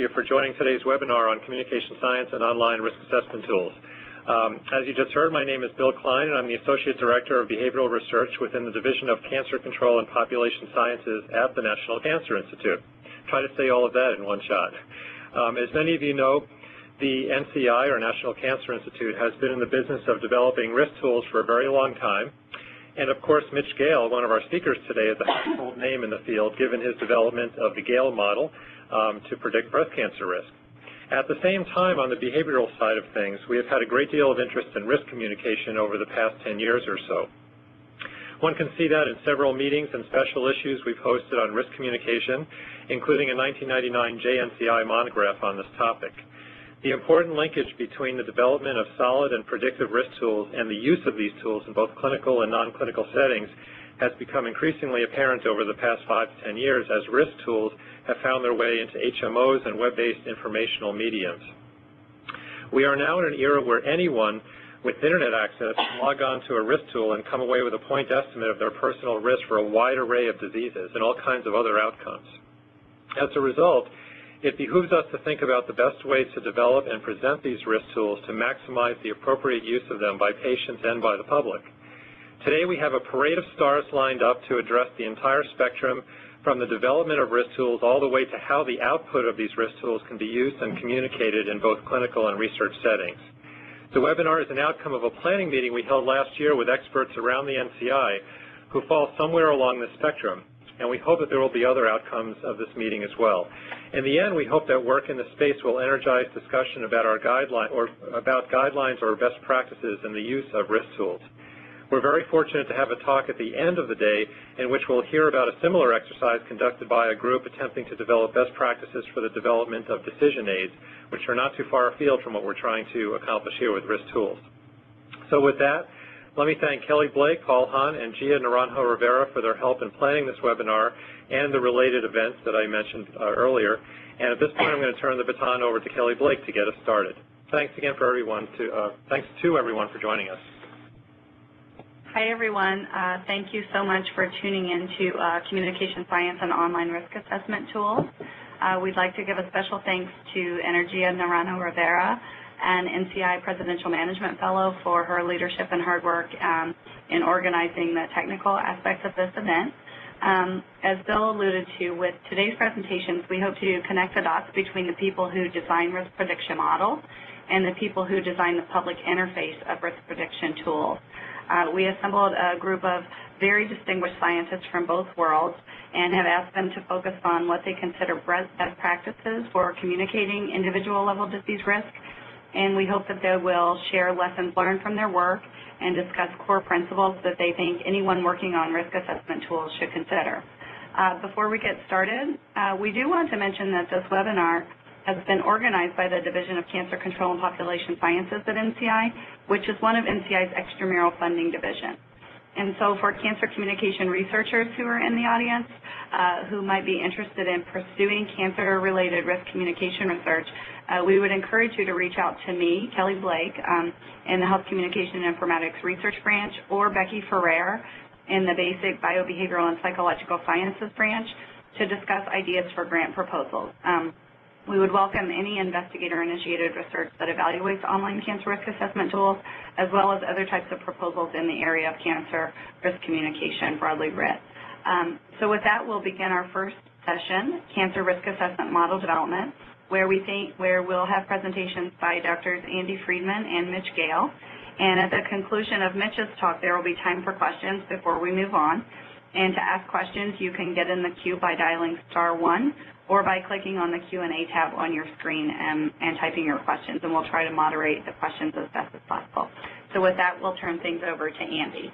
you for joining today's webinar on communication science and online risk assessment tools. Um, as you just heard, my name is Bill Klein, and I'm the Associate Director of Behavioral Research within the Division of Cancer Control and Population Sciences at the National Cancer Institute. Try to say all of that in one shot. Um, as many of you know, the NCI, or National Cancer Institute, has been in the business of developing risk tools for a very long time. And of course, Mitch Gail, one of our speakers today, is a household name in the field given his development of the Gail model Um, to predict breast cancer risk. At the same time, on the behavioral side of things, we have had a great deal of interest in risk communication over the past 10 years or so. One can see that in several meetings and special issues we've hosted on risk communication, including a 1999 JNCI monograph on this topic. The important linkage between the development of solid and predictive risk tools and the use of these tools in both clinical and non-clinical settings has become increasingly apparent over the past five to 10 years as risk tools have found their way into HMOs and web-based informational mediums. We are now in an era where anyone with Internet access can log on to a risk tool and come away with a point estimate of their personal risk for a wide array of diseases and all kinds of other outcomes. As a result, it behooves us to think about the best ways to develop and present these risk tools to maximize the appropriate use of them by patients and by the public. Today we have a parade of stars lined up to address the entire spectrum from the development of risk tools all the way to how the output of these risk tools can be used and communicated in both clinical and research settings. The webinar is an outcome of a planning meeting we held last year with experts around the NCI who fall somewhere along the spectrum, and we hope that there will be other outcomes of this meeting as well. In the end, we hope that work in the space will energize discussion about our guideline or about guidelines or best practices in the use of risk tools. We're very fortunate to have a talk at the end of the day in which we'll hear about a similar exercise conducted by a group attempting to develop best practices for the development of decision aids, which are not too far afield from what we're trying to accomplish here with risk tools. So with that, let me thank Kelly Blake, Paul Han, and Gia Naranjo Rivera for their help in planning this webinar and the related events that I mentioned uh, earlier. And at this point, I'm going to turn the baton over to Kelly Blake to get us started. Thanks again for everyone to, uh, thanks to everyone for joining us. Hi, everyone. Uh, thank you so much for tuning in to uh, Communication Science and Online Risk Assessment Tools. Uh, we'd like to give a special thanks to Energia Naranjo Rivera, an NCI Presidential Management Fellow, for her leadership and hard work um, in organizing the technical aspects of this event. Um, as Bill alluded to, with today's presentations, we hope to connect the dots between the people who design risk prediction models and the people who design the public interface of risk prediction tools. Uh, we assembled a group of very distinguished scientists from both worlds and have asked them to focus on what they consider best practices for communicating individual level disease risk. And we hope that they will share lessons learned from their work and discuss core principles that they think anyone working on risk assessment tools should consider. Uh, before we get started, uh, we do want to mention that this webinar has been organized by the Division of Cancer Control and Population Sciences at NCI, which is one of NCI's extramural funding divisions. And so for cancer communication researchers who are in the audience uh, who might be interested in pursuing cancer-related risk communication research, uh, we would encourage you to reach out to me, Kelly Blake, um, in the Health Communication and Informatics Research Branch, or Becky Ferrer in the Basic Biobehavioral and Psychological Sciences Branch to discuss ideas for grant proposals. Um, we would welcome any investigator-initiated research that evaluates online cancer risk assessment tools, as well as other types of proposals in the area of cancer risk communication, broadly writ. Um, so with that, we'll begin our first session, Cancer Risk Assessment Model Development, where we think where we'll have presentations by Drs. Andy Freedman and Mitch Gail. And at the conclusion of Mitch's talk, there will be time for questions before we move on. And to ask questions, you can get in the queue by dialing star one or by clicking on the Q&A tab on your screen and, and typing your questions, and we'll try to moderate the questions as best as possible. So with that, we'll turn things over to Andy.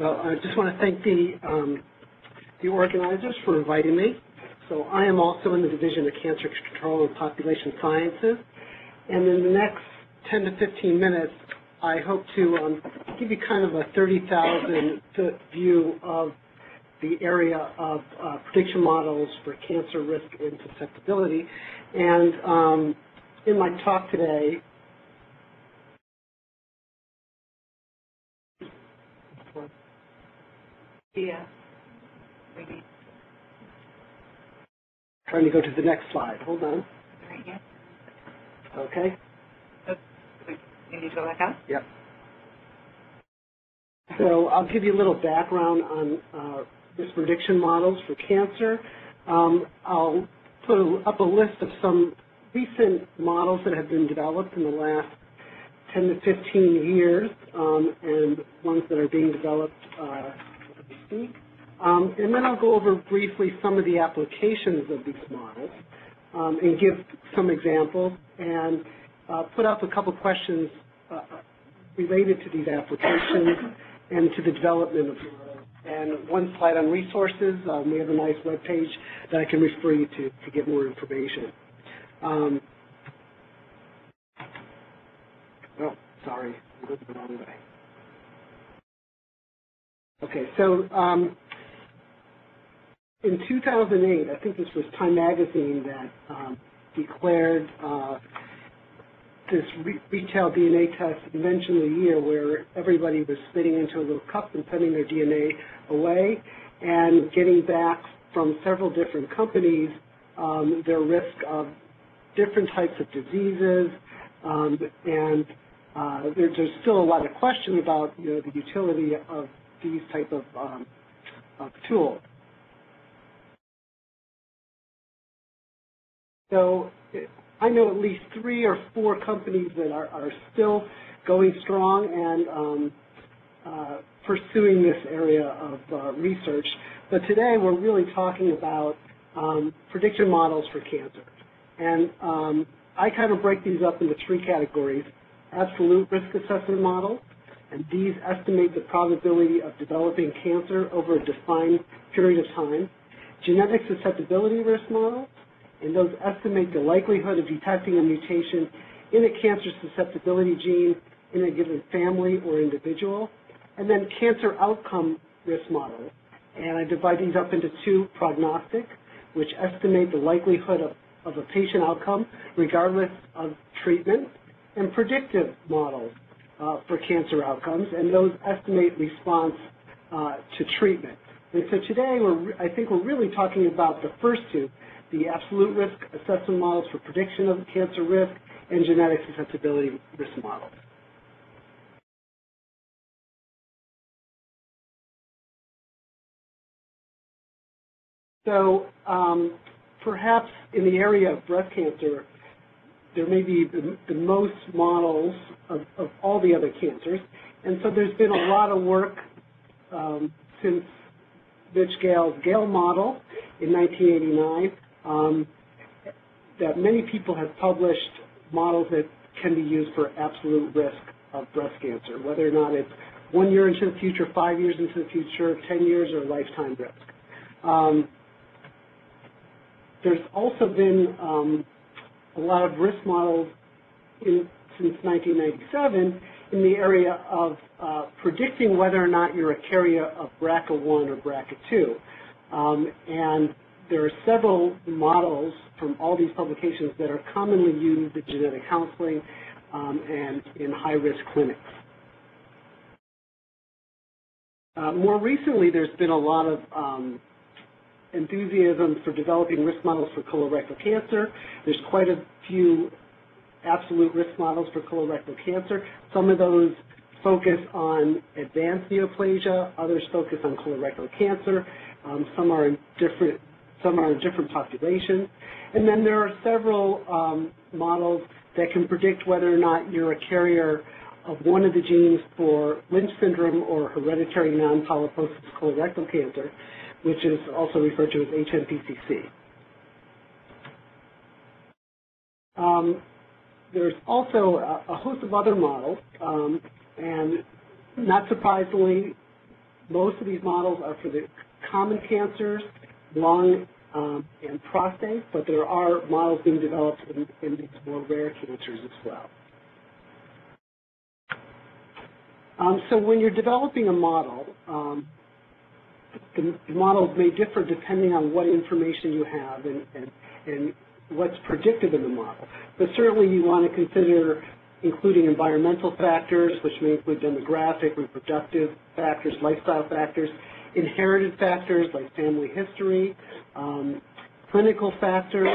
Well, I just want to thank the, um, the organizers for inviting me. So I am also in the Division of Cancer Control and Population Sciences. And in the next 10 to 15 minutes, I hope to um, give you kind of a 30,000 foot view of the area of uh, prediction models for cancer risk and susceptibility. And um, in my talk today. Yeah. Need, Trying to go to the next slide. Hold on. Okay. We need to go back up? Yep. So I'll give you a little background on uh, risk prediction models for cancer. Um, I'll put a, up a list of some recent models that have been developed in the last 10 to 15 years, um, and ones that are being developed uh, as we speak. Um, and then I'll go over briefly some of the applications of these models um, and give some examples and put up a couple questions uh, related to these applications and to the development of. And one slide on resources. Um, we have a nice web page that I can refer you to to get more information. Um, oh, sorry, I'm going the wrong way. Okay, so um, in 2008, I think this was Time Magazine that um, declared uh, this re- retail DNA test invention of the year where everybody was spitting into a little cup and sending their DNA away and getting back from several different companies um, their risk of different types of diseases um, and uh, there, there's still a lot of question about you know the utility of these type of, um, of tools. So I know at least three or four companies that are, are still going strong and um, uh, pursuing this area of uh, research. But today we're really talking about um, prediction models for cancer. And um, I kind of break these up into three categories. Absolute risk assessment models, and these estimate the probability of developing cancer over a defined period of time. Genetic susceptibility risk models, and those estimate the likelihood of detecting a mutation in a cancer susceptibility gene in a given family or individual. And then cancer outcome risk models. And I divide these up into two, prognostic, which estimate the likelihood of, of a patient outcome regardless of treatment, and predictive models uh, for cancer outcomes, and those estimate response uh, to treatment. And so today, we're, I think we're really talking about the first two, the absolute risk assessment models for prediction of cancer risk and genetic susceptibility risk models. So um, perhaps in the area of breast cancer, there may be the, the most models of, of, all the other cancers. And so there's been a lot of work um, since Mitch Gail's Gail model in 1989 um, that many people have published models that can be used for absolute risk of breast cancer, whether or not it's one year into the future, five years into the future, 10 years, or lifetime risk. Um, there's also been um, a lot of risk models in, since 1997 in the area of uh, predicting whether or not you're a carrier of BRCA1 or BRCA2. Um, and there are several models from all these publications that are commonly used in genetic counseling um, and in high-risk clinics. Uh, more recently, there's been a lot of um, enthusiasm for developing risk models for colorectal cancer. There's quite a few absolute risk models for colorectal cancer. Some of those focus on advanced neoplasia, others focus on colorectal cancer. Um, some are in different some are different populations. And then there are several um, models that can predict whether or not you're a carrier of one of the genes for Lynch syndrome or hereditary non-polyposis colorectal cancer, which is also referred to as HNPCC. Um, there's also a, a, host of other models, um, and not surprisingly, most of these models are for the common cancers, lung um, and prostate, but there are models being developed in, in these more rare cancers as well. Um, so when you're developing a model, um, the, the, models may differ depending on what information you have and, and, and what's predicted in the model. But certainly you want to consider including environmental factors, which may include demographic, reproductive factors, lifestyle factors, inherited factors like family history, um, clinical factors,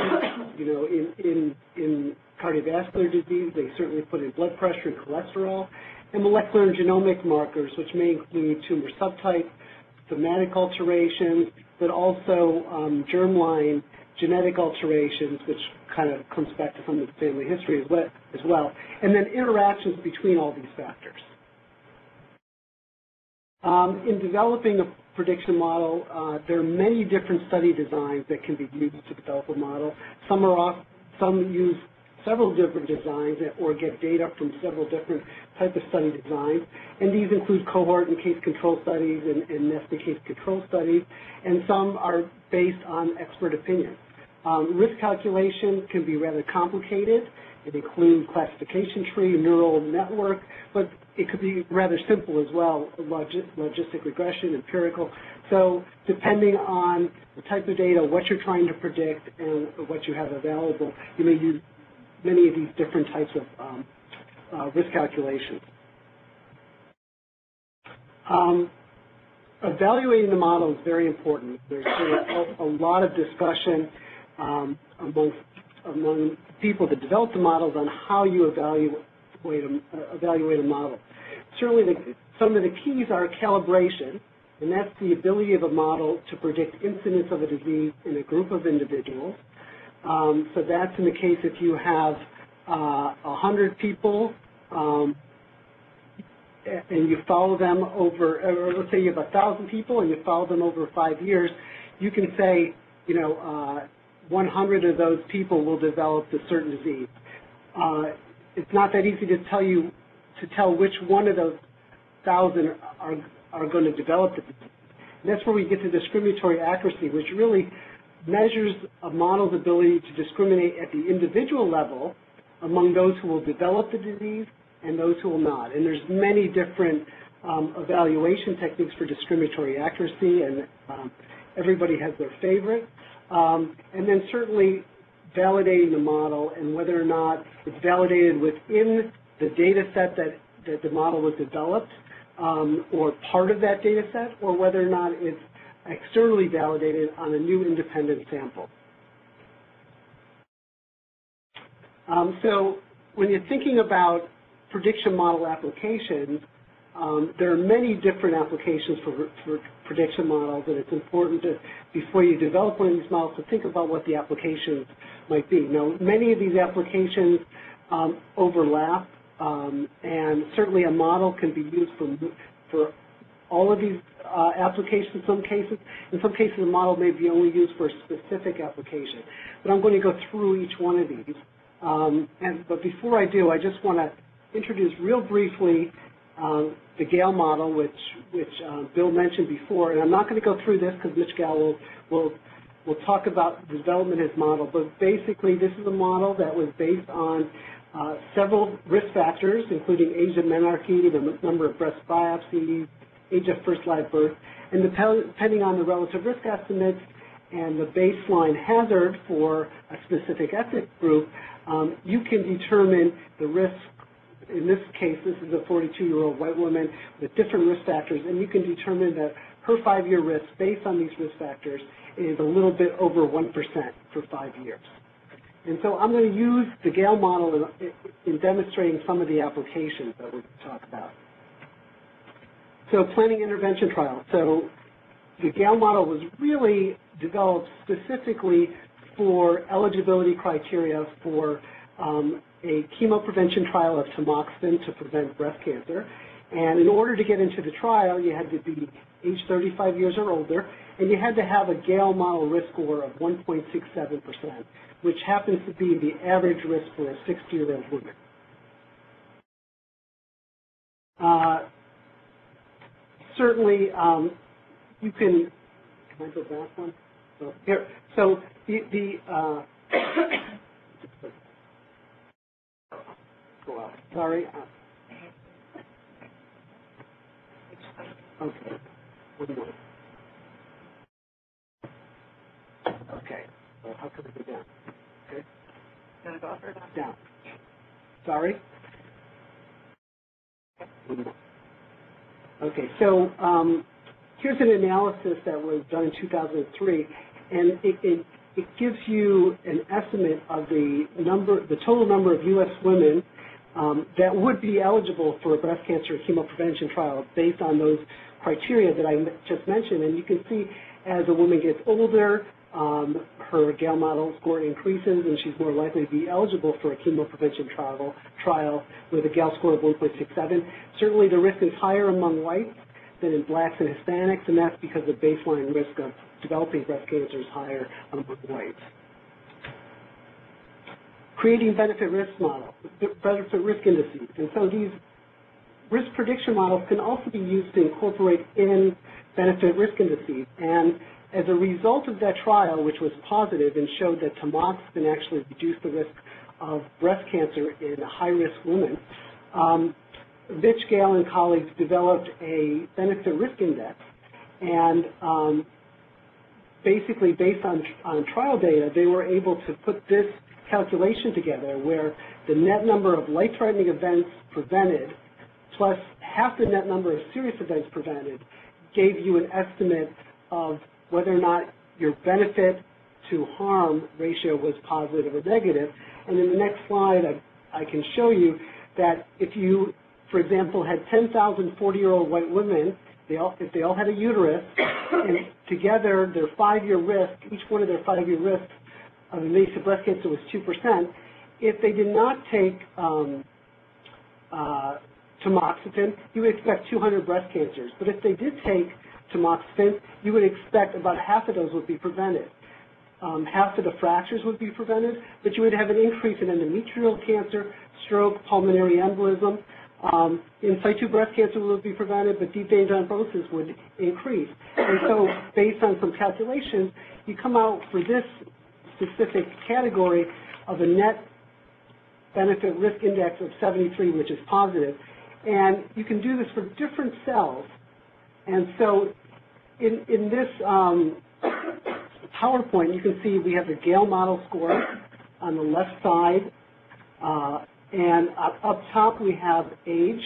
you know, in, in, in cardiovascular disease, they certainly put in blood pressure and cholesterol, and molecular and genomic markers, which may include tumor subtype, somatic alterations, but also um, germline genetic alterations, which kind of comes back to some of the family history as well, as well. and then interactions between all these factors. Um, in developing a prediction model, uh, there are many different study designs that can be used to develop a model. Some are off, some use several different designs or get data from several different types of study designs. And these include cohort and case control studies and, and nested case control studies. And some are based on expert opinion. Um, risk calculation can be rather complicated. It includes classification tree, neural network, but it could be rather simple as well, logis logistic regression, empirical. So depending on the type of data, what you're trying to predict, and what you have available, you may use many of these different types of um, uh, risk calculations. Um, evaluating the model is very important. There's a, a lot of discussion um, among, among people that develop the models on how you evaluate a, uh, evaluate a model. Certainly, the, some of the keys are calibration, and that's the ability of a model to predict incidence of a disease in a group of individuals. Um, so that's in the case if you have uh, 100 people um, and you follow them over, or let's say you have 1,000 people and you follow them over five years, you can say, you know, uh, 100 of those people will develop a certain disease. Uh, it's not that easy to tell you, to tell which one of those 1,000 are, are going to develop the disease. And that's where we get to discriminatory accuracy, which really measures a model's ability to discriminate at the individual level among those who will develop the disease and those who will not. And there's many different um, evaluation techniques for discriminatory accuracy, and um, everybody has their favorite. Um, and then certainly validating the model and whether or not it's validated within the data set that, that the model was developed um, or part of that data set or whether or not it's externally validated on a new independent sample. Um, so when you're thinking about prediction model applications, um, there are many different applications for, for prediction models, and it's important to, before you develop one of these models, to think about what the applications might be. Now, many of these applications um, overlap, um, and certainly a model can be used for, for all of these uh, applications in some cases. In some cases, a model may be only used for a specific application. But I'm going to go through each one of these. Um, and, but before I do, I just want to introduce real briefly um, the Gail model, which, which uh, Bill mentioned before. And I'm not going to go through this because Mitch Gail will, will, will talk about the development of his model. But basically, this is a model that was based on uh, several risk factors, including age of menarche, the number of breast biopsies, age of first live birth, and depending on the relative risk estimates and the baseline hazard for a specific ethnic group, um, you can determine the risk. In this case, this is a 42-year-old white woman with different risk factors, and you can determine that her five-year risk based on these risk factors is a little bit over 1% for five years. And so I'm going to use the Gail model in, in demonstrating some of the applications that we're going to talk about. So planning intervention trials. So the Gail model was really developed specifically for eligibility criteria for um, a chemoprevention trial of tamoxifen to prevent breast cancer. And in order to get into the trial, you had to be age 35 years or older, and you had to have a Gail model risk score of 1.67%, which happens to be the average risk for a 60-year-old woman. Uh, certainly, um, you can, can I go back one? So here, so the, the uh, go out. Sorry. Uh, Okay. One more. Okay. Well, how can we go down? Okay. Gonna go up or down? Down. Sorry. Okay, so um, here's an analysis that was done in 2003, and it, it, it gives you an estimate of the number, the total number of U.S. women um, that would be eligible for a breast cancer chemoprevention trial based on those criteria that I just mentioned. And you can see as a woman gets older, um, her Gail model score increases and she's more likely to be eligible for a chemoprevention trial, trial with a Gail score of 1.67. Certainly the risk is higher among whites than in blacks and Hispanics, and that's because the baseline risk of developing breast cancer is higher among whites. Creating benefit risk models, benefit risk indices. And so these risk prediction models can also be used to incorporate in benefit risk indices. And as a result of that trial, which was positive and showed that tamoxifen actually reduced the risk of breast cancer in high-risk women, um, Mitch Gail and colleagues developed a benefit risk index. And um, basically, based on, on trial data, they were able to put this calculation together where the net number of life-threatening events prevented plus half the net number of serious events prevented gave you an estimate of whether or not your benefit to harm ratio was positive or negative. And in the next slide, I, I can show you that if you, for example, had 10,000 40-year-old white women, they all, if they all had a uterus, and together their five-year risk, each one of their five-year risks of invasive breast cancer was 2%, if they did not take um, uh, tamoxifen, you would expect 200 breast cancers. But if they did take tamoxifen, you would expect about half of those would be prevented. Um, half of the fractures would be prevented, but you would have an increase in endometrial cancer, stroke, pulmonary embolism. Um, in situ breast cancer would be prevented, but deep vein thrombosis would increase. And so, based on some calculations, you come out for this specific category of a net benefit risk index of 73, which is positive. And you can do this for different cells. And so in, in this um, PowerPoint, you can see we have the Gail model score on the left side. Uh, and up, up top we have age.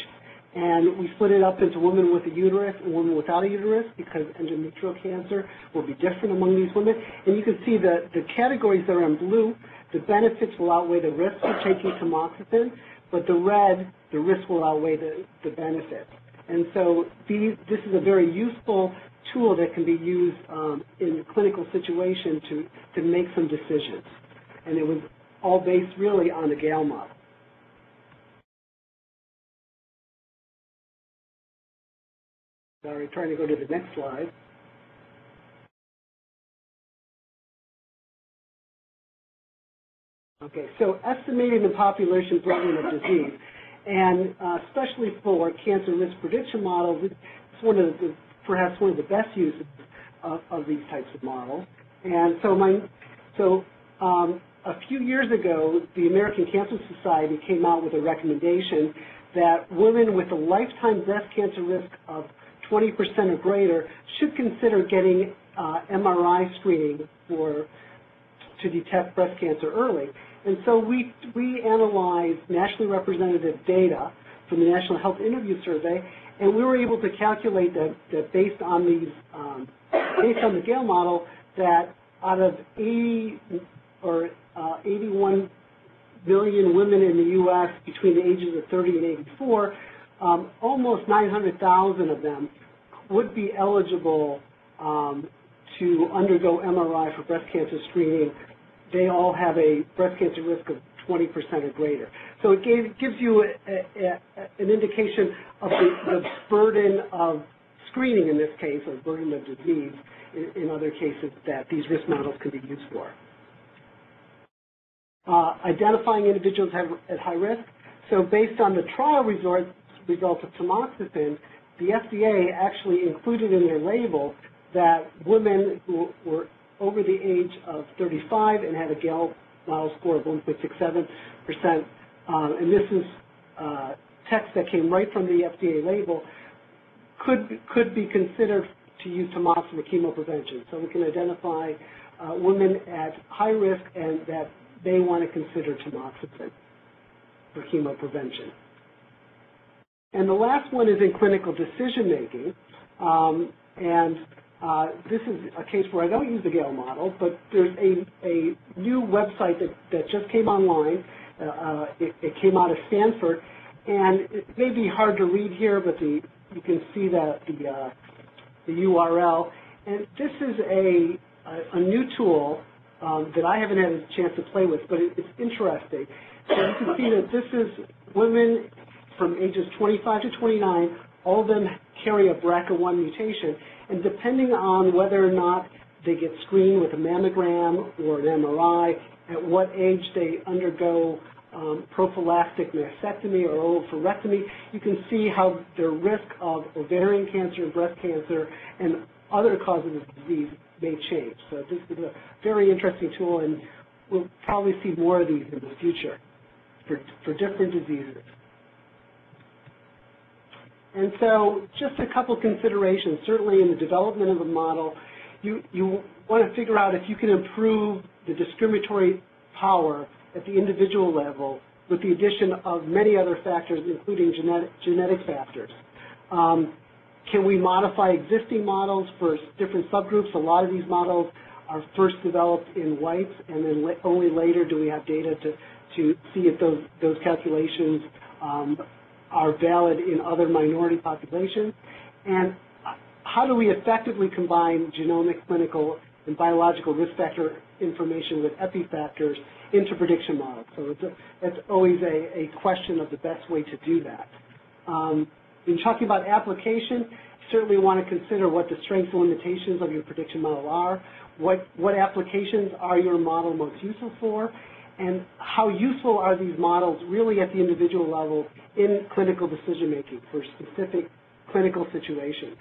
And we split it up into women with a uterus and women without a uterus because endometrial cancer will be different among these women. And you can see that the categories that are in blue, the benefits will outweigh the risks of taking tamoxifen, but the red, the risk will outweigh the, the. And so these, this is a very useful tool that can be used um, in clinical situation to, to make some decisions. And it was all based really on the Gail model. Sorry, trying to go to the next slide. Okay, so estimating the population burden of disease, and uh, especially for cancer risk prediction models, it's one of the, perhaps one of the best uses of, of these types of models. And so my, so um, a few years ago, the American Cancer Society came out with a recommendation that women with a lifetime breast cancer risk of 20% or greater should consider getting uh, MRI screening for to detect breast cancer early. And so we, we analyzed nationally representative data from the National Health Interview Survey, and we were able to calculate that, that based on these, um, based on the Gail model, that out of 80 or uh, 81 million women in the U.S. between the ages of 30 and 84, um, almost 900,000 of them would be eligible um, to undergo MRI for breast cancer screening. They all have a breast cancer risk of 20% or greater. So it gave, gives you a, a, an indication of the, the, burden of screening in this case, or burden of disease in, in other cases that these risk models can be used for. Uh, identifying individuals at high risk. So based on the trial results, results of tamoxifen, the FDA actually included in their label that women who were over the age of 35 and had a Gail model score of 1.67%, um, and this is uh, text that came right from the FDA label, could, could be considered to use tamoxifen for chemoprevention. So we can identify uh, women at high risk and that they want to consider tamoxifen for chemoprevention. And the last one is in clinical decision-making. Um, and uh, this is a case where I don't use the Gail model, but there's a, a new website that, that just came online. Uh, uh, it, it came out of Stanford, and it may be hard to read here, but the, you can see the, the, uh, the URL. And this is a, a, a new tool um, that I haven't had a chance to play with, but it, it's interesting. So you can see that this is women from ages 25 to 29, all of them carry a BRCA1 mutation, and depending on whether or not they get screened with a mammogram or an MRI, at what age they undergo um, prophylactic mastectomy or oophorectomy, you can see how their risk of ovarian cancer and breast cancer and other causes of disease may change. So this is a very interesting tool, and we'll probably see more of these in the future for, for different diseases. And so just a couple considerations. Certainly in the development of a model, you, you want to figure out if you can improve the discriminatory power at the individual level with the addition of many other factors, including genetic, genetic factors. Um, can we modify existing models for different subgroups? A lot of these models are first developed in whites, and then only later do we have data to, to see if those, those calculations um, are valid in other minority populations. And how do we effectively combine genomic, clinical, and biological risk factor information with epi-factors into prediction models? So it's, a, it's always a, a question of the best way to do that. Um, in talking about application, certainly want to consider what the strengths and limitations of your prediction model are, what, what applications are your model most useful for, and how useful are these models really at the individual level in clinical decision making for specific clinical situations.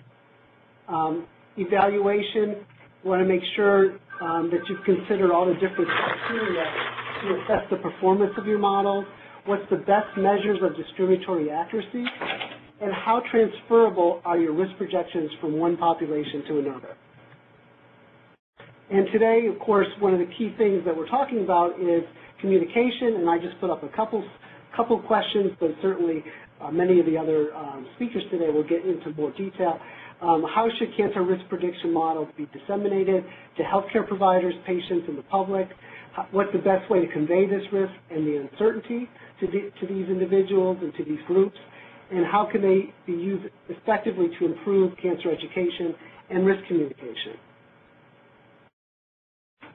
Um, evaluation, you want to make sure um, that you've considered all the different criteria to assess the performance of your models, what's the best measures of discriminatory accuracy, and how transferable are your risk projections from one population to another. And today, of course, one of the key things that we're talking about is communication, and I just put up a couple, couple questions, but certainly uh, many of the other um, speakers today will get into more detail. Um, how should cancer risk prediction models be disseminated to healthcare providers, patients, and the public? What's the best way to convey this risk and the uncertainty to, the, to these individuals and to these groups? And how can they be used effectively to improve cancer education and risk communication?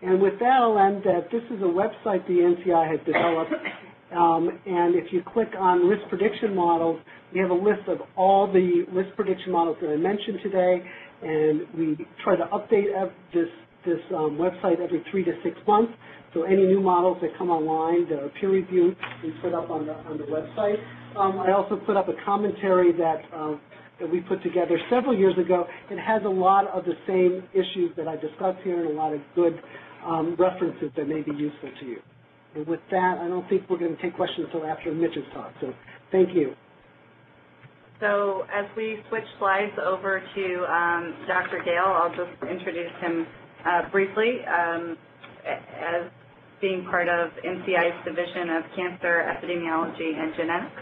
And with that, I'll end that this is a website the NCI has developed, um, and if you click on risk prediction models, we have a list of all the risk prediction models that I mentioned today, and we try to update this, this um, website every three to six months. So any new models that come online that are peer reviewed, we put up on the, on the website. Um, I also put up a commentary that um, that we put together several years ago. It has a lot of the same issues that I discussed here and a lot of good um, references that may be useful to you. And with that, I don't think we're going to take questions until after Mitch's talk. So thank you. So as we switch slides over to um, Dr. Gail, I'll just introduce him uh, briefly um, as being part of NCI's Division of Cancer Epidemiology and Genetics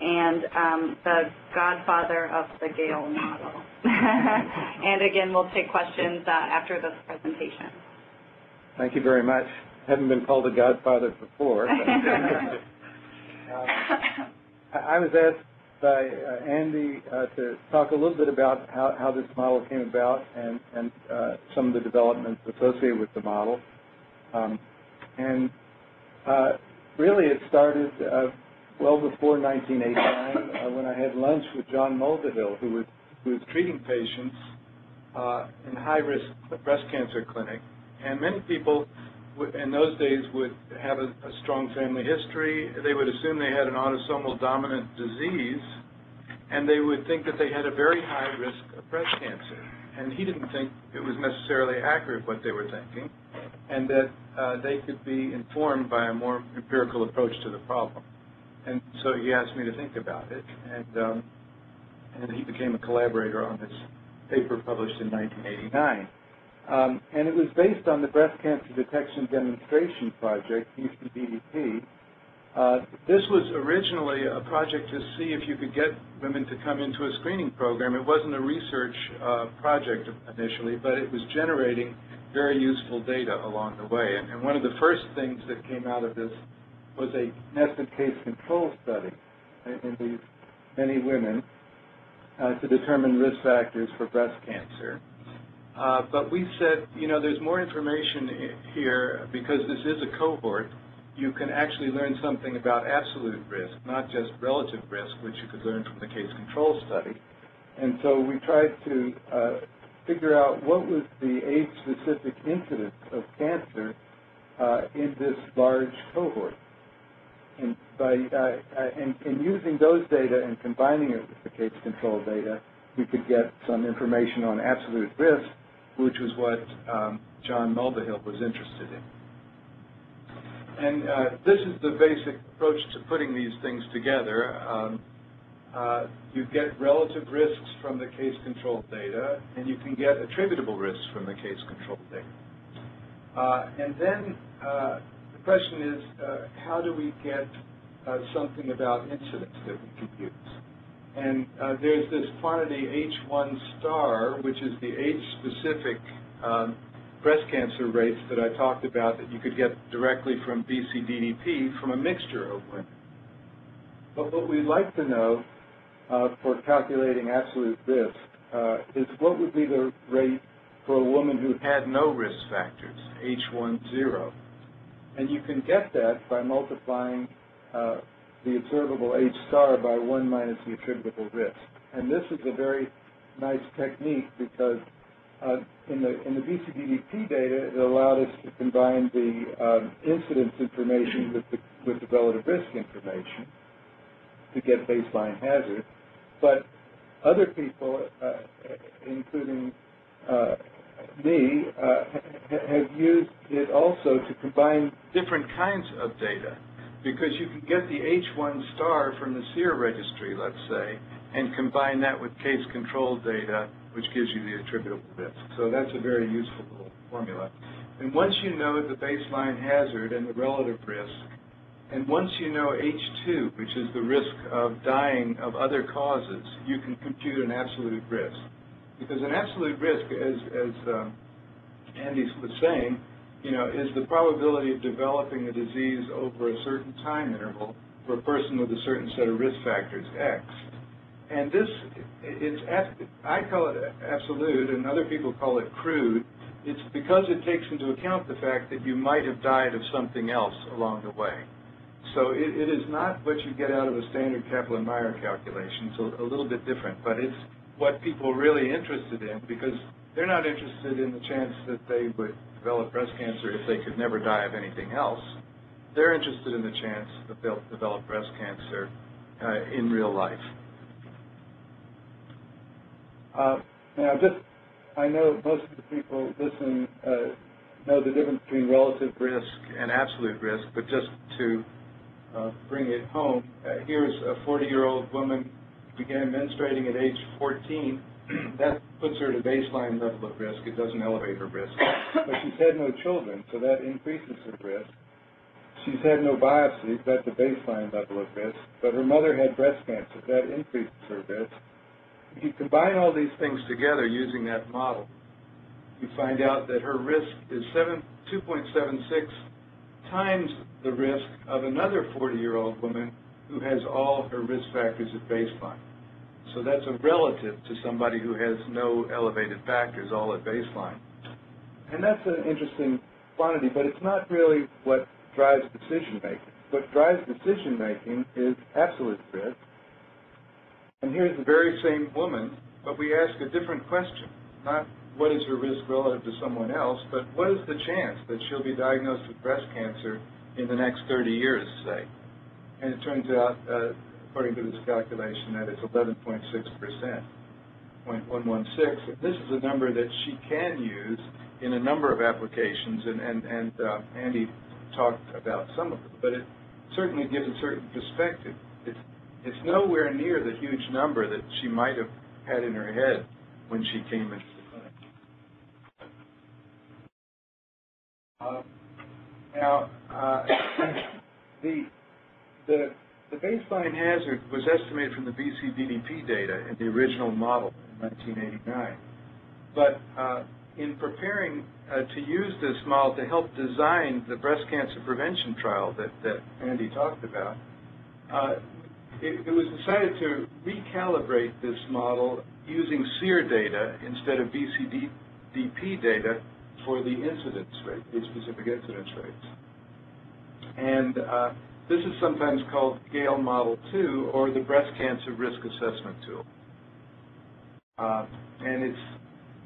and um, the godfather of the Gail model. and again, we'll take questions uh, after this presentation. Thank you very much. Haven't been called a godfather before. I was asked by uh, Andy uh, to talk a little bit about how, how this model came about and, and uh, some of the developments associated with the model. Um, and uh, really it started uh, well before 1989 uh, when I had lunch with John Mulvihill, who was, who was treating patients uh, in high-risk breast cancer clinic. And many people in those days would have a, a strong family history. They would assume they had an autosomal dominant disease, and they would think that they had a very high risk of breast cancer. And he didn't think it was necessarily accurate what they were thinking, and that uh, they could be informed by a more empirical approach to the problem. And so he asked me to think about it, and um, and he became a collaborator on this paper published in 1989. Um, and it was based on the Breast Cancer Detection Demonstration Project, BCDDP, Uh, This was originally a project to see if you could get women to come into a screening program. It wasn't a research uh, project initially, but it was generating very useful data along the way. And and one of the first things that came out of this was a nested case control study in- these many women uh, to determine risk factors for breast cancer. Uh, But we said, you know, there's more information here because this is a cohort. You can actually learn something about absolute risk, not just relative risk, which you could learn from the case control study. And so we tried to uh, figure out what was the age-specific incidence of cancer uh, in this large cohort. And by uh, uh, and, and using those data and combining it with the case control data, we could get some information on absolute risk, which was what um, John Mulvihill was interested in. And uh, this is the basic approach to putting these things together. Um, uh, you get relative risks from the case control data, and you can get attributable risks from the case control data. Uh, and then uh, the question is, uh, how do we get uh, something about incidence that we could use? And uh, there's this quantity H1 star, which is the age-specific um, breast cancer rates that I talked about that you could get directly from BCDDP from a mixture of women. But what we'd like to know uh, for calculating absolute risk uh, is what would be the rate for a woman who had no risk factors, H10. And you can get that by multiplying uh, the observable H star by 1 minus the attributable risk. And this is a very nice technique because uh, in the in the BCDDP data, it allowed us to combine the um, incidence information with the with the relative risk information to get baseline hazard. But other people, uh, including uh, me, uh, ha- have used it also to combine different kinds of data because you can get the H1 star from the SEER registry, let's say, and combine that with case control data, which gives you the attributable risk. So that's a very useful little formula. And once you know the baseline hazard and the relative risk, and once you know H2, which is the risk of dying of other causes, you can compute an absolute risk. Because an absolute risk, as, as um, Andy was saying, you know, is the probability of developing the disease over a certain time interval for a person with a certain set of risk factors, X. And this, it's, I call it absolute, and other people call it crude. It's because it takes into account the fact that you might have died of something else along the way. So it, it is not what you get out of a standard Kaplan-Meier calculation. It's a, a little bit different, but it's what people are really interested in because they're not interested in the chance that they would develop breast cancer if they could never die of anything else. They're interested in the chance that they'll develop breast cancer uh, in real life. Uh, now, just I know most of the people listening uh, know the difference between relative risk and absolute risk, but just to uh, bring it home, uh, here's a 40-year-old woman began menstruating at age 14. That puts her at a baseline level of risk. It doesn't elevate her risk. But she's had no children, so that increases her risk. She's had no biopsies. That's a baseline level of risk. But her mother had breast cancer. That increases her risk. If you combine all these things together using that model, you find out that her risk is 7, 2.76 times the risk of another 40-year-old woman who has all her risk factors at baseline. So that's a relative to somebody who has no elevated factors, all at baseline. And that's an interesting quantity, but it's not really what drives decision making. What drives decision making is absolute risk. And here's the very same woman, but we ask a different question. Not what is her risk relative to someone else, but what is the chance that she'll be diagnosed with breast cancer in the next 30 years, say? And it turns out, uh, according to this calculation, that it's 11.6 percent, 0.116. This is a number that she can use in a number of applications, and, and, and uh, Andy talked about some of them, but it certainly gives a certain perspective. It's, it's nowhere near the huge number that she might have had in her head when she came into the clinic. Uh, now, uh, the the, the baseline hazard was estimated from the BCDDP data in the original model in 1989. But uh, in preparing uh, to use this model to help design the breast cancer prevention trial that, that Andy talked about, uh, it, it was decided to recalibrate this model using SEER data instead of BCDP data for the incidence rate, the specific incidence rates. And uh, this is sometimes called Gail Model 2 or the Breast Cancer Risk Assessment Tool. Uh, and it's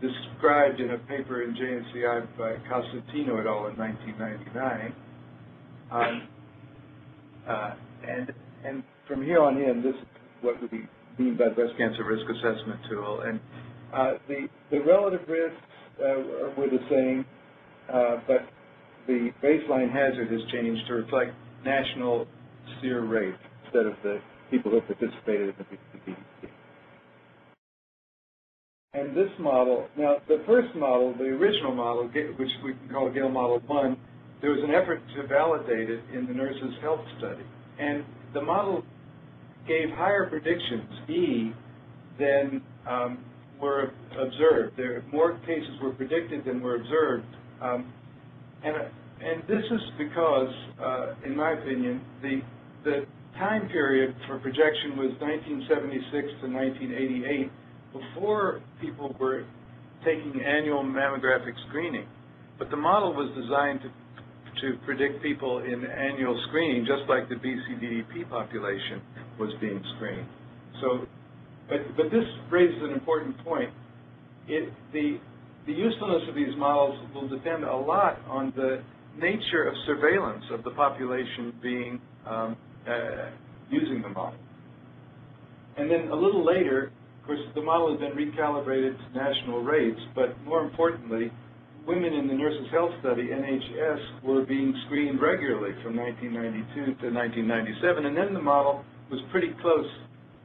described in a paper in JNCI by Costantino et al. in 1999. Um, uh, and, and from here on in, this is what we mean by breast cancer risk assessment tool. And uh, the, the relative risks uh, were the same, uh, but the baseline hazard has changed to reflect national SEER rate instead of the people who participated in the BCDDP. And this model, now the first model, the original model, which we can call Gail Model 1, there was an effort to validate it in the Nurses Health Study. And the model gave higher predictions, E, than um, were observed. There, more cases were predicted than were observed. Um, and, and this is because, uh, in my opinion, the, the time period for projection was 1976 to 1988, before people were taking annual mammographic screening. But the model was designed to, to predict people in annual screening, just like the BCDDP population was being screened. So, but, but this raises an important point. It, the, the usefulness of these models will depend a lot on the nature of surveillance of the population being um, uh, using the model. And then a little later, of course, the model has been recalibrated to national rates, but more importantly, women in the Nurses Health Study, NHS, were being screened regularly from 1992 to 1997, and then the model was pretty close.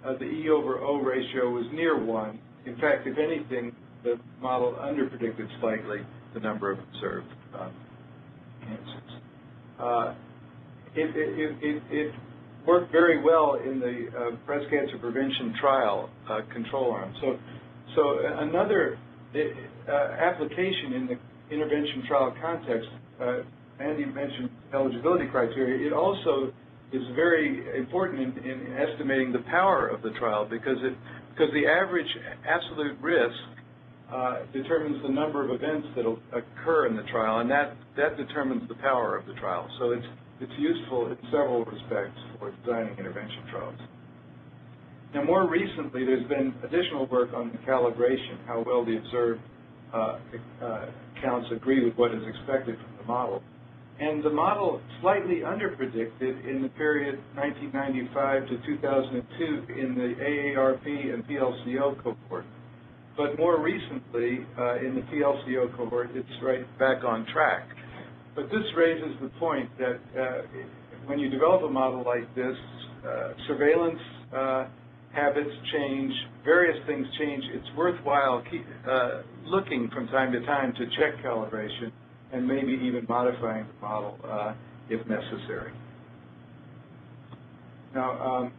Uh, the E over O ratio was near one. In fact, if anything, the model underpredicted slightly the number of observed um, cancers. Uh, it, it, it, it worked very well in the uh, breast cancer prevention trial uh, control arm. So, so another application in the intervention trial context, Andy mentioned eligibility criteria. It also is very important in, in estimating the power of the trial because it because the average absolute risk uh, determines the number of events that will occur in the trial, and that that determines the power of the trial. So it's it's useful in several respects for designing intervention trials. Now, more recently, there's been additional work on the calibration, how well the observed uh, uh, counts agree with what is expected from the model. And the model slightly underpredicted in the period 1995 to 2002 in the AARP and PLCO cohort. But more recently, uh, in the PLCO cohort, it's right back on track. But this raises the point that uh, when you develop a model like this, uh, surveillance uh, habits change, various things change. It's worthwhile keep, uh, looking from time to time to check calibration and maybe even modifying the model uh, if necessary. Now, um,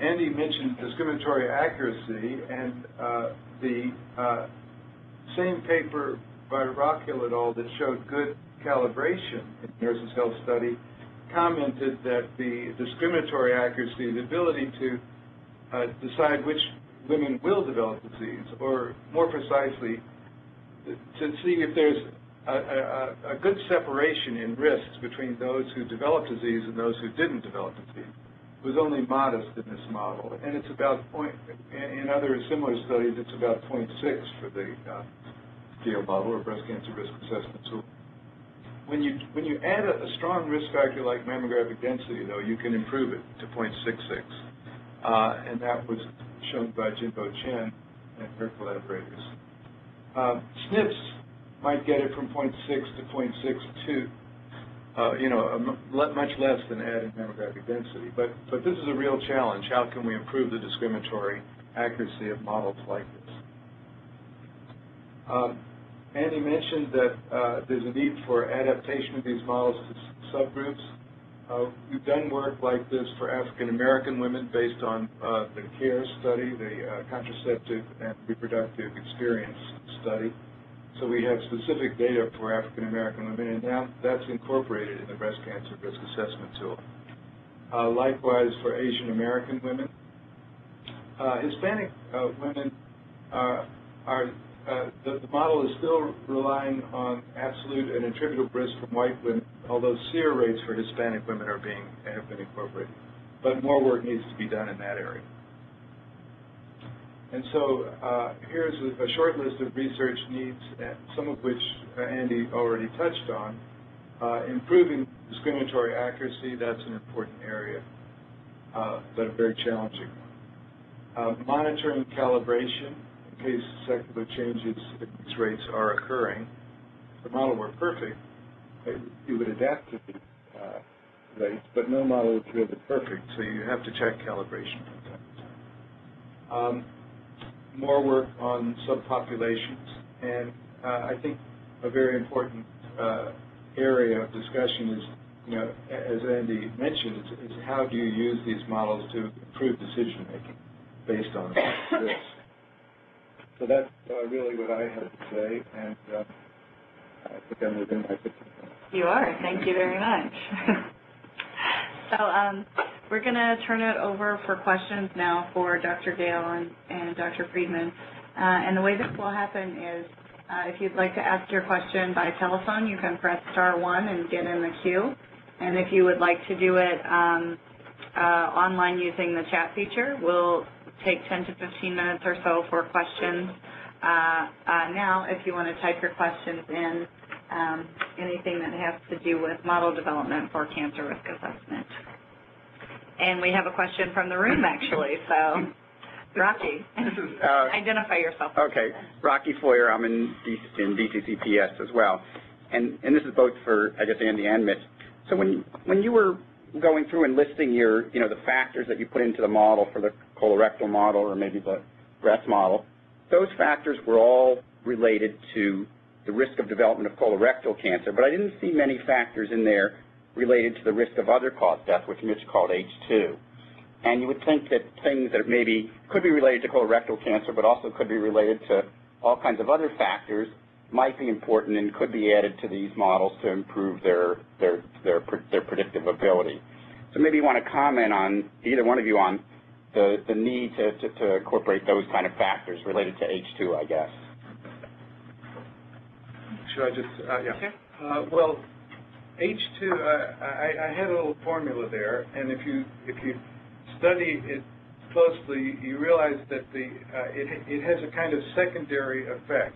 Andy mentioned discriminatory accuracy, and uh, the uh, same paper by Rockhill et al. that showed good calibration in the Nurses Health Study commented that the discriminatory accuracy, the ability to uh, decide which women will develop disease, or more precisely, to see if there's a, a, a good separation in risks between those who developed disease and those who didn't develop disease was only modest in this model, and it's about point. In other similar studies, it's about 0.6 for the uh, Gail model or breast cancer risk assessment tool. When you when you add a, a strong risk factor like mammographic density, though, you can improve it to 0.66, uh, and that was shown by Jinbo Chen and her collaborators. Uh, SNPs might get it from 0.6 to 0.62 uh, you know, much less than adding mammographic density. But, but this is a real challenge. How can we improve the discriminatory accuracy of models like this? Um, Andy mentioned that uh, there's a need for adaptation of these models to subgroups. Uh, We've done work like this for African-American women based on uh, the CARE study, the uh, contraceptive and reproductive experience study. So we have specific data for African-American women, and now that's incorporated in the breast cancer risk assessment tool. Uh, Likewise for Asian-American women. Uh, Hispanic uh, women are, are uh, the, the model is still relying on absolute and attributable risk from white women, although SEER rates for Hispanic women are being, have been incorporated. But more work needs to be done in that area. And so uh, here's a, short list of research needs, uh, some of which uh, Andy already touched on. Uh, improving discriminatory accuracy, that's an important area, uh, but a very challenging one. Uh, monitoring calibration, in case secular changes in these rates are occurring. If the model were perfect, it, it would adapt to these uh, rates, but no model is really perfect, so you have to check calibration from time to time. Um, more work on subpopulations, and uh, I think a very important uh, area of discussion is, you know, as Andy mentioned, is, is how do you use these models to improve decision making based on this. So that's uh, really what I have to say, and uh, I think I'm within my 15 minutes. You are. Thank you very much. so um, we're going to turn it over for questions now for Dr. Gail and, and Dr. Freedman. Uh, and the way this will happen is uh, if you'd like to ask your question by telephone, you can press star one and get in the queue. And if you would like to do it um, uh, online using the chat feature, we'll take 10 to 15 minutes or so for questions. Uh, uh, now, if you want to type your questions in, um, anything that has to do with model development for cancer risk assessment. And we have a question from the room, actually, so, Rocky, is, uh, identify yourself. okay, Rocky Feuer, I'm in, D- in DCCPS as well. And, and this is both for, I guess, Andy and Mitch. So when, when you were going through and listing your, you know, the factors that you put into the model for the colorectal model or maybe the breast model, those factors were all related to the risk of development of colorectal cancer, but I didn't see many factors in there related to the risk of other cause death, which Mitch called H2. And you would think that things that maybe could be related to colorectal cancer, but also could be related to all kinds of other factors, might be important and could be added to these models to improve their their their, their predictive ability. So maybe you want to comment on either one of you on the the need to, to, to incorporate those kind of factors related to H2, I guess. Should I just, uh, yeah. Uh, well, H2, uh, I, I had a little formula there, and if you, if you study it closely, you realize that the, uh, it, it has a kind of secondary effect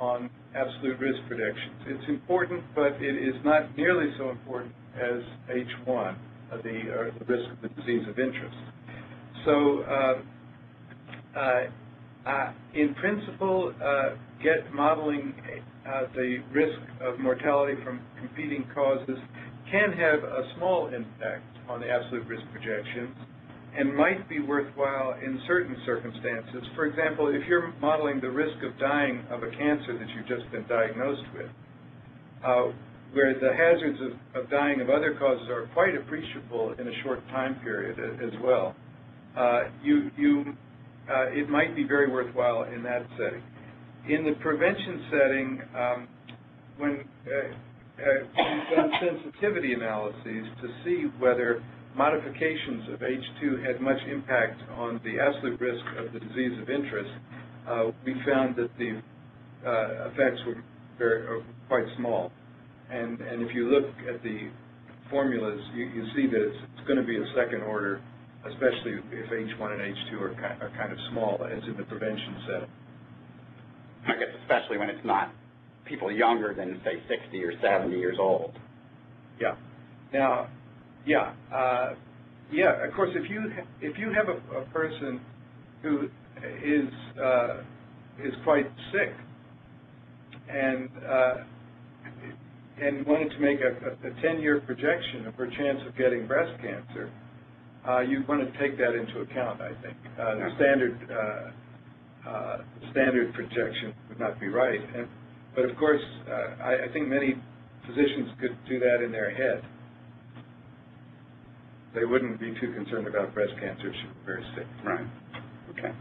on absolute risk predictions. It's important, but it is not nearly so important as H1, uh, the, uh, the risk of the disease of interest. So, uh, uh, in principle, get modeling uh, the risk of mortality from competing causes can have a small impact on the absolute risk projections and might be worthwhile in certain circumstances. For example, if you're modeling the risk of dying of a cancer that you've just been diagnosed with, uh, where the hazards of, of dying of other causes are quite appreciable in a short time period as well, uh, you, you, uh, it might be very worthwhile in that setting. In the prevention setting, um, when uh, uh, we've done sensitivity analyses to see whether modifications of H2 had much impact on the absolute risk of the disease of interest, uh, we found that the uh, effects were very, uh, quite small. And, and if you look at the formulas, you, you see that it's, it's going to be a second order, especially if H1 and H2 are, ki- are kind of small, as in the prevention setting. I guess especially when it's not people younger than, say, 60 or 70 years old. Yeah. Now, yeah, uh, yeah. Of course, if you if you have a, a person who is uh, is quite sick and uh, and wanted to make a, a 10-year projection of her chance of getting breast cancer, uh, you want to take that into account. I think uh, the standard uh, standard projection would not be right. And, but of course, uh, I, I think many physicians could do that in their head. they wouldn't be too concerned about breast cancer if she were very sick. Right. Okay.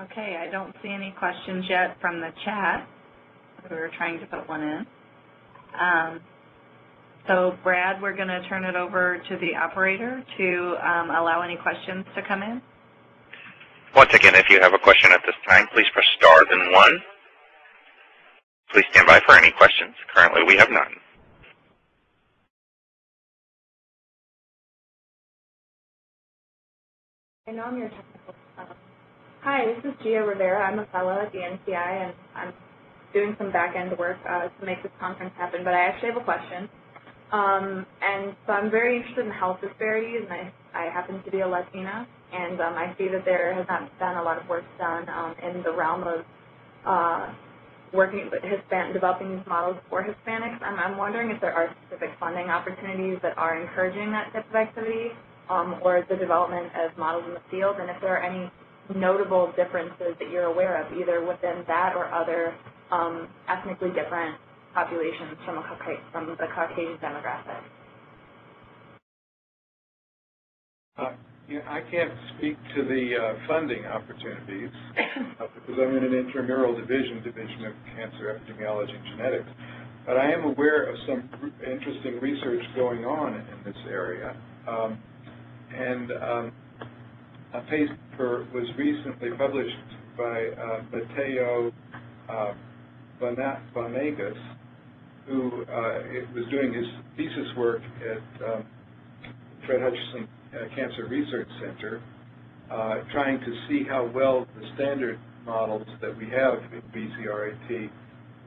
Okay, I don't see any questions yet from the chat. We were trying to put one in. Um, so Brad, we're going to turn it over to the operator to um, allow any questions to come in. Once again, if you have a question at this time, please press star then one. Please stand by for any questions. Currently, we have none. I know I'm your technical. Um, hi, this is Gia Rivera. I'm a fellow at the NCI, and I'm doing some back-end work uh, to make this conference happen. But I actually have a question. Um, and so I'm very interested in health disparities, and I, I happen to be a Latina, and um, I see that there has not been a lot of work done um, in the realm of uh, working with Hispan developing these models for Hispanics. I'm, I'm wondering if there are specific funding opportunities that are encouraging that type of activity, um, or the development of models in the field, and if there are any notable differences that you're aware of, either within that or other um, ethnically different populations from, a, from the Caucasian demographic. Uh, I can't speak to the uh, funding opportunities uh, because I'm in an intramural division, Division of Cancer Epidemiology and Genetics. But I am aware of some interesting research going on in this area. Um, and um, a paper was recently published by uh, Mateo uh, who uh, was doing his thesis work at um, Fred Hutchinson uh, Cancer Research Center, uh, trying to see how well the standard models that we have in BCRAT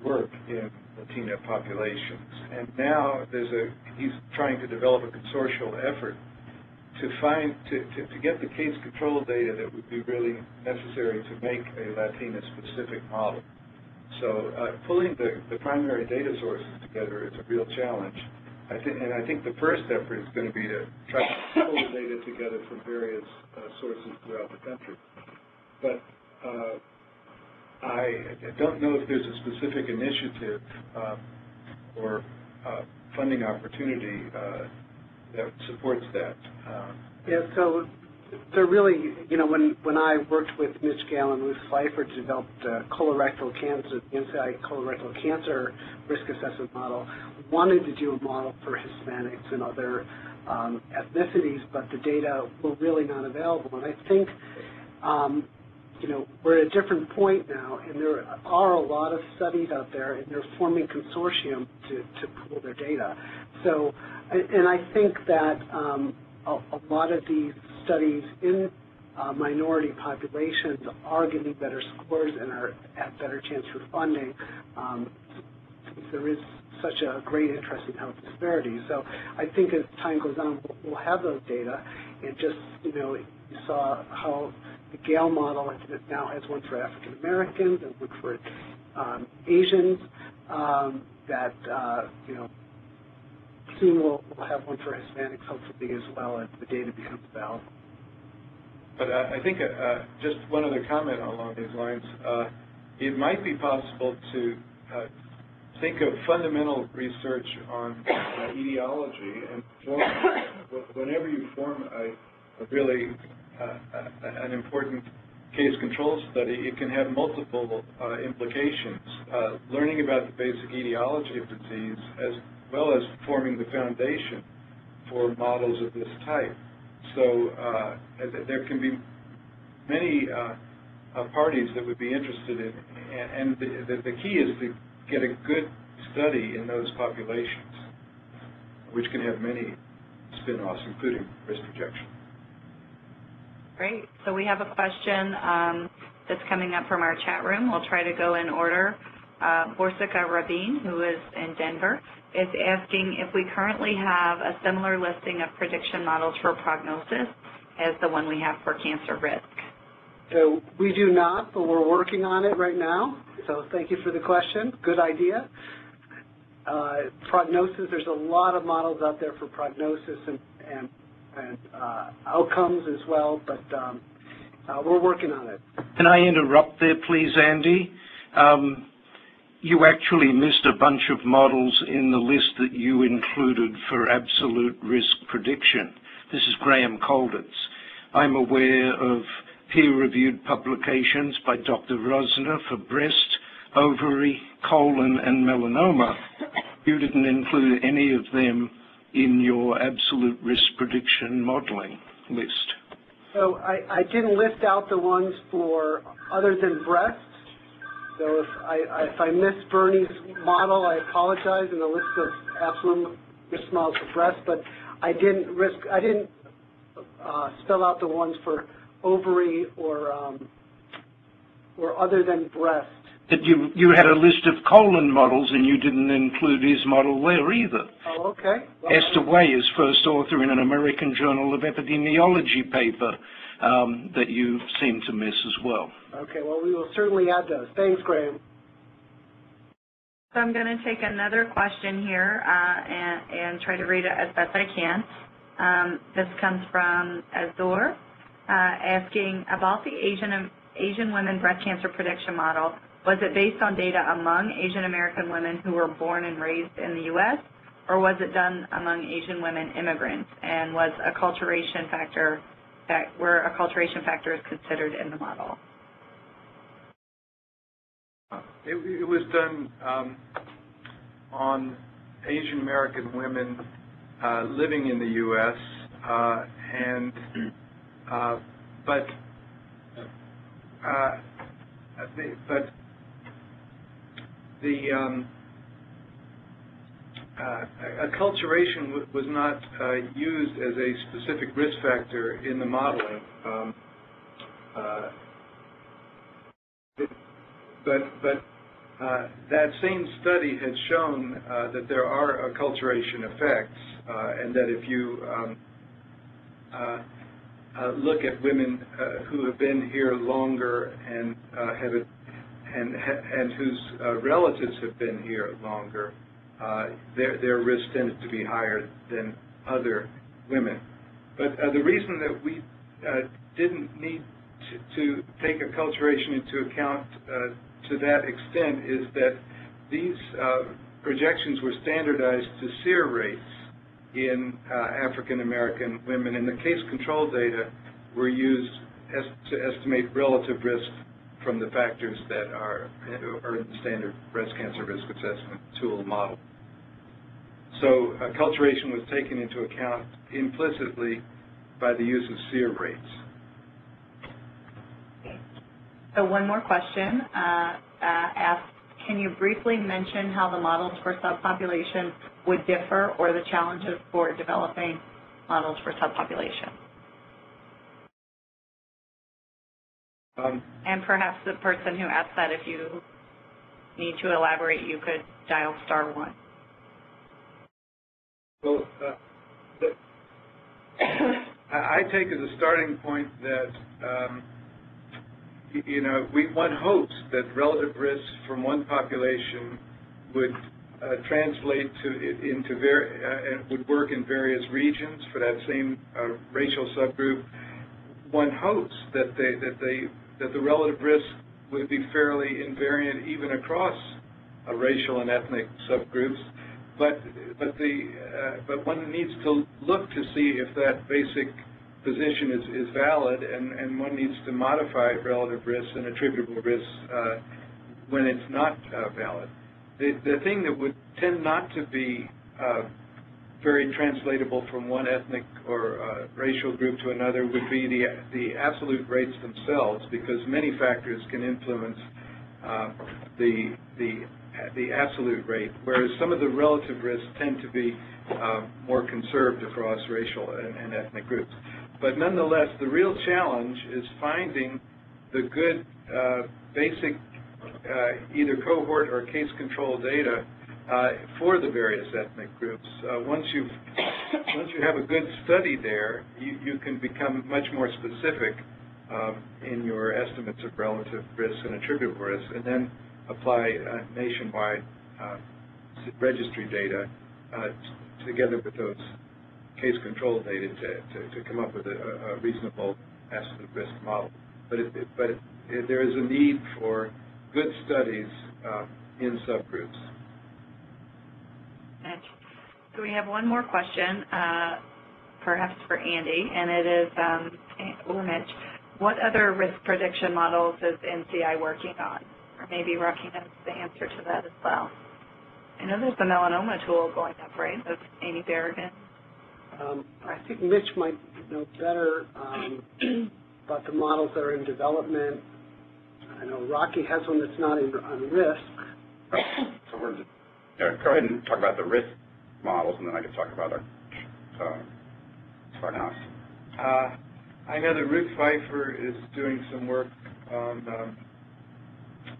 work in Latina populations. And now there's a, he's trying to develop a consortial effort to find, to, to, to get the case control data that would be really necessary to make a Latina-specific model. So uh, pulling the, the primary data sources together is a real challenge. I think, and I think the first effort is going to be to try to pull the data together from various uh, sources throughout the country. But uh, I don't know if there's a specific initiative um, or uh, funding opportunity uh, that supports that. Um, Yeah, so they're really, you know, when, when I worked with Mitch Gail and Ruth Pfeiffer to develop the colorectal cancer, the NCI colorectal cancer risk assessment model, wanted to do a model for Hispanics and other um, ethnicities, but the data were really not available. And I think, um, you know, we're at a different point now, and there are a lot of studies out there, and they're forming consortium to, to pool their data. So, and and I think that um, a, a lot of these studies in uh, minority populations are getting better scores and are at better chance for funding. Um, since there is such a great interest in health disparities. So I think as time goes on, we'll, we'll have those data, and just you know, you saw how the Gail model now has one for African Americans and one for um, Asians. Um, that uh, you know, soon we'll, we'll have one for Hispanics, hopefully as well, as the data becomes available. But uh, I think uh, uh, just one other comment along these lines. Uh, it might be possible to uh, think of fundamental research on uh, etiology and form, whenever you form a, a really an important case control study, it can have multiple implications. Learning about the basic etiology of disease as well as forming the foundation for models of this type. So uh, there can be many uh, uh, parties that would be interested in, and, and the, the, key is to get a good study in those populations, which can have many spin-offs, including risk projection. Great. So we have a question um, that's coming up from our chat room. We'll try to go in order. Uh, Borsika Rabin, who is in Denver, is asking if we currently have a similar listing of prediction models for prognosis as the one we have for cancer risk. So we do not, but we're working on it right now. So thank you for the question. Good idea. Uh, prognosis, there's a lot of models out there for prognosis and, and, and uh, outcomes as well, but um, uh, we're working on it. Can I interrupt there, please, Andy? Um, you actually missed a bunch of models in the list that you included for absolute risk prediction. This is Graham Colditz. I'm aware of peer-reviewed publications by Dr. Rosner for breast, ovary, colon, and melanoma. You didn't include any of them in your absolute risk prediction modeling list. So I, I didn't list out the ones for other than breast. So if I, if I missed Bernie's model, I apologize in the list of absolute risk models for breast, but I didn't risk, I didn't uh, spell out the ones for ovary or, um, or other than breast. But you, you had a list of colon models and you didn't include his model there either. Oh, okay. Well, Esther Wei is first author in an American Journal of Epidemiology paper um, that you seem to miss as well. Okay, well, we will certainly add those. Thanks, Graham. So I'm going to take another question here uh, and, and try to read it as best I can. Um, this comes from Azor, uh, asking about the Asian Asian women breast cancer prediction model. Was it based on data among Asian American women who were born and raised in the U.S., or was it done among Asian women immigrants? And was acculturation factor that where acculturation factor is considered in the model? It, it was done um, on Asian American women uh, living in the U.S. Uh, and uh, but uh, the, but the um, uh, acculturation was not uh, used as a specific risk factor in the modeling. Um, uh, but but uh, that same study had shown uh, that there are acculturation effects, uh, and that if you um, look at women who have been here longer and have it, and and whose relatives have been here longer, uh, their their risk tended to be higher than other women. But uh, the reason that we uh, didn't need to, to take acculturation into account uh, to that extent is that these uh, projections were standardized to SEER rates in uh, African American women, and the case control data were used as, to estimate relative risk from the factors that are, are in the standard breast cancer risk assessment tool model. So acculturation was taken into account implicitly by the use of SEER rates. So one more question, uh, uh, asked, can you briefly mention how the models for subpopulation would differ or the challenges for developing models for subpopulation? Um, And perhaps the person who asked that, if you need to elaborate, you could dial star one. Well, uh, the- I I take as a starting point that, um, y- you know, we, one hopes that relative risk from one population would uh, translate to, into, var- uh, and would work in various regions for that same uh, racial subgroup. One hopes that they, that they, that the relative risk would be fairly invariant even across uh, racial and ethnic subgroups. But but the uh, but one needs to look to see if that basic position is, is valid, and, and one needs to modify relative risks and attributable risks uh, when it's not uh, valid. The the thing that would tend not to be uh, very translatable from one ethnic or uh, racial group to another would be the the absolute rates themselves, because many factors can influence uh, the the the absolute rate, whereas some of the relative risks tend to be um, more conserved across racial and, and ethnic groups. But nonetheless, the real challenge is finding the good uh, basic uh, either cohort or case control data uh, for the various ethnic groups. Uh, once you once you have a good study there, you, you can become much more specific um, in your estimates of relative risk and attributable risk, and then apply uh, nationwide uh, registry data uh, together with those case control data to, to, to come up with a, a reasonable absolute risk model. But, it, it- but it- there is a need for good studies uh, in subgroups. And So we have one more question, uh, perhaps for Andy, and it is, um, or Mitch. What other risk prediction models is NCI working on? Or maybe Rocky knows the answer to that as well. I know there's the melanoma tool going up, right, of Amy Berrigan? Um, I think Mitch might know better um, about the models that are in development. I know Rocky has one that's not in, on risk. So we're, just- yeah, go ahead and talk about the risk models, and then I can talk about our, uh, prognosis. Uh, I know that Ruth Pfeiffer is doing some work on um,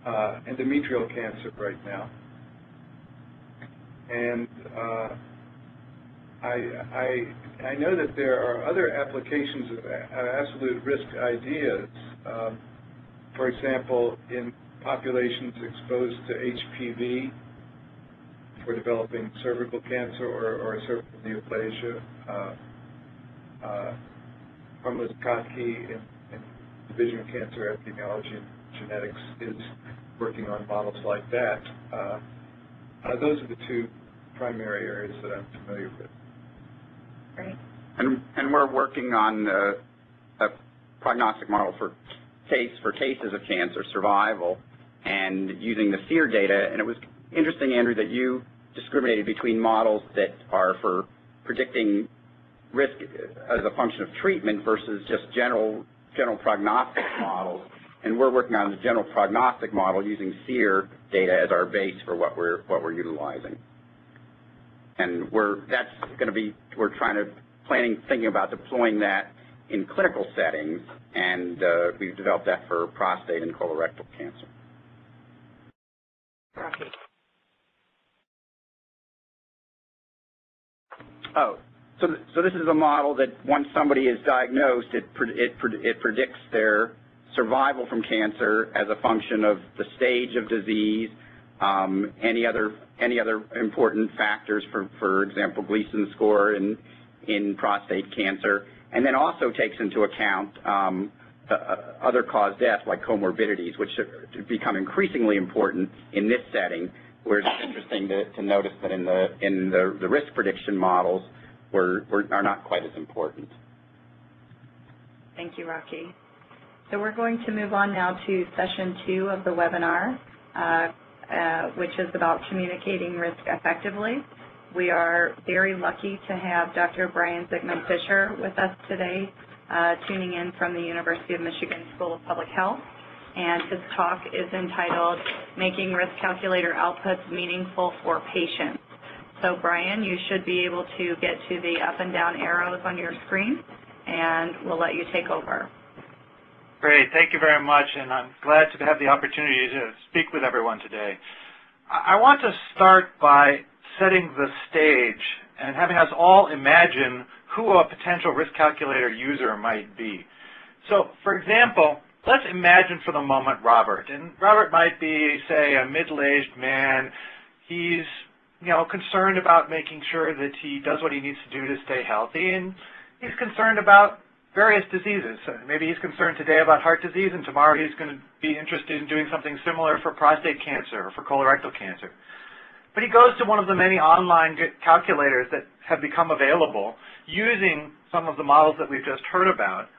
uh, endometrial cancer right now. And uh, I, I, I know that there are other applications of absolute risk ideas. Um, For example, in populations exposed to HPV for developing cervical cancer or, or cervical neoplasia. Uh, uh, Hormuzd Katki in, in Division of Cancer Epidemiology and Genetics is working on models like that. Uh, uh, those are the two primary areas that I'm familiar with. Great. And, and we're working on uh, a prognostic model for case, for cases of cancer survival and using the SEER data. And it was interesting, Andrew, that you discriminated between models that are for predicting risk as a function of treatment versus just general, general prognostic models. And we're working on the general prognostic model using SEER data as our base for what we're, what we're utilizing. And we're, that's going to be, we're trying to, planning, thinking about deploying that in clinical settings, and uh, we've developed that for prostate and colorectal cancer. Rocky. Oh, so, so this is a model that once somebody is diagnosed, it, it, it predicts their survival from cancer as a function of the stage of disease, um, any other any other important factors, for for example, Gleason score in in prostate cancer, and then also takes into account um, uh, other cause deaths like comorbidities, which become increasingly important in this setting. Where it's interesting to, to notice that in the in the, the risk prediction models, were, were are not quite as important. Thank you, Rocky. So we're going to move on now to session two of the webinar, uh, uh, which is about communicating risk effectively. We are very lucky to have Dr. Brian Zikmund-Fisher with us today, uh, tuning in from the University of Michigan School of Public Health. And his talk is entitled Making Risk Calculator Outputs Meaningful for Patients. So Brian, you should be able to get to the up and down arrows on your screen, and we'll let you take over. Great. Thank you very much, and I'm glad to have the opportunity to speak with everyone today. I want to start by setting the stage and having us all imagine who a potential risk calculator user might be. So, for example, let's imagine for the moment Robert. And Robert might be, say, a middle-aged man. He's, you know, concerned about making sure that he does what he needs to do to stay healthy, and he's concerned about various diseases. So maybe he's concerned today about heart disease, and tomorrow he's going to be interested in doing something similar for prostate cancer or for colorectal cancer. But he goes to one of the many online calculators that have become available using some of the models that we've just heard about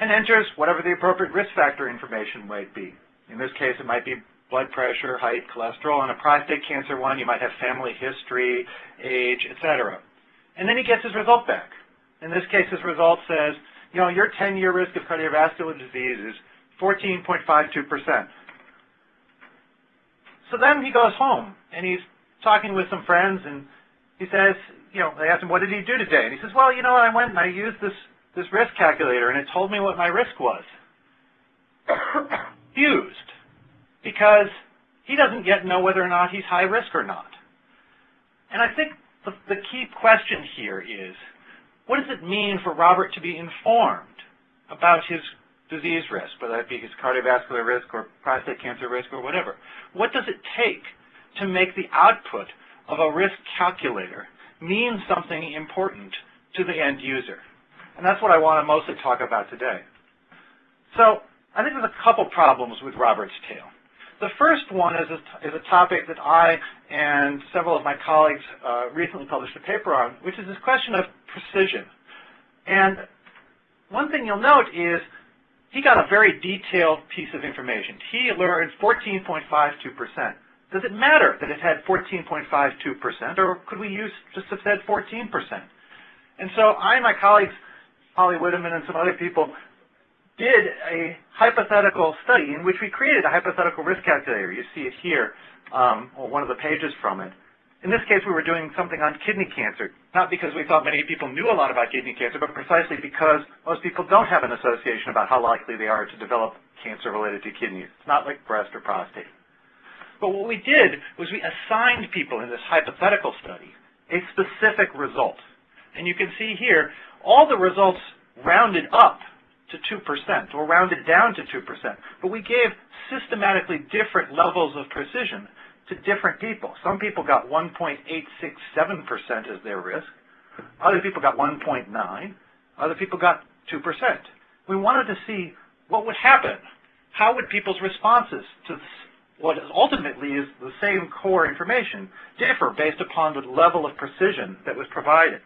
and enters whatever the appropriate risk factor information might be. In this case, it might be blood pressure, height, cholesterol. On a prostate cancer one, you might have family history, age, etc. And then he gets his result back. In this case, his result says, you know, your 10-year risk of cardiovascular disease is 14.52%. So then he goes home, and he's talking with some friends, and he says, you know, they ask him, what did he do today? And he says, well, you know, I went and I used this, this risk calculator, and it told me what my risk was. Used. Because he doesn't yet know whether or not he's high risk or not. And I think the, the key question here is, what does it mean for Robert to be informed about his disease risk, whether that be his cardiovascular risk or prostate cancer risk or whatever? What does it take to make the output of a risk calculator mean something important to the end user? And that's what I want to mostly talk about today. So I think there's a couple problems with Robert's tale. The first one is a, is a topic that I and several of my colleagues uh, recently published a paper on, which is this question of precision. And one thing you'll note is he got a very detailed piece of information. He learned 14.52%. Does it matter that it had 14.52%, or could we use just have said 14%? And so I and my colleagues, Holly Witteman and some other people, did a hypothetical study in which we created a hypothetical risk calculator. You see it here, um, or one of the pages from it. In this case, we were doing something on kidney cancer, not because we thought many people knew a lot about kidney cancer, but precisely because most people don't have an association about how likely they are to develop cancer related to kidneys. It's not like breast or prostate. But what we did was we assigned people in this hypothetical study a specific result. And you can see here, all the results rounded up to 2% or rounded down to 2%. But we gave systematically different levels of precision to different people. Some people got 1.867% as their risk. Other people got 1.9. Other people got 2%. We wanted to see what would happen. How would people's responses to what ultimately is the same core information differ based upon the level of precision that was provided?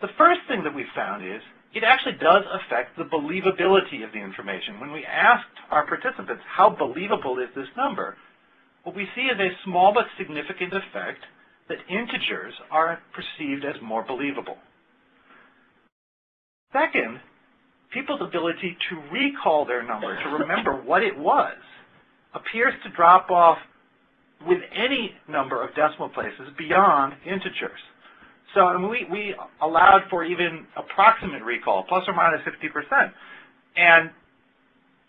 The first thing that we found is it actually does affect the believability of the information. When we asked our participants, how believable is this number, what we see is a small but significant effect that integers are perceived as more believable. Second, people's ability to recall their number, to remember what it was, appears to drop off with any number of decimal places beyond integers. So we, we allowed for even approximate recall, plus or minus 50%. And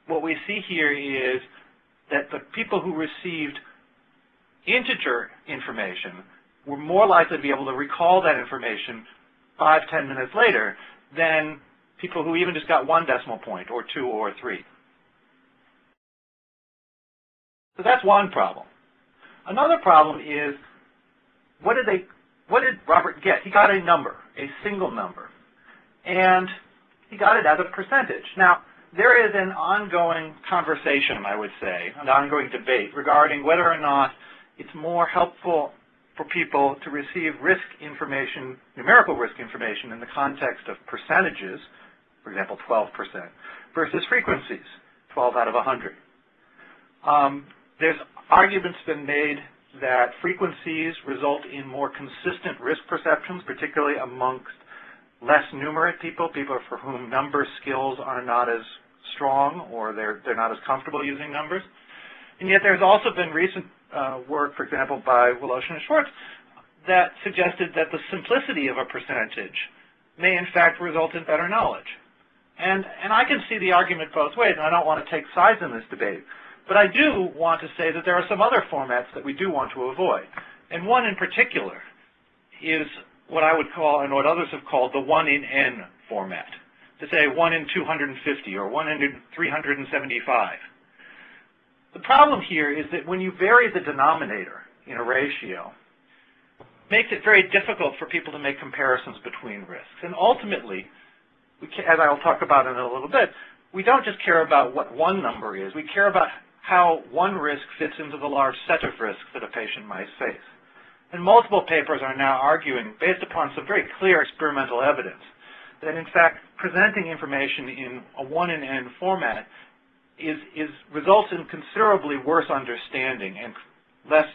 what we see here is that the people who received integer information were more likely to be able to recall that information five, ten minutes later than people who even just got one decimal point or two or three. So that's one problem. Another problem is what did they what did Robert get? He got a number, a single number, and he got it as a percentage. Now, there is an ongoing conversation, I would say, an ongoing debate regarding whether or not it's more helpful for people to receive risk information, numerical risk information in the context of percentages, for example, 12%, versus frequencies, 12 out of 100. Um, there's arguments been made that frequencies result in more consistent risk perceptions, particularly amongst less numerate people, people for whom number skills are not as strong or they're, they're not as comfortable using numbers. And yet there's also been recent uh, work, for example, by Woloshin and Schwartz, that suggested that the simplicity of a percentage may in fact result in better knowledge. And, and I can see the argument both ways, and I don't want to take sides in this debate. But I do want to say that there are some other formats that we do want to avoid. And one in particular is what I would call, and what others have called, the 1 in n format. To say 1 in 250 or 1 in 375. The problem here is that when you vary the denominator in a ratio, it makes it very difficult for people to make comparisons between risks. And ultimately, as I'll talk about in a little bit, we don't just care about what one number is. We care about how one risk fits into the large set of risks that a patient might face. And multiple papers are now arguing, based upon some very clear experimental evidence, that in fact presenting information in a 1 in n format is, is results in considerably worse understanding and less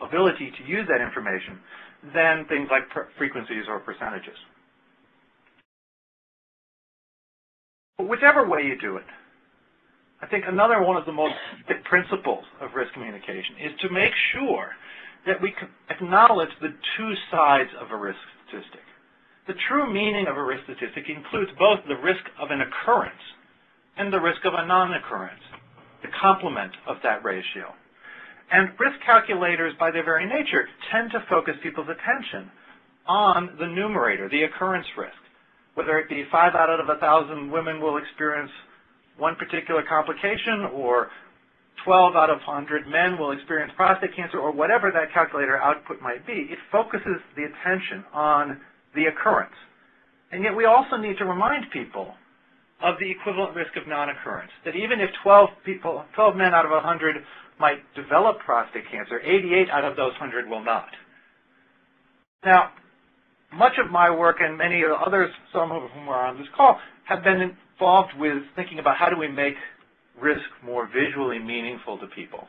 ability to use that information than things like frequencies or percentages. But whichever way you do it, I think another one of the most basic principles of risk communication is to make sure that we acknowledge the two sides of a risk statistic. The true meaning of a risk statistic includes both the risk of an occurrence and the risk of a non-occurrence, the complement of that ratio. And risk calculators, by their very nature, tend to focus people's attention on the numerator, the occurrence risk. Whether it be 5 out of a 1,000 women will experience one particular complication or 12 out of 100 men will experience prostate cancer or whatever that calculator output might be, it focuses the attention on the occurrence. And yet we also need to remind people of the equivalent risk of non-occurrence. That even if 12 people, 12 men out of 100 might develop prostate cancer, 88 out of those 100 will not. Now, much of my work and many of the others, some of whom are on this call, have been involved with thinking about how do we make risk more visually meaningful to people.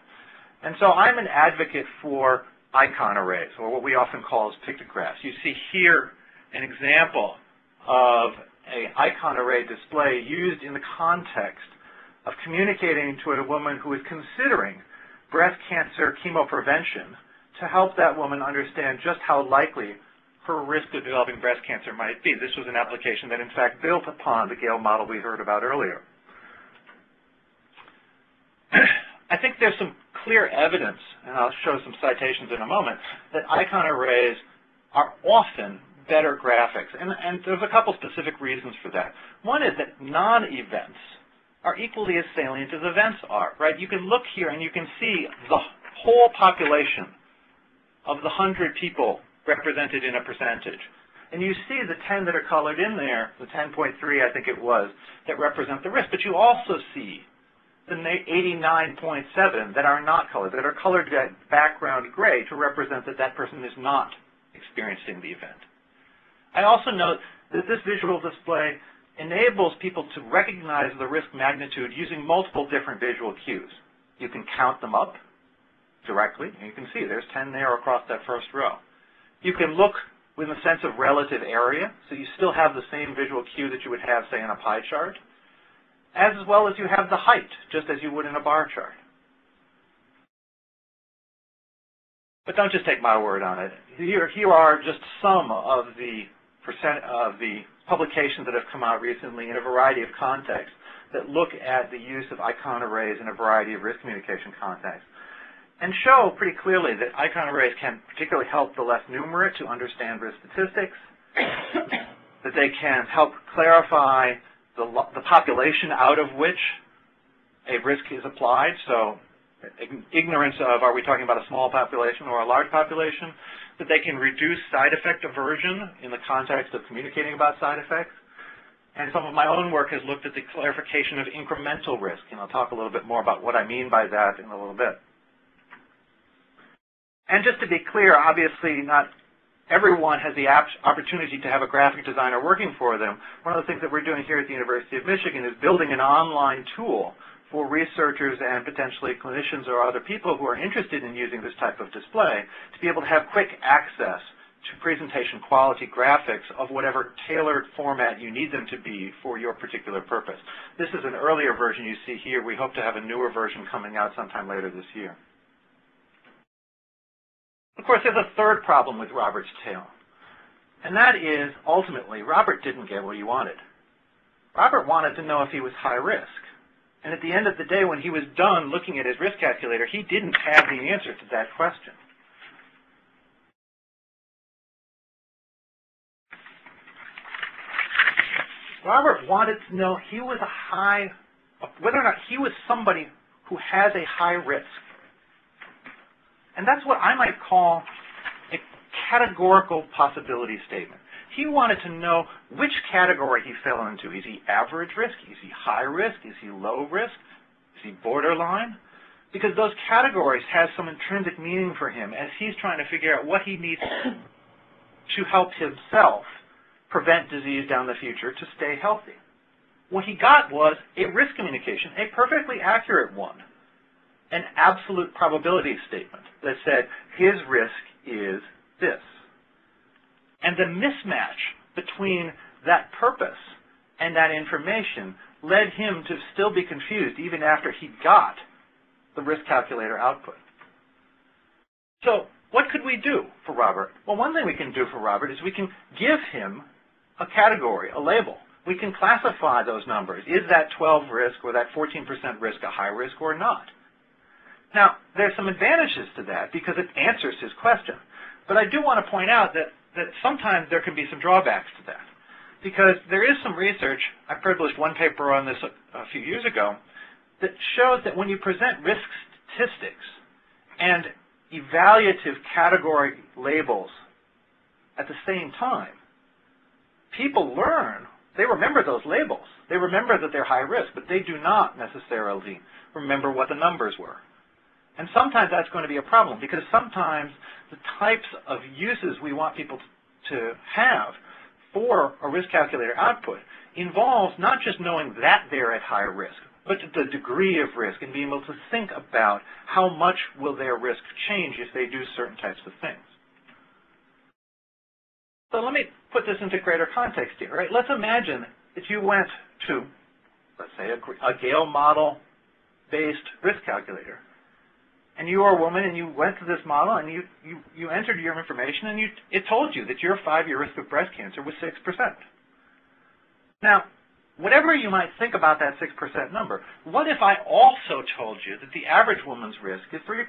And so I'm an advocate for icon arrays, or what we often call as pictographs. You see here an example of an icon array display used in the context of communicating to a woman who is considering breast cancer chemoprevention to help that woman understand just how likely her risk of developing breast cancer might be. This was an application that in fact built upon the Gail model we heard about earlier. I think there's some clear evidence, and I'll show some citations in a moment, that icon arrays are often better graphics. And, and there's a couple specific reasons for that. One is that non-events are equally as salient as events are, right? You can look here and you can see the whole population of the 100 people represented in a percentage. And you see the 10 that are colored in there, the 10.3 I think it was, that represent the risk. But you also see the 89.7 that are not colored, that are colored background gray to represent that that person is not experiencing the event. I also note that this visual display enables people to recognize the risk magnitude using multiple different visual cues. You can count them up directly, and you can see there's 10 there across that first row. You can look with a sense of relative area, so you still have the same visual cue that you would have, say, in a pie chart, as well as you have the height, just as you would in a bar chart. But don't just take my word on it. Here, here are just some of the percent of the publications that have come out recently in a variety of contexts that look at the use of icon arrays in a variety of risk communication contexts and show pretty clearly that icon arrays can particularly help the less numerate to understand risk statistics, that they can help clarify the, the population out of which a risk is applied. So ignorance of are we talking about a small population or a large population, that they can reduce side effect aversion in the context of communicating about side effects. And some of my own work has looked at the clarification of incremental risk, and I'll talk a little bit more about what I mean by that in a little bit. And just to be clear, obviously not everyone has the opportunity to have a graphic designer working for them. One of the things that we're doing here at the University of Michigan is building an online tool for researchers and potentially clinicians or other people who are interested in using this type of display to be able to have quick access to presentation quality graphics of whatever tailored format you need them to be for your particular purpose. This is an earlier version you see here. We hope to have a newer version coming out sometime later this year. Of course, there's a third problem with Robert's tale, and that is ultimately Robert didn't get what he wanted. Robert wanted to know if he was high risk. And at the end of the day, when he was done looking at his risk calculator, he didn't have the answer to that question. Robert wanted to know he was a high, whether or not he was somebody who has a high risk. And that's what I might call a categorical possibility statement. He wanted to know which category he fell into. Is he average risk? Is he high risk? Is he low risk? Is he borderline? Because those categories have some intrinsic meaning for him as he's trying to figure out what he needs to help himself prevent disease down the future to stay healthy. What he got was a risk communication, a perfectly accurate one, an absolute probability statement that said his risk is this. And the mismatch between that purpose and that information led him to still be confused even after he got the risk calculator output. So what could we do for Robert? Well, one thing we can do for Robert is we can give him a category, a label. We can classify those numbers. Is that 12 risk or that 14% risk a high risk or not? Now, there's some advantages to that because it answers his question. But I do want to point out that that sometimes there can be some drawbacks to that. Because there is some research, I published one paper on this a, a few years ago, that shows that when you present risk statistics and evaluative category labels at the same time, people learn they remember those labels. They remember that they're high risk, but they do not necessarily remember what the numbers were. And sometimes that's going to be a problem because sometimes the types of uses we want people to have for a risk calculator output involves not just knowing that they're at high risk, but the degree of risk and being able to think about how much will their risk change if they do certain types of things. So let me put this into greater context here, right? Let's imagine that you went to, let's say, a, a Gail model-based risk calculator. And you are a woman and you went to this model and you, you, you entered your information and you, it told you that your five-year risk of breast cancer was 6%. Now, whatever you might think about that 6% number, what if I also told you that the average woman's risk is 3%?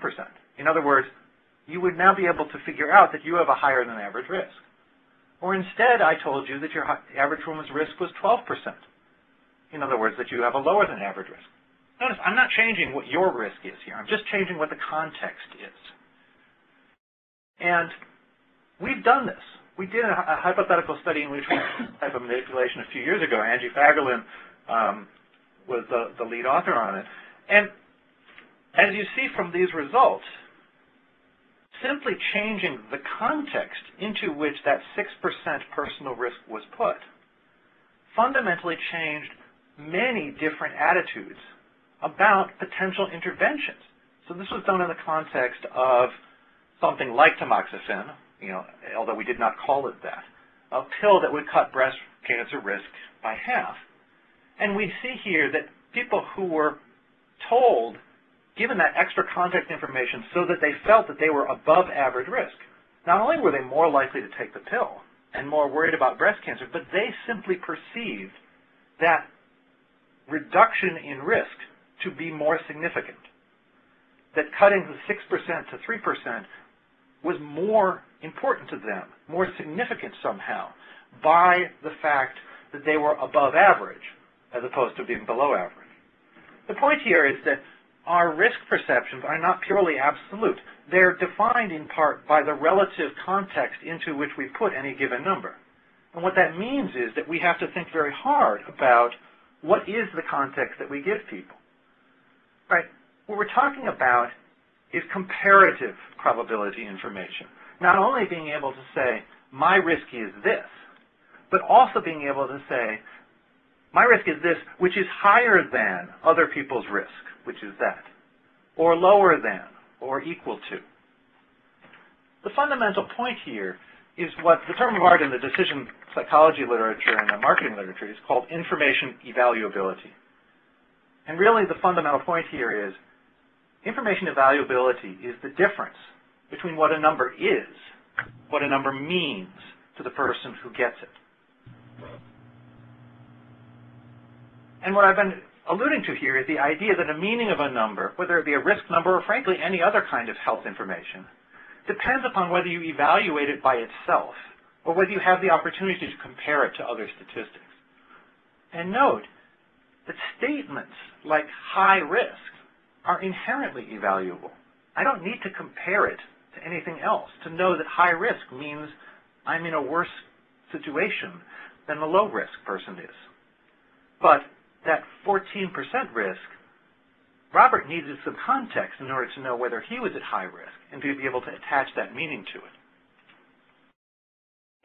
In other words, you would now be able to figure out that you have a higher than average risk. Or instead, I told you that your average woman's risk was 12%. In other words, that you have a lower than average risk. Notice, I'm not changing what your risk is here. I'm just changing what the context is. And we've done this. We did a, a hypothetical study in which we type of manipulation a few years ago. Angie Fagerlin um, was the, the lead author on it. And as you see from these results, simply changing the context into which that 6% personal risk was put fundamentally changed many different attitudes about potential interventions. So this was done in the context of something like tamoxifen, you know, although we did not call it that, a pill that would cut breast cancer risk by half. And we see here that people who were told, given that extra contact information so that they felt that they were above average risk, not only were they more likely to take the pill and more worried about breast cancer, but they simply perceived that reduction in risk to be more significant. That cutting the 6% to 3% was more important to them, more significant somehow, by the fact that they were above average as opposed to being below average. The point here is that our risk perceptions are not purely absolute. They're defined in part by the relative context into which we put any given number. And what that means is that we have to think very hard about what is the context that we give people. Right? What we're talking about is comparative probability information. Not only being able to say, my risk is this, but also being able to say, my risk is this, which is higher than other people's risk, which is that, or lower than, or equal to. The fundamental point here is what the term of art in the decision psychology literature and the marketing literature is called information evaluability. And really the fundamental point here is information evaluability is the difference between what a number is, what a number means to the person who gets it. And what I've been alluding to here is the idea that a meaning of a number, whether it be a risk number or frankly any other kind of health information, depends upon whether you evaluate it by itself or whether you have the opportunity to compare it to other statistics. And note that statements like high risk are inherently evaluable. I don't need to compare it to anything else to know that high risk means I'm in a worse situation than the low risk person is. But that 14% risk, Robert needed some context in order to know whether he was at high risk and to be able to attach that meaning to it.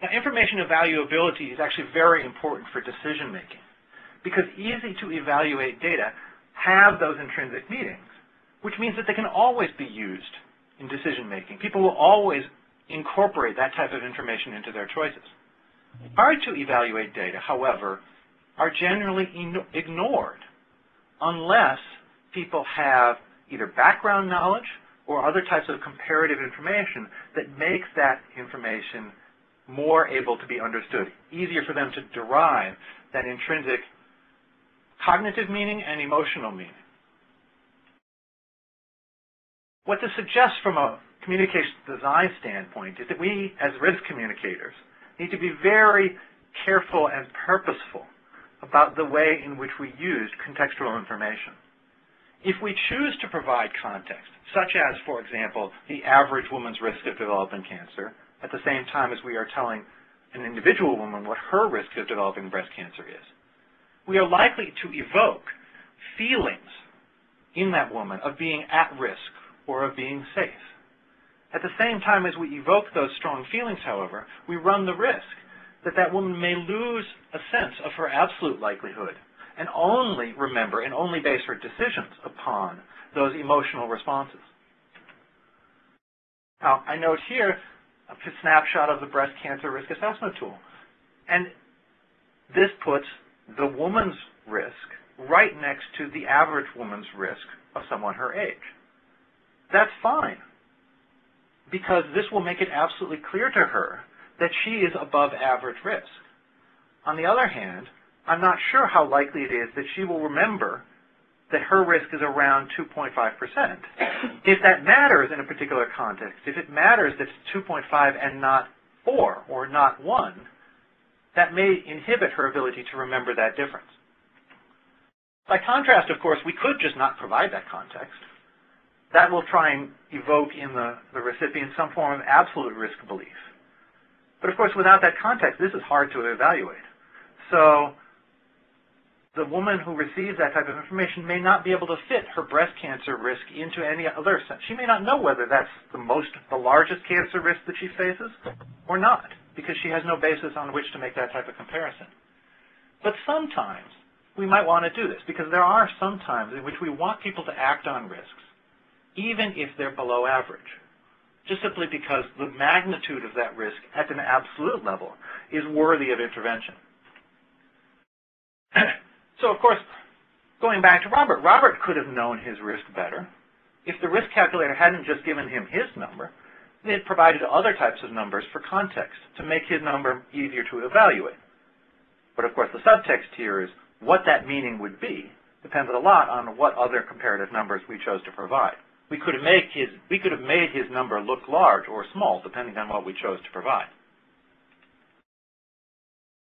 Now, information evaluability is actually very important for decision making because easy to evaluate data have those intrinsic meanings, which means that they can always be used in decision making. People will always incorporate that type of information into their choices. Hard to evaluate data, however, are generally ignored unless people have either background knowledge or other types of comparative information that makes that information more able to be understood, easier for them to derive that intrinsic cognitive meaning and emotional meaning. What this suggests from a communication design standpoint is that we, as risk communicators, need to be very careful and purposeful about the way in which we use contextual information. If we choose to provide context, such as, for example, the average woman's risk of developing cancer, at the same time as we are telling an individual woman what her risk of developing breast cancer is, we are likely to evoke feelings in that woman of being at risk or of being safe. At the same time as we evoke those strong feelings, however, we run the risk that that woman may lose a sense of her absolute likelihood and only remember and only base her decisions upon those emotional responses. Now, I note here a snapshot of the breast cancer risk assessment tool. And this puts the woman's risk right next to the average woman's risk of someone her age. That's fine, because this will make it absolutely clear to her that she is above average risk. On the other hand, I'm not sure how likely it is that she will remember that her risk is around 2.5%. if that matters in a particular context, if it matters that it's 2.5 and not 4 or not 1, that may inhibit her ability to remember that difference. By contrast, of course, we could just not provide that context. That will try and evoke in the, the recipient some form of absolute risk belief. But of course, without that context, this is hard to evaluate. So the woman who receives that type of information may not be able to fit her breast cancer risk into any other sense. She may not know whether that's the most, the largest cancer risk that she faces or not, because she has no basis on which to make that type of comparison. But sometimes we might want to do this, because there are some times in which we want people to act on risks, even if they're below average, just simply because the magnitude of that risk at an absolute level is worthy of intervention. So of course, going back to Robert, Robert could have known his risk better if the risk calculator hadn't just given him his number, it provided other types of numbers for context to make his number easier to evaluate. But of course, the subtext here is what that meaning would be depended a lot on what other comparative numbers we chose to provide. We could his, we could have made his number look large or small depending on what we chose to provide.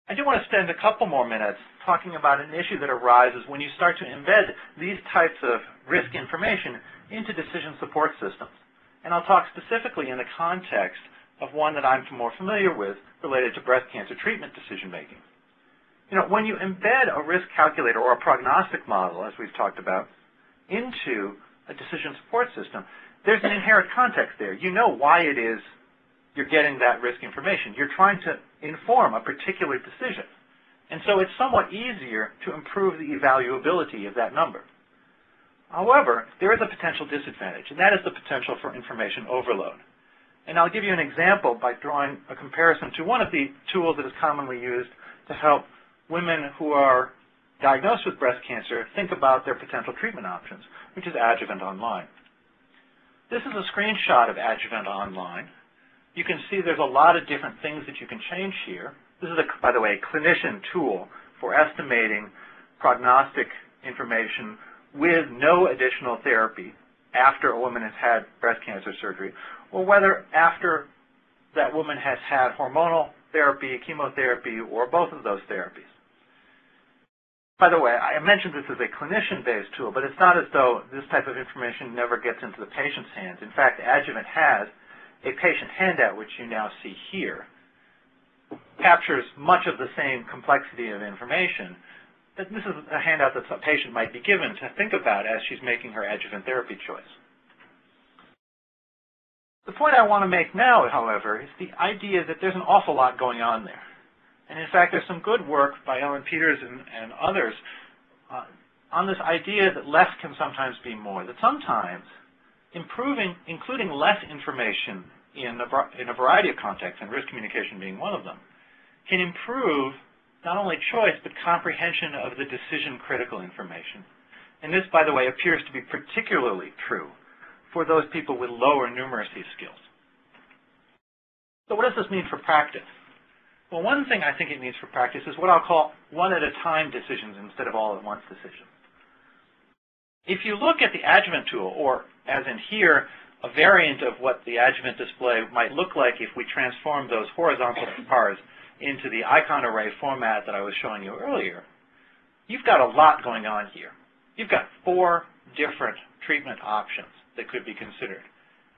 I do want to spend a couple more minutes talking about an issue that arises when you start to embed these types of risk information into decision support systems. And I'll talk specifically in the context of one that I'm more familiar with related to breast cancer treatment decision making. You know, when you embed a risk calculator or a prognostic model, as we've talked about, into a decision support system, there's an inherent context there. You know why it is you're getting that risk information. You're trying to inform a particular decision. And so it's somewhat easier to improve the evaluability of that number. However, there is a potential disadvantage, and that is the potential for information overload. And I'll give you an example by drawing a comparison to one of the tools that is commonly used to help women who are diagnosed with breast cancer think about their potential treatment options, which is Adjuvant Online. This is a screenshot of Adjuvant Online, you can see there's a lot of different things that you can change here. This is, a, by the way, a clinician tool for estimating prognostic information with no additional therapy after a woman has had breast cancer surgery, or whether after that woman has had hormonal therapy, chemotherapy, or both of those therapies. By the way, I mentioned this as a clinician-based tool, but it's not as though this type of information never gets into the patient's hands. In fact, Adjuvant has a patient handout, which you now see here, captures much of the same complexity of information. This is a handout that a patient might be given to think about as she's making her adjuvant therapy choice. The point I want to make now, however, is the idea that there's an awful lot going on there. And in fact, there's some good work by Ellen Peters and, and others uh, on this idea that less can sometimes be more, that sometimes improving, including less information in a, in a variety of contexts, and risk communication being one of them, can improve not only choice, but comprehension of the decision-critical information. And this, by the way, appears to be particularly true for those people with lower numeracy skills. So what does this mean for practice? Well, one thing I think it means for practice is what I'll call one-at-a-time decisions instead of all-at-once decisions. If you look at the adjuvant tool, or as in here, a variant of what the adjuvant display might look like if we transform those horizontal bars into the icon array format that I was showing you earlier, you've got a lot going on here. You've got four different treatment options that could be considered.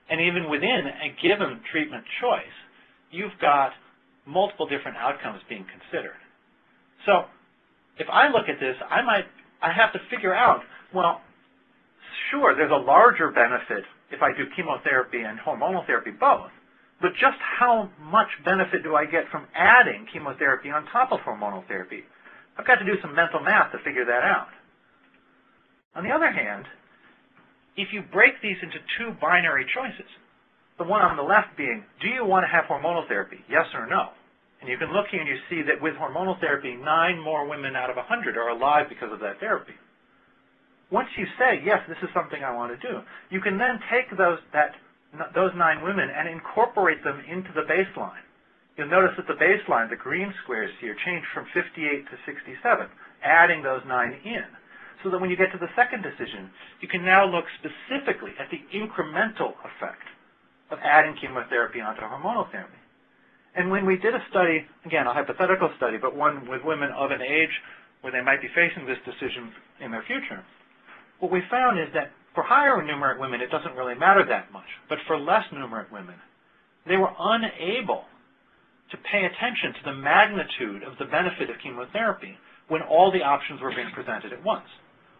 And even within a given treatment choice, you've got multiple different outcomes being considered. So if I look at this, I might, I have to figure out, well, sure, there's a larger benefit if I do chemotherapy and hormonal therapy both, but just how much benefit do I get from adding chemotherapy on top of hormonal therapy? I've got to do some mental math to figure that out. On the other hand, if you break these into two binary choices, the one on the left being, do you want to have hormonal therapy, yes or no? And you can look here and you see that with hormonal therapy, nine more women out of 100 are alive because of that therapy. Once you say, yes, this is something I want to do, you can then take those, that, those nine women and incorporate them into the baseline. You'll notice that the baseline, the green squares here, change from 58 to 67, adding those nine in. So that when you get to the second decision, you can now look specifically at the incremental effect of adding chemotherapy onto hormonal therapy. And when we did a study, again, a hypothetical study, but one with women of an age where they might be facing this decision in their future, what we found is that for higher numerate women, it doesn't really matter that much. But for less numerate women, they were unable to pay attention to the magnitude of the benefit of chemotherapy when all the options were being presented at once.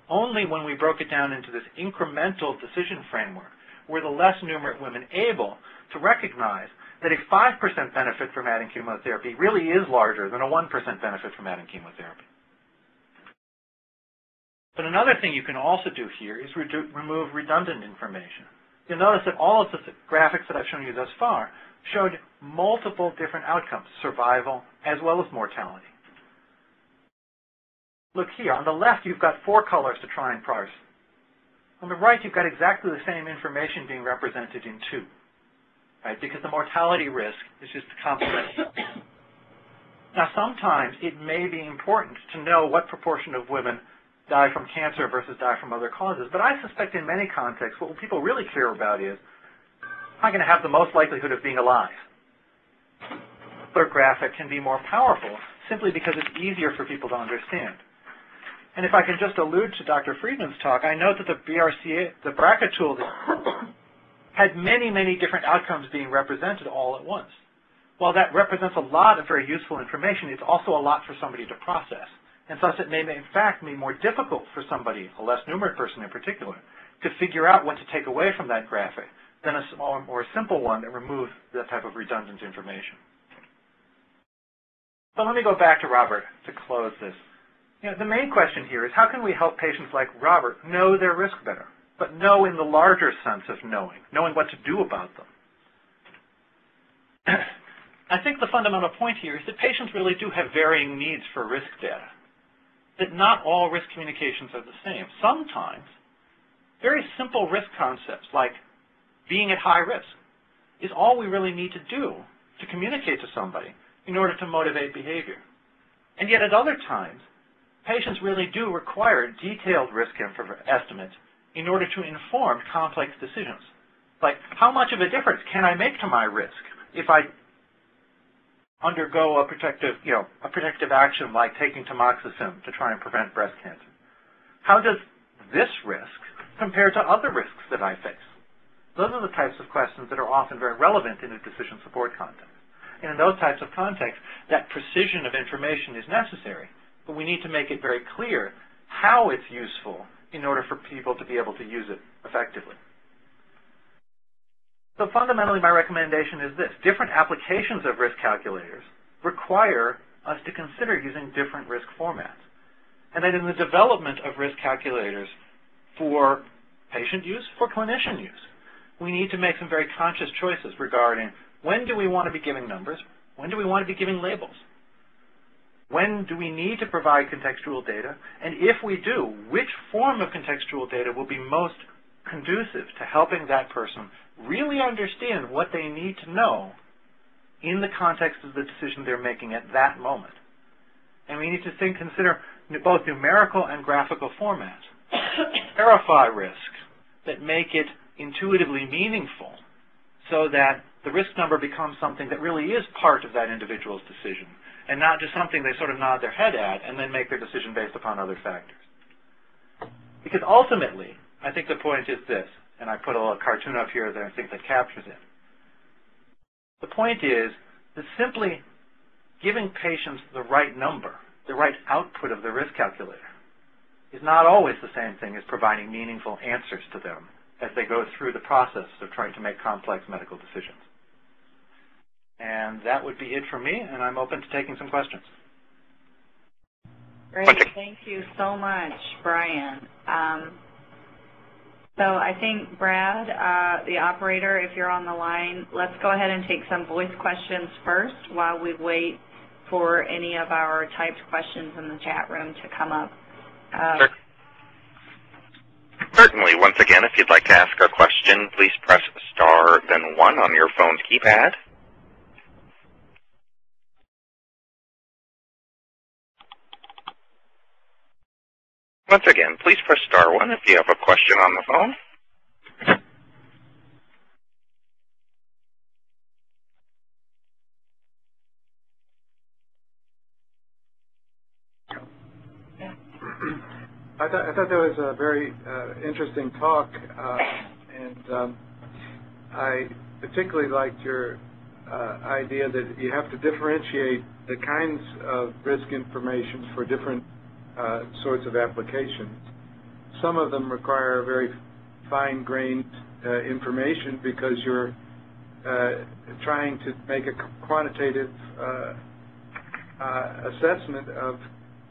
Only when we broke it down into this incremental decision framework were the less numerate women able to recognize that a 5% benefit from adding chemotherapy really is larger than a 1% benefit from adding chemotherapy. But another thing you can also do here is remove redundant information. You'll notice that all of the graphics that I've shown you thus far showed multiple different outcomes, survival as well as mortality. Look here, on the left you've got four colors to try and parse. On the right you've got exactly the same information being represented in two right? Because the mortality risk is just complementary. now, sometimes it may be important to know what proportion of women die from cancer versus die from other causes. But I suspect in many contexts, what people really care about is, am I going to have the most likelihood of being alive? Third graphic can be more powerful simply because it's easier for people to understand. And if I can just allude to Dr. Freedman's talk, I note that the BRCA, the BRCA tool had many, many different outcomes being represented all at once. While that represents a lot of very useful information, it's also a lot for somebody to process. And thus it may, in fact, be more difficult for somebody, a less numerate person in particular, to figure out what to take away from that graphic than a smaller, more simple one that removes that type of redundant information. But let me go back to Robert to close this. You know, the main question here is how can we help patients like Robert know their risk better? but know in the larger sense of knowing, knowing what to do about them. I think the fundamental point here is that patients really do have varying needs for risk data, that not all risk communications are the same. Sometimes very simple risk concepts like being at high risk is all we really need to do to communicate to somebody in order to motivate behavior. And yet at other times, patients really do require detailed risk estimates in order to inform complex decisions. Like, how much of a difference can I make to my risk if I undergo a protective, you know, a protective action like taking tamoxifen to try and prevent breast cancer? How does this risk compare to other risks that I face? Those are the types of questions that are often very relevant in a decision support context. And in those types of contexts, that precision of information is necessary, but we need to make it very clear how it's useful in order for people to be able to use it effectively. So fundamentally, my recommendation is this. Different applications of risk calculators require us to consider using different risk formats. And that in the development of risk calculators for patient use, for clinician use, we need to make some very conscious choices regarding when do we want to be giving numbers, when do we want to be giving labels, when do we need to provide contextual data? And if we do, which form of contextual data will be most conducive to helping that person really understand what they need to know in the context of the decision they're making at that moment? And we need to think, consider both numerical and graphical formats. Verify risk that make it intuitively meaningful so that the risk number becomes something that really is part of that individual's decision and not just something they sort of nod their head at and then make their decision based upon other factors. Because ultimately, I think the point is this, and I put a little cartoon up here that I think that captures it. The point is that simply giving patients the right number, the right output of the risk calculator, is not always the same thing as providing meaningful answers to them as they go through the process of trying to make complex medical decisions. And that would be it for me, and I'm open to taking some questions. Great. Thank you so much, Brian. Um, so I think, Brad, uh, the operator, if you're on the line, let's go ahead and take some voice questions first while we wait for any of our typed questions in the chat room to come up. Uh, Sure. Certainly. Once again, if you'd like to ask a question, please press star then one on your phone's keypad. Once again, please press star one if you have a question on the phone. I thought, I thought that was a very uh, interesting talk, uh, and um, I particularly liked your uh, idea that you have to differentiate the kinds of risk information for different uh, sorts of applications. Some of them require very fine-grained uh, information because you're uh, trying to make a quantitative uh, uh, assessment of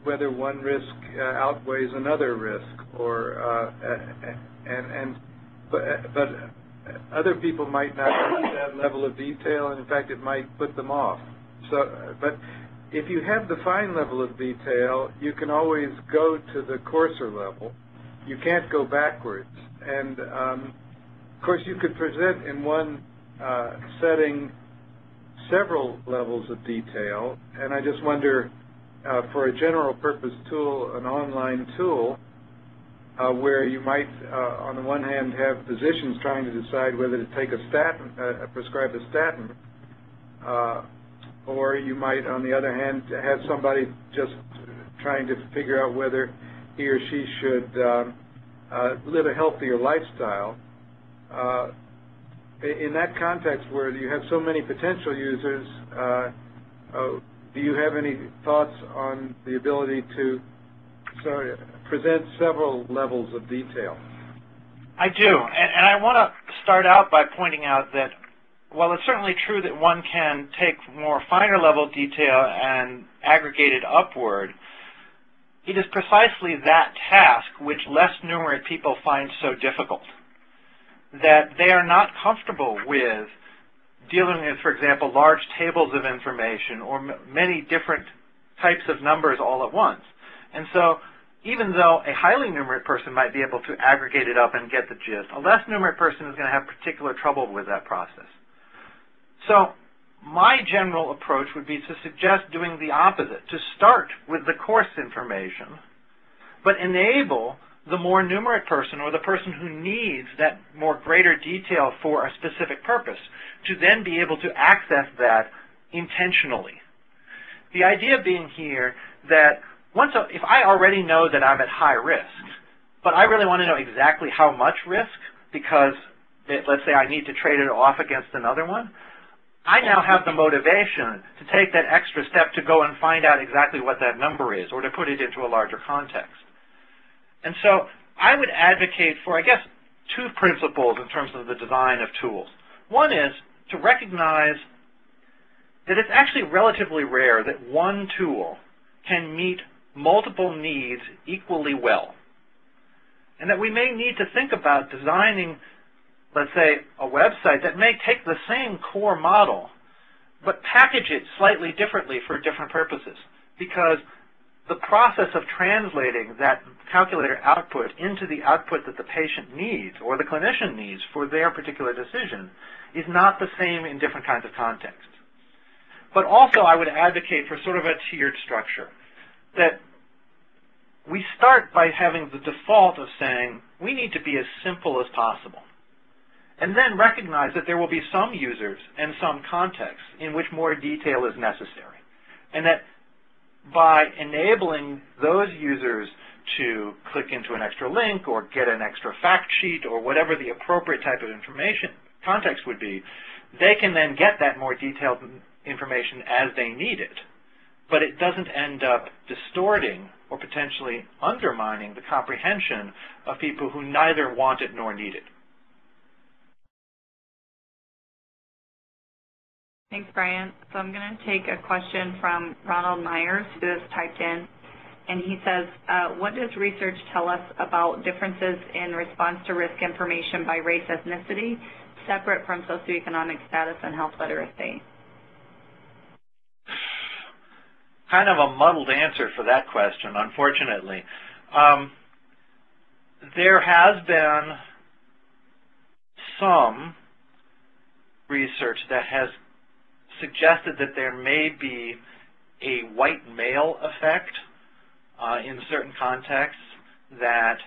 whether one risk uh, outweighs another risk, or and and but but other people might not need that level of detail, and in fact, it might put them off. So, but if you have the fine level of detail, you can always go to the coarser level. You can't go backwards, and um, of course, you could present in one uh, setting several levels of detail, and I just wonder uh, for a general purpose tool, an online tool, uh, where you might, uh, on the one hand, have physicians trying to decide whether to take a statin, uh, prescribe a statin, uh, or you might, on the other hand, have somebody just trying to figure out whether he or she should um, uh, live a healthier lifestyle. Uh, in that context, where you have so many potential users, uh, do you have any thoughts on the ability to sorry, present several levels of detail? I do, and, and I want to start out by pointing out that while it's certainly true that one can take more finer level detail and aggregate it upward, it is precisely that task which less numerate people find so difficult. That they are not comfortable with dealing with, for example, large tables of information or many different types of numbers all at once. And so even though a highly numerate person might be able to aggregate it up and get the gist, a less numerate person is going to have particular trouble with that process. So my general approach would be to suggest doing the opposite, to start with the coarse information, but enable the more numerate person or the person who needs that more greater detail for a specific purpose to then be able to access that intentionally. The idea being here that once a, if I already know that I'm at high risk, but I really want to know exactly how much risk because it, let's say I need to trade it off against another one, I now have the motivation to take that extra step to go and find out exactly what that number is or to put it into a larger context. And so I would advocate for, I guess, two principles in terms of the design of tools. One is to recognize that it's actually relatively rare that one tool can meet multiple needs equally well. And that we may need to think about designing, let's say, a website that may take the same core model, but package it slightly differently for different purposes. Because the process of translating that calculator output into the output that the patient needs or the clinician needs for their particular decision is not the same in different kinds of contexts. But also I would advocate for sort of a tiered structure, that we start by having the default of saying we need to be as simple as possible. And then recognize that there will be some users and some contexts in which more detail is necessary. And that by enabling those users to click into an extra link or get an extra fact sheet or whatever the appropriate type of information context would be, they can then get that more detailed information as they need it but it doesn't end up distorting or potentially undermining the comprehension of people who neither want it nor need it. Thanks, Brian. So I'm going to take a question from Ronald Myers, who has typed in, and he says, uh, what does research tell us about differences in response to risk information by race ethnicity, separate from socioeconomic status and health literacy? Kind of a muddled answer for that question, unfortunately. Um, there has been some research that has suggested that there may be a white male effect uh, in certain contexts, that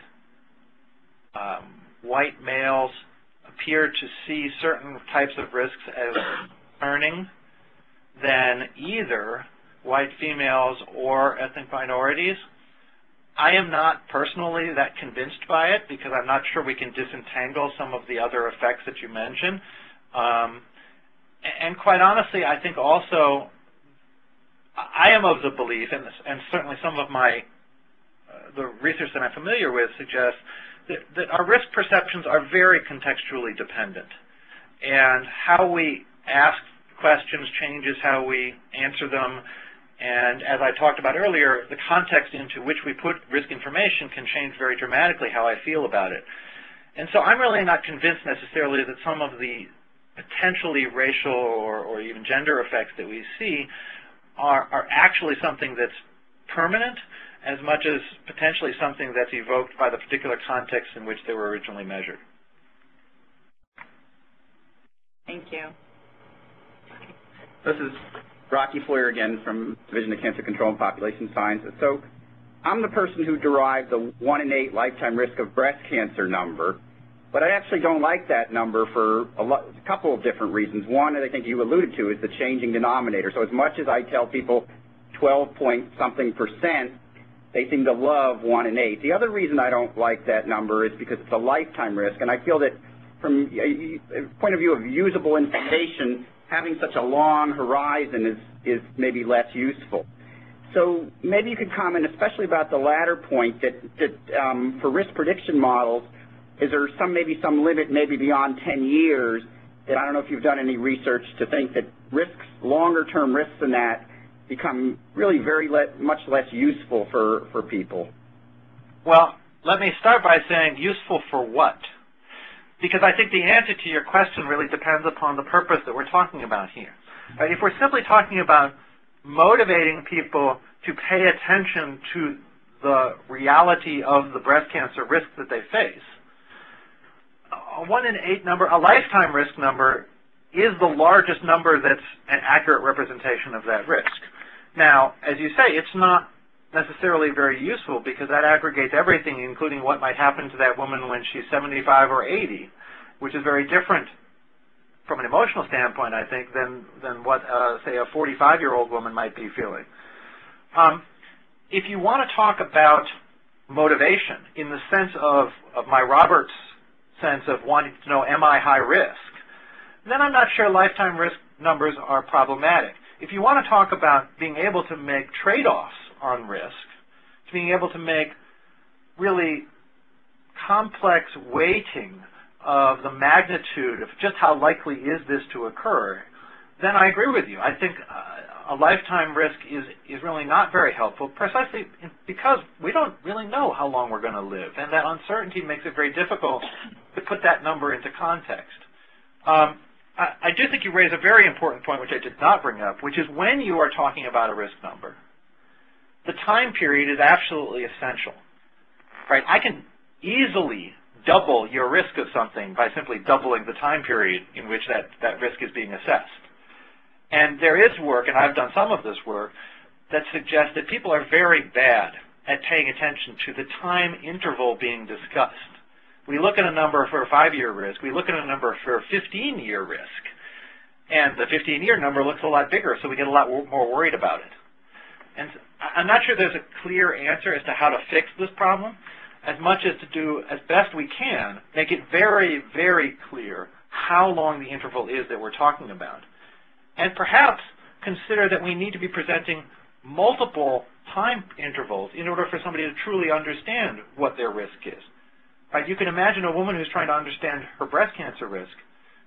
um, white males appear to see certain types of risks as concerning than either white females or ethnic minorities. I am not personally that convinced by it because I'm not sure we can disentangle some of the other effects that you mentioned. Um, and quite honestly, I think also I am of the belief, and, and certainly some of my uh, the research that I'm familiar with suggests that, that our risk perceptions are very contextually dependent, and how we ask questions changes how we answer them. And as I talked about earlier, the context into which we put risk information can change very dramatically how I feel about it. And so I'm really not convinced necessarily that some of the potentially racial or, or even gender effects that we see are, are actually something that's permanent as much as potentially something that's evoked by the particular context in which they were originally measured. Thank you. This is Rocky Feuer again from Division of Cancer Control and Population Sciences. So I'm the person who derived the 1 in 8 lifetime risk of breast cancer number, but I actually don't like that number for a, a couple of different reasons. One, I think you alluded to, is the changing denominator. So as much as I tell people 12 point something percent, they seem to love 1 in 8. The other reason I don't like that number is because it's a lifetime risk, and I feel that from a a point of view of usable information, having such a long horizon is, is maybe less useful. So maybe you could comment, especially about the latter point, that, that um, for risk prediction models, is there some maybe some limit maybe beyond 10 years that I don't know if you've done any research to think that risks, longer term risks than that, become really very le much less useful for, for people? Well, let me start by saying useful for what? Because I think the answer to your question really depends upon the purpose that we're talking about here. Right? If we're simply talking about motivating people to pay attention to the reality of the breast cancer risk that they face, a one in eight number, a lifetime risk number, is the largest number that's an accurate representation of that risk. Now, as you say, it's not necessarily very useful because that aggregates everything, including what might happen to that woman when she's 75 or 80, which is very different from an emotional standpoint, I think, than, than what, uh, say, a 45-year-old woman might be feeling. Um, if you want to talk about motivation in the sense of, of my Roberts sense of wanting to know, am I high risk, then I'm not sure lifetime risk numbers are problematic. If you want to talk about being able to make trade-offs on risk, to being able to make really complex weighting of the magnitude of just how likely is this to occur, then I agree with you. I think uh, a lifetime risk is, is really not very helpful precisely because we don't really know how long we're going to live, and that uncertainty makes it very difficult to put that number into context. Um, I, I do think you raise a very important point, which I did not bring up, which is when you are talking about a risk number, the time period is absolutely essential. Right? I can easily double your risk of something by simply doubling the time period in which that, that risk is being assessed. And there is work, and I've done some of this work, that suggests that people are very bad at paying attention to the time interval being discussed. We look at a number for a five-year risk. We look at a number for a 15-year risk. And the 15-year number looks a lot bigger, so we get a lot more worried about it. And I'm not sure there's a clear answer as to how to fix this problem, as much as to do as best we can, make it very, very clear how long the interval is that we're talking about. And perhaps consider that we need to be presenting multiple time intervals in order for somebody to truly understand what their risk is. Right? You can imagine a woman who's trying to understand her breast cancer risk,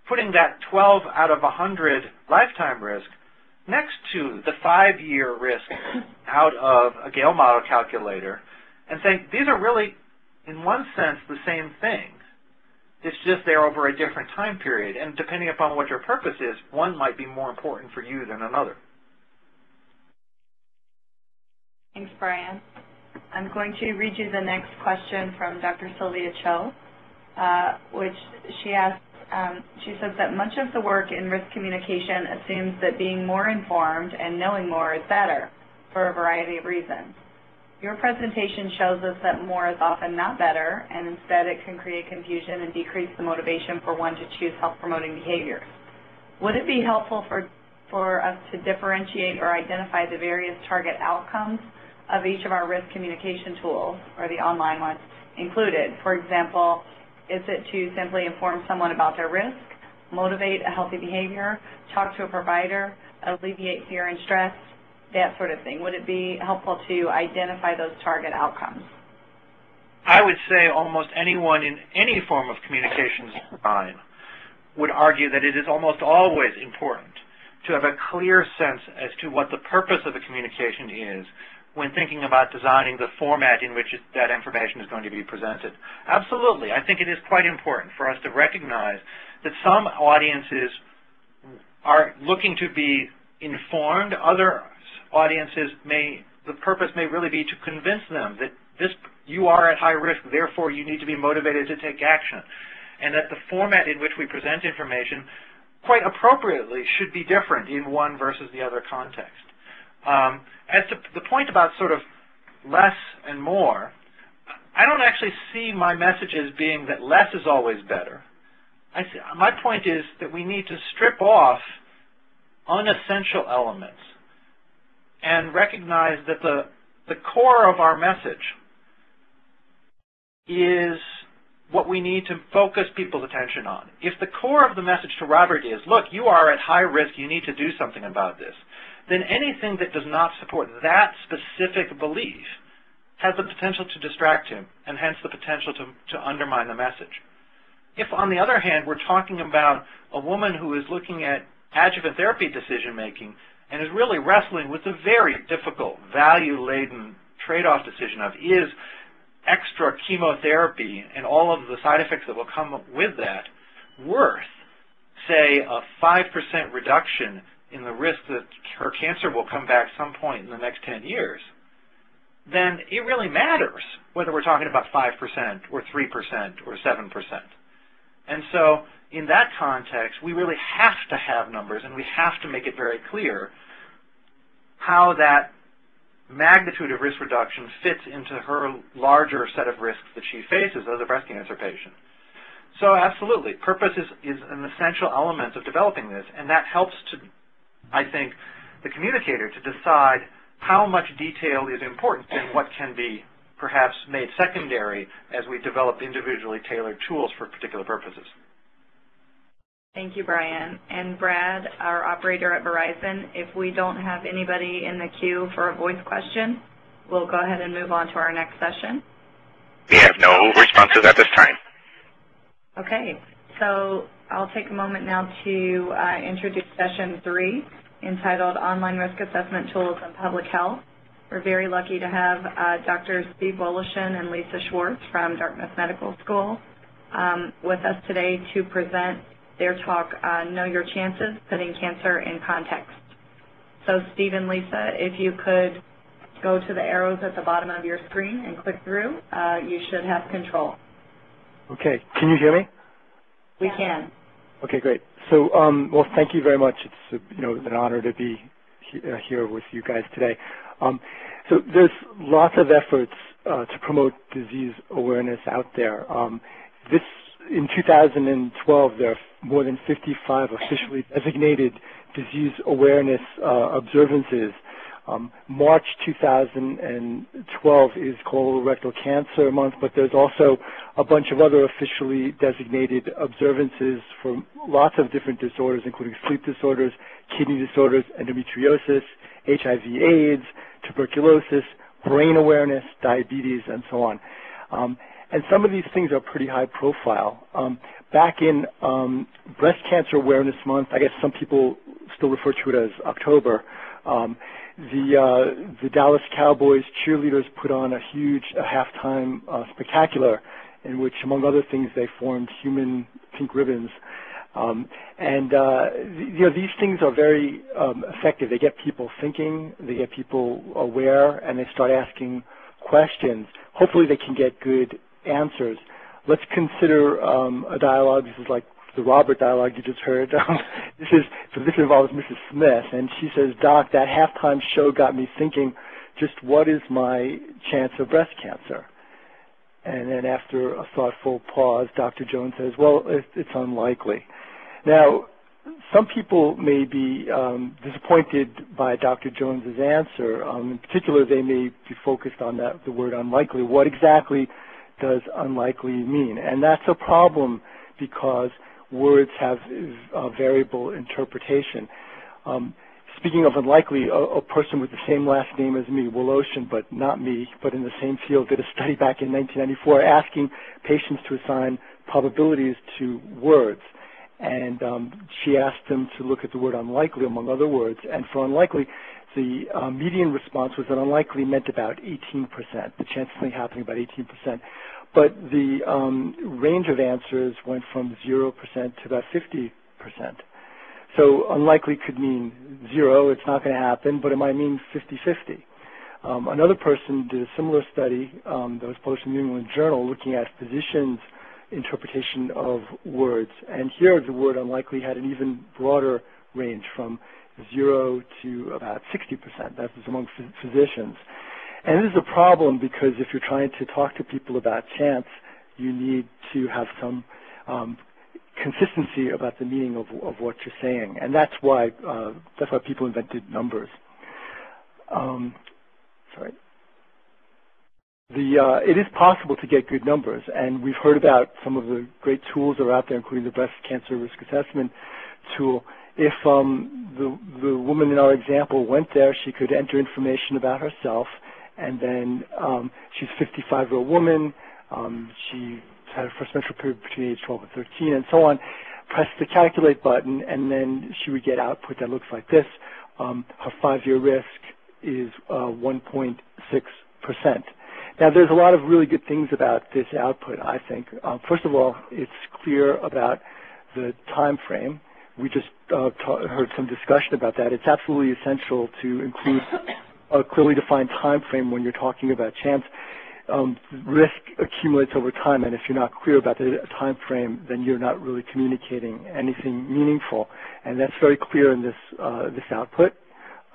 putting that 12 out of 100 lifetime risk next to the five-year risk out of a Gail model calculator and saying these are really, in one sense, the same thing. It's just they're over a different time period. And depending upon what your purpose is, one might be more important for you than another. Thanks, Brian. I'm going to read you the next question from Dr. Sylvia Cho, uh, which she asks, um, she says that much of the work in risk communication assumes that being more informed and knowing more is better for a variety of reasons. Your presentation shows us that more is often not better, and instead it can create confusion and decrease the motivation for one to choose health-promoting behaviors. Would it be helpful for, for us to differentiate or identify the various target outcomes of each of our risk communication tools, or the online ones included? For example, is it to simply inform someone about their risk, motivate a healthy behavior, talk to a provider, alleviate fear and stress, that sort of thing? Would it be helpful to identify those target outcomes? I would say almost anyone in any form of communications design would argue that it is almost always important to have a clear sense as to what the purpose of a communication is when thinking about designing the format in which that information is going to be presented. Absolutely. I think it is quite important for us to recognize that some audiences are looking to be informed, other audiences may, the purpose may really be to convince them that this, you are at high risk, therefore you need to be motivated to take action. And that the format in which we present information quite appropriately should be different in one versus the other context. Um, as to the point about sort of less and more, I don't actually see my message as being that less is always better. See, my point is that we need to strip off unessential elements and recognize that the, the core of our message is what we need to focus people's attention on. If the core of the message to Robert is, look, you are at high risk, you need to do something about this, then anything that does not support that specific belief has the potential to distract him and hence the potential to, to undermine the message. If, on the other hand, we're talking about a woman who is looking at adjuvant therapy decision making and is really wrestling with the very difficult, value-laden trade-off decision of is extra chemotherapy and all of the side effects that will come with that worth, say, a 5% reduction in the risk that her cancer will come back some point in the next 10 years, then it really matters whether we're talking about 5% or 3% or 7%. And so in that context, we really have to have numbers and we have to make it very clear how that magnitude of risk reduction fits into her larger set of risks that she faces as a breast cancer patient. So absolutely, purpose is, is an essential element of developing this, and that helps to, I think, the communicator to decide how much detail is important and what can be perhaps made secondary as we develop individually tailored tools for particular purposes. Thank you, Brian. And Brad, our operator at Verizon, if we don't have anybody in the queue for a voice question, we'll go ahead and move on to our next session. We have no responses at this time. Okay, so I'll take a moment now to uh, introduce session three, entitled Online Risk Assessment Tools in Public Health. We're very lucky to have uh, Dr. Steve Woloshin and Lisa Schwartz from Dartmouth Medical School um, with us today to present their talk, uh, Know Your Chances, Putting Cancer in Context. So Steve and Lisa, if you could go to the arrows at the bottom of your screen and click through, uh, you should have control. Okay, can you hear me? We can. Okay, great. So, um, well, thank you very much. It's uh, you know an honor to be he uh, here with you guys today. Um, so there's lots of efforts uh, to promote disease awareness out there. Um, this in 2012, there are more than 55 officially designated disease awareness uh, observances. Um, March 2012 is colorectal cancer month, but there's also a bunch of other officially designated observances for lots of different disorders, including sleep disorders, kidney disorders, endometriosis, HIV AIDS, tuberculosis, brain awareness, diabetes, and so on. Um, and some of these things are pretty high profile. Um, back in um, Breast Cancer Awareness Month, I guess some people still refer to it as October, um, the, uh, the Dallas Cowboys cheerleaders put on a huge halftime uh, spectacular in which, among other things, they formed human pink ribbons. Um, and uh, you know these things are very um, effective. They get people thinking, they get people aware, and they start asking questions. Hopefully, they can get good answers. Let's consider um, a dialogue. This is like the Robert dialogue you just heard. this is so this involves Mrs. Smith, and she says, "Doc, that halftime show got me thinking. Just what is my chance of breast cancer?" And then after a thoughtful pause, Dr. Jones says, well, it's unlikely. Now, some people may be um, disappointed by Dr. Jones's answer. Um, in particular, they may be focused on that, the word unlikely. What exactly does unlikely mean? And that's a problem because words have a variable interpretation. Um, Speaking of unlikely, a, a, person with the same last name as me, Woloshin, but not me, but in the same field, did a study back in 1994 asking patients to assign probabilities to words. And um, she asked them to look at the word unlikely among other words. And for unlikely, the uh, median response was that unlikely meant about 18%, the chance of something happening about 18%. But the um, range of answers went from 0% to about 50%. So unlikely could mean zero, it's not going to happen, but it might mean 50-50. Um, another person did a similar study um, that was published in the New England Journal looking at physicians' interpretation of words. And here the word unlikely had an even broader range from zero to about 60%. That is among physicians. And this is a problem because if you're trying to talk to people about chance, you need to have some um, consistency about the meaning of, of what you're saying, and that's why uh, that's why people invented numbers. Um, sorry. The, uh, it is possible to get good numbers, and we've heard about some of the great tools that are out there, including the breast cancer risk assessment tool. If um, the, the woman in our example went there, she could enter information about herself, and then um, she's a 55-year-old woman. Um, she had her first menstrual period between age 12 and 13, and so on, press the calculate button, and then she would get output that looks like this. Um, her five-year risk is uh, 1.6%. Now, there's a lot of really good things about this output, I think. Um, first of all, it's clear about the time frame. We just uh, heard some discussion about that. It's absolutely essential to include a clearly defined time frame when you're talking about chance um, risk accumulates over time, and if you're not clear about the time frame, then you're not really communicating anything meaningful. And that's very clear in this uh, this output.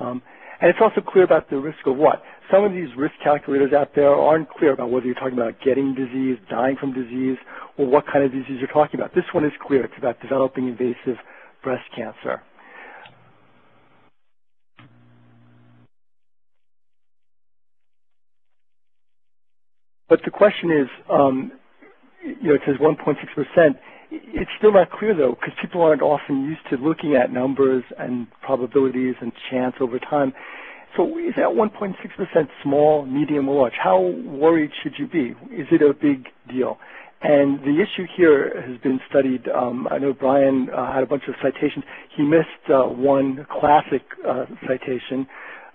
Um, and it's also clear about the risk of what? Some of these risk calculators out there aren't clear about whether you're talking about getting disease, dying from disease, or what kind of disease you're talking about. This one is clear. It's about developing invasive breast cancer. But the question is, um, you know, it says 1.6%. It's still not clear, though, because people aren't often used to looking at numbers and probabilities and chance over time. So is that 1.6% small, medium, or large? How worried should you be? Is it a big deal? And the issue here has been studied. Um, I know Brian uh, had a bunch of citations. He missed uh, one classic uh, citation.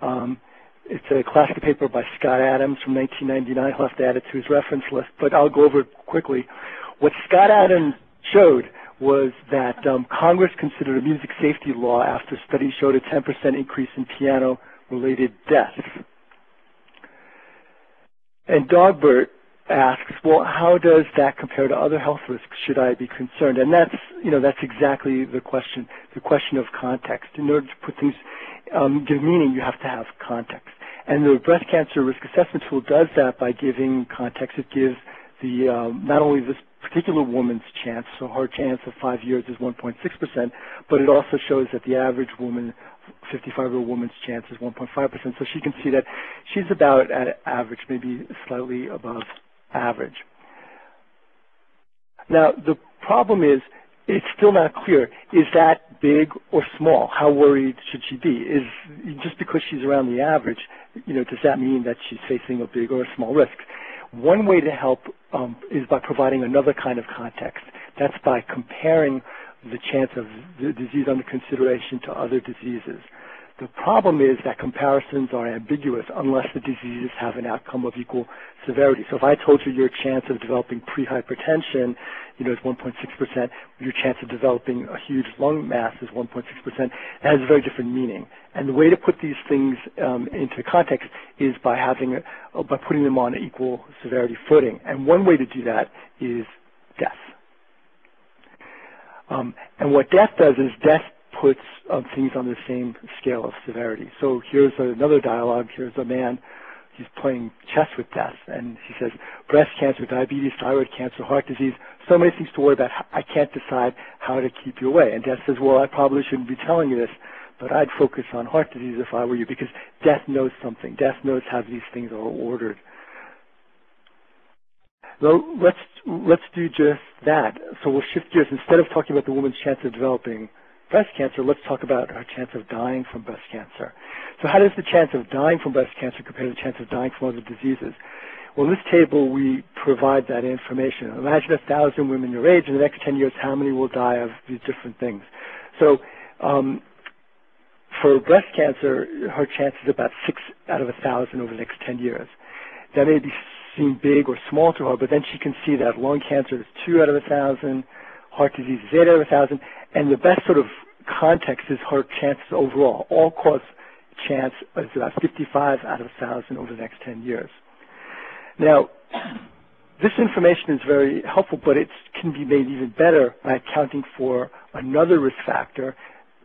Um, it's a classic paper by Scott Adams from 1999. He'll have to add it to his reference list, but I'll go over it quickly. What Scott Adams showed was that um, Congress considered a music safety law after studies showed a 10% increase in piano-related deaths. And Dogbert asks, well, how does that compare to other health risks? Should I be concerned? And that's, you know, that's exactly the question, the question of context. In order to put things, um, give meaning, you have to have context. And the breast cancer risk assessment tool does that by giving context. It gives the um, not only this particular woman's chance, so her chance of five years is 1.6%, but it also shows that the average woman, 55-year-old woman's chance is 1.5%. So she can see that she's about at average, maybe slightly above average. Now, the problem is it's still not clear. Is that big or small? How worried should she be? Is just because she's around the average, you know, does that mean that she's facing a big or a small risk? One way to help um, is by providing another kind of context. That's by comparing the chance of the disease under consideration to other diseases. The problem is that comparisons are ambiguous unless the diseases have an outcome of equal severity. So if I told you your chance of developing prehypertension, you know, is 1.6%, your chance of developing a huge lung mass is 1.6%, it has a very different meaning. And the way to put these things um, into context is by having, uh, by putting them on equal severity footing. And one way to do that is death. Um, and what death does is death puts um, things on the same scale of severity. So here's another dialogue. Here's a man. He's playing chess with death, and he says, breast cancer, diabetes, thyroid cancer, heart disease, so many things to worry about. I can't decide how to keep you away. And death says, well, I probably shouldn't be telling you this, but I'd focus on heart disease if I were you, because death knows something. Death knows how these things are ordered. So let's let's do just that. So we'll shift gears. Instead of talking about the woman's chance of developing breast cancer, let's talk about her chance of dying from breast cancer. So how does the chance of dying from breast cancer compare to the chance of dying from other diseases? Well, in this table, we provide that information. Imagine a thousand women your age. In the next 10 years, how many will die of these different things? So um, for breast cancer, her chance is about 6 out of a 1,000 over the next 10 years. That may be seem big or small to her, but then she can see that lung cancer is 2 out of a 1,000, heart disease is 8 out of a 1,000, and the best sort of context is her chances overall. All cause chance is about 55 out of 1,000 over the next 10 years. Now, this information is very helpful, but it can be made even better by accounting for another risk factor,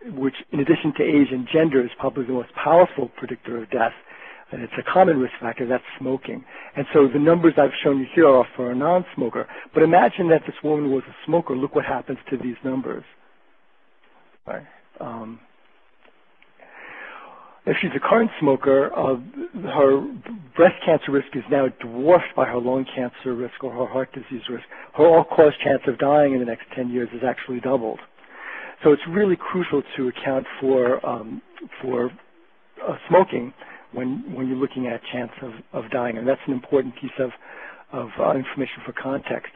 which in addition to age and gender is probably the most powerful predictor of death, and it's a common risk factor, that's smoking. And so the numbers I've shown you here are for a non-smoker. But imagine that this woman was a smoker. Look what happens to these numbers. Right. Um, if she's a current smoker, uh, her breast cancer risk is now dwarfed by her lung cancer risk or her heart disease risk. Her all-cause chance of dying in the next 10 years is actually doubled. So it's really crucial to account for um, for uh, smoking when when you're looking at chance of, of dying, and that's an important piece of of uh, information for context.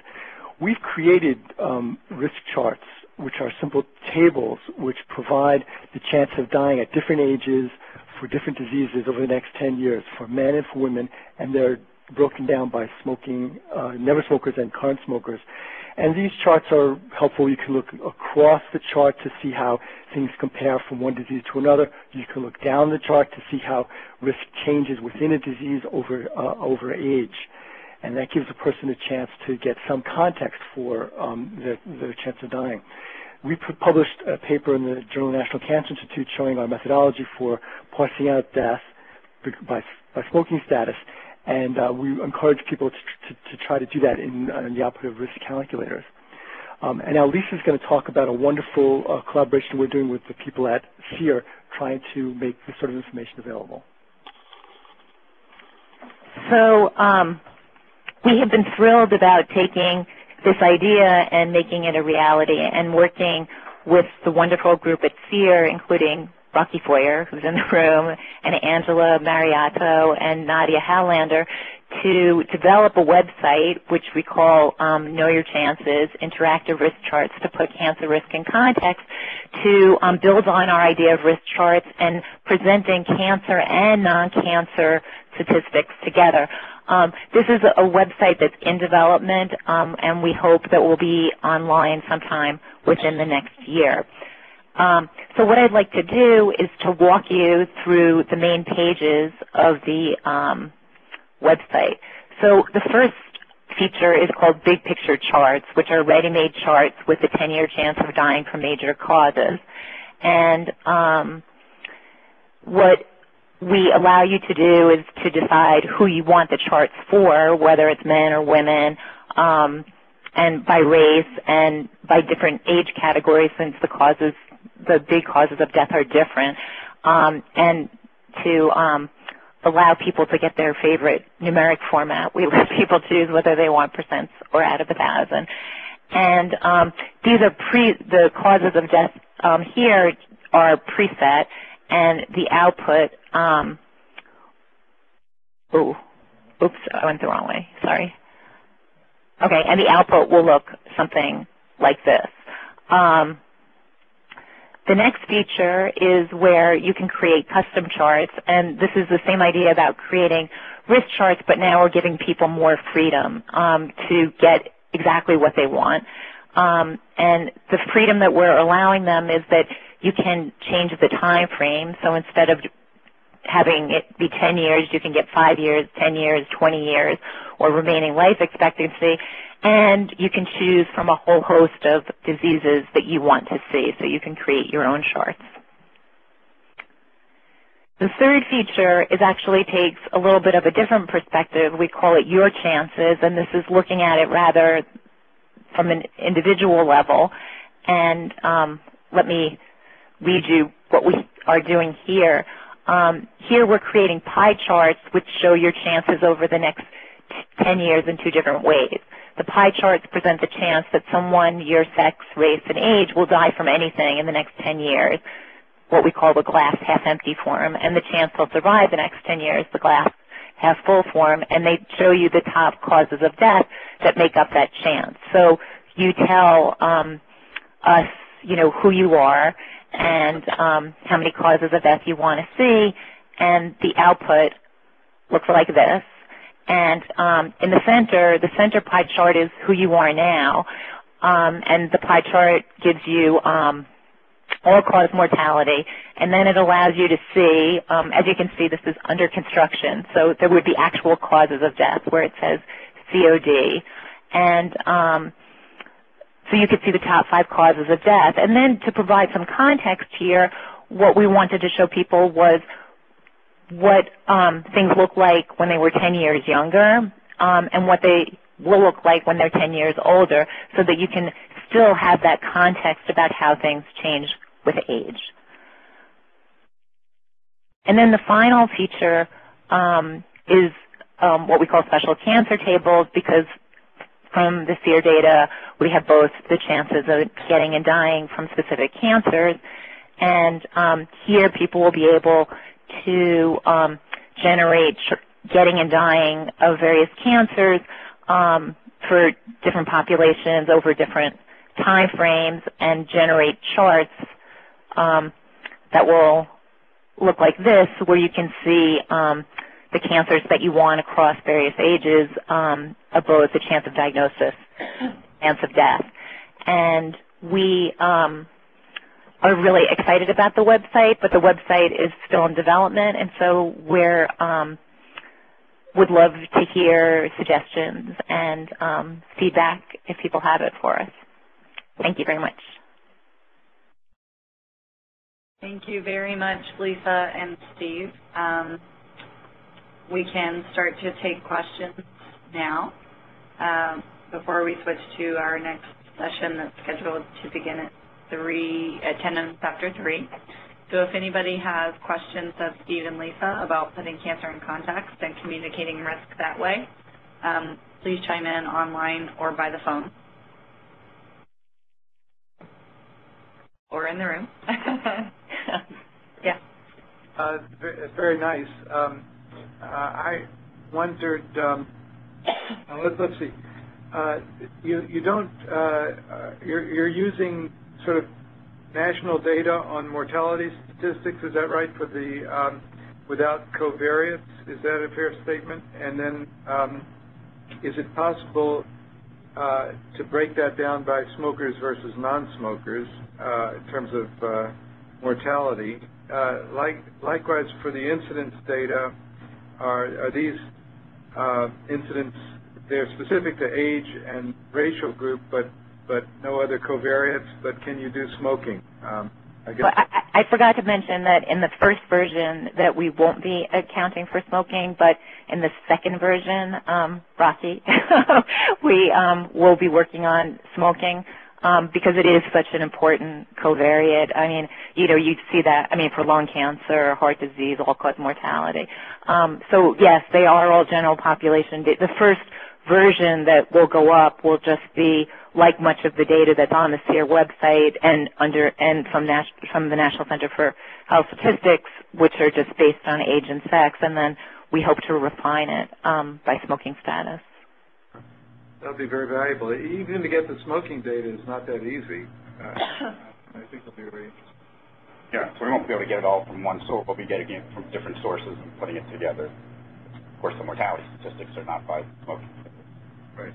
We've created um, risk charts which are simple tables which provide the chance of dying at different ages for different diseases over the next 10 years for men and for women, and they're broken down by smoking, uh, never smokers and current smokers. And these charts are helpful. You can look across the chart to see how things compare from one disease to another. You can look down the chart to see how risk changes within a disease over, uh, over age and that gives a person a chance to get some context for um, their, their chance of dying. We published a paper in the Journal of National Cancer Institute showing our methodology for parsing out death by, by smoking status, and uh, we encourage people to, to, to, try to do that in, uh, in the operative risk calculators. Um, and now Lisa is going to talk about a wonderful uh, collaboration we're doing with the people at SEER trying to make this sort of information available. So um, we have been thrilled about taking this idea and making it a reality and working with the wonderful group at SEER, including Rocky Feuer, who's in the room, and Angela Mariotto and Nadia Howlader, to develop a website which we call um, Know Your Chances, interactive risk charts to put cancer risk in context, to um, build on our idea of risk charts and presenting cancer and non-cancer statistics together. Um, this is a, website that's in development, um, and we hope that will be online sometime within the next year. Um, so what I'd like to do is to walk you through the main pages of the um, website. So the first feature is called Big Picture Charts, which are ready-made charts with a 10-year chance of dying from major causes. And um, what we allow you to do is to decide who you want the charts for, whether it's men or women, um, and by race and by different age categories since the causes, the big causes of death are different, um, and to um, allow people to get their favorite numeric format. We let people choose whether they want percents or out of a thousand. And um, these are pre the causes of death um, here are preset, and the output, um, ooh, oops, I went the wrong way, sorry. Okay, and the output will look something like this. Um, the next feature is where you can create custom charts, and this is the same idea about creating risk charts, but now we're giving people more freedom um, to get exactly what they want. Um, and the freedom that we're allowing them is that you can change the time frame. So instead of having it be 10 years, you can get 5 years, 10 years, 20 years, or remaining life expectancy. And you can choose from a whole host of diseases that you want to see, so you can create your own charts. The third feature is actually takes a little bit of a different perspective. We call it your chances, and this is looking at it rather from an individual level. And um, let me read you what we are doing here. Um, here we're creating pie charts which show your chances over the next 10 years in two different ways. The pie charts present the chance that someone, your sex, race, and age will die from anything in the next 10 years, what we call the glass half empty form, and the chance they'll survive the next 10 years, the glass half full form, and they show you the top causes of death that make up that chance. So you tell um, us, you know, who you are and um, how many causes of death you want to see, and the output looks like this. And um, in the center, the center pie chart is who you are now, um, and the pie chart gives you um, all-cause mortality, and then it allows you to see, um, as you can see, this is under construction, so there would be actual causes of death where it says COD, and so you could see the top five causes of death. And then to provide some context here, what we wanted to show people was what um, things look like when they were 10 years younger um, and what they will look like when they're 10 years older so that you can still have that context about how things change with age. And then the final feature um, is um, what we call special cancer tables because from the SEER data, we have both the chances of getting and dying from specific cancers, and um, here people will be able to um, generate getting and dying of various cancers um, for different populations over different time frames and generate charts um, that will look like this where you can see um, the cancers that you want across various ages um, the chance of diagnosis, chance of death. And we um, are really excited about the website, but the website is still in development, and so we're um, would love to hear suggestions and um, feedback if people have it for us. Thank you very much. Thank you very much, Lisa and Steve. We can start to take questions now um, before we switch to our next session that's scheduled to begin at 3, at 10 minutes after 3. So if anybody has questions of Steve and Lisa about putting cancer in context and communicating risk that way, um, please chime in online or by the phone. Or in the room. yeah. Uh, very nice. Um, I wondered, um, let's, see, uh, you, you don't, uh, uh, you're, using sort of national data on mortality statistics, is that right, for the, um, without covariates? Is that a fair statement? And then um, is it possible uh, to break that down by smokers versus non-smokers uh, in terms of uh, mortality? like, likewise, for the incidence data, are, are these uh, incidents, they're specific to age and racial group, but, but no other covariates, but can you do smoking? Um, I, well, I, I forgot to mention that in the first version that we won't be accounting for smoking, but in the second version, um, Rocky, we um, will be working on smoking um, because it is such an important covariate. I mean, you know, you see that, I mean, for lung cancer, heart disease, all-cause mortality. Um, so, yes, they are all general population. The first version that will go up will just be like much of the data that's on the SEER website and under and from, Nas from the National Center for Health Statistics, which are just based on age and sex, and then we hope to refine it um, by smoking status. That'll be very valuable. Even to get the smoking data is not that easy. Uh, I think it'll be very interesting. Yeah, so we won't be able to get it all from one source. We'll be getting it from different sources and putting it together. Of course, the mortality statistics are not by smoking. Right.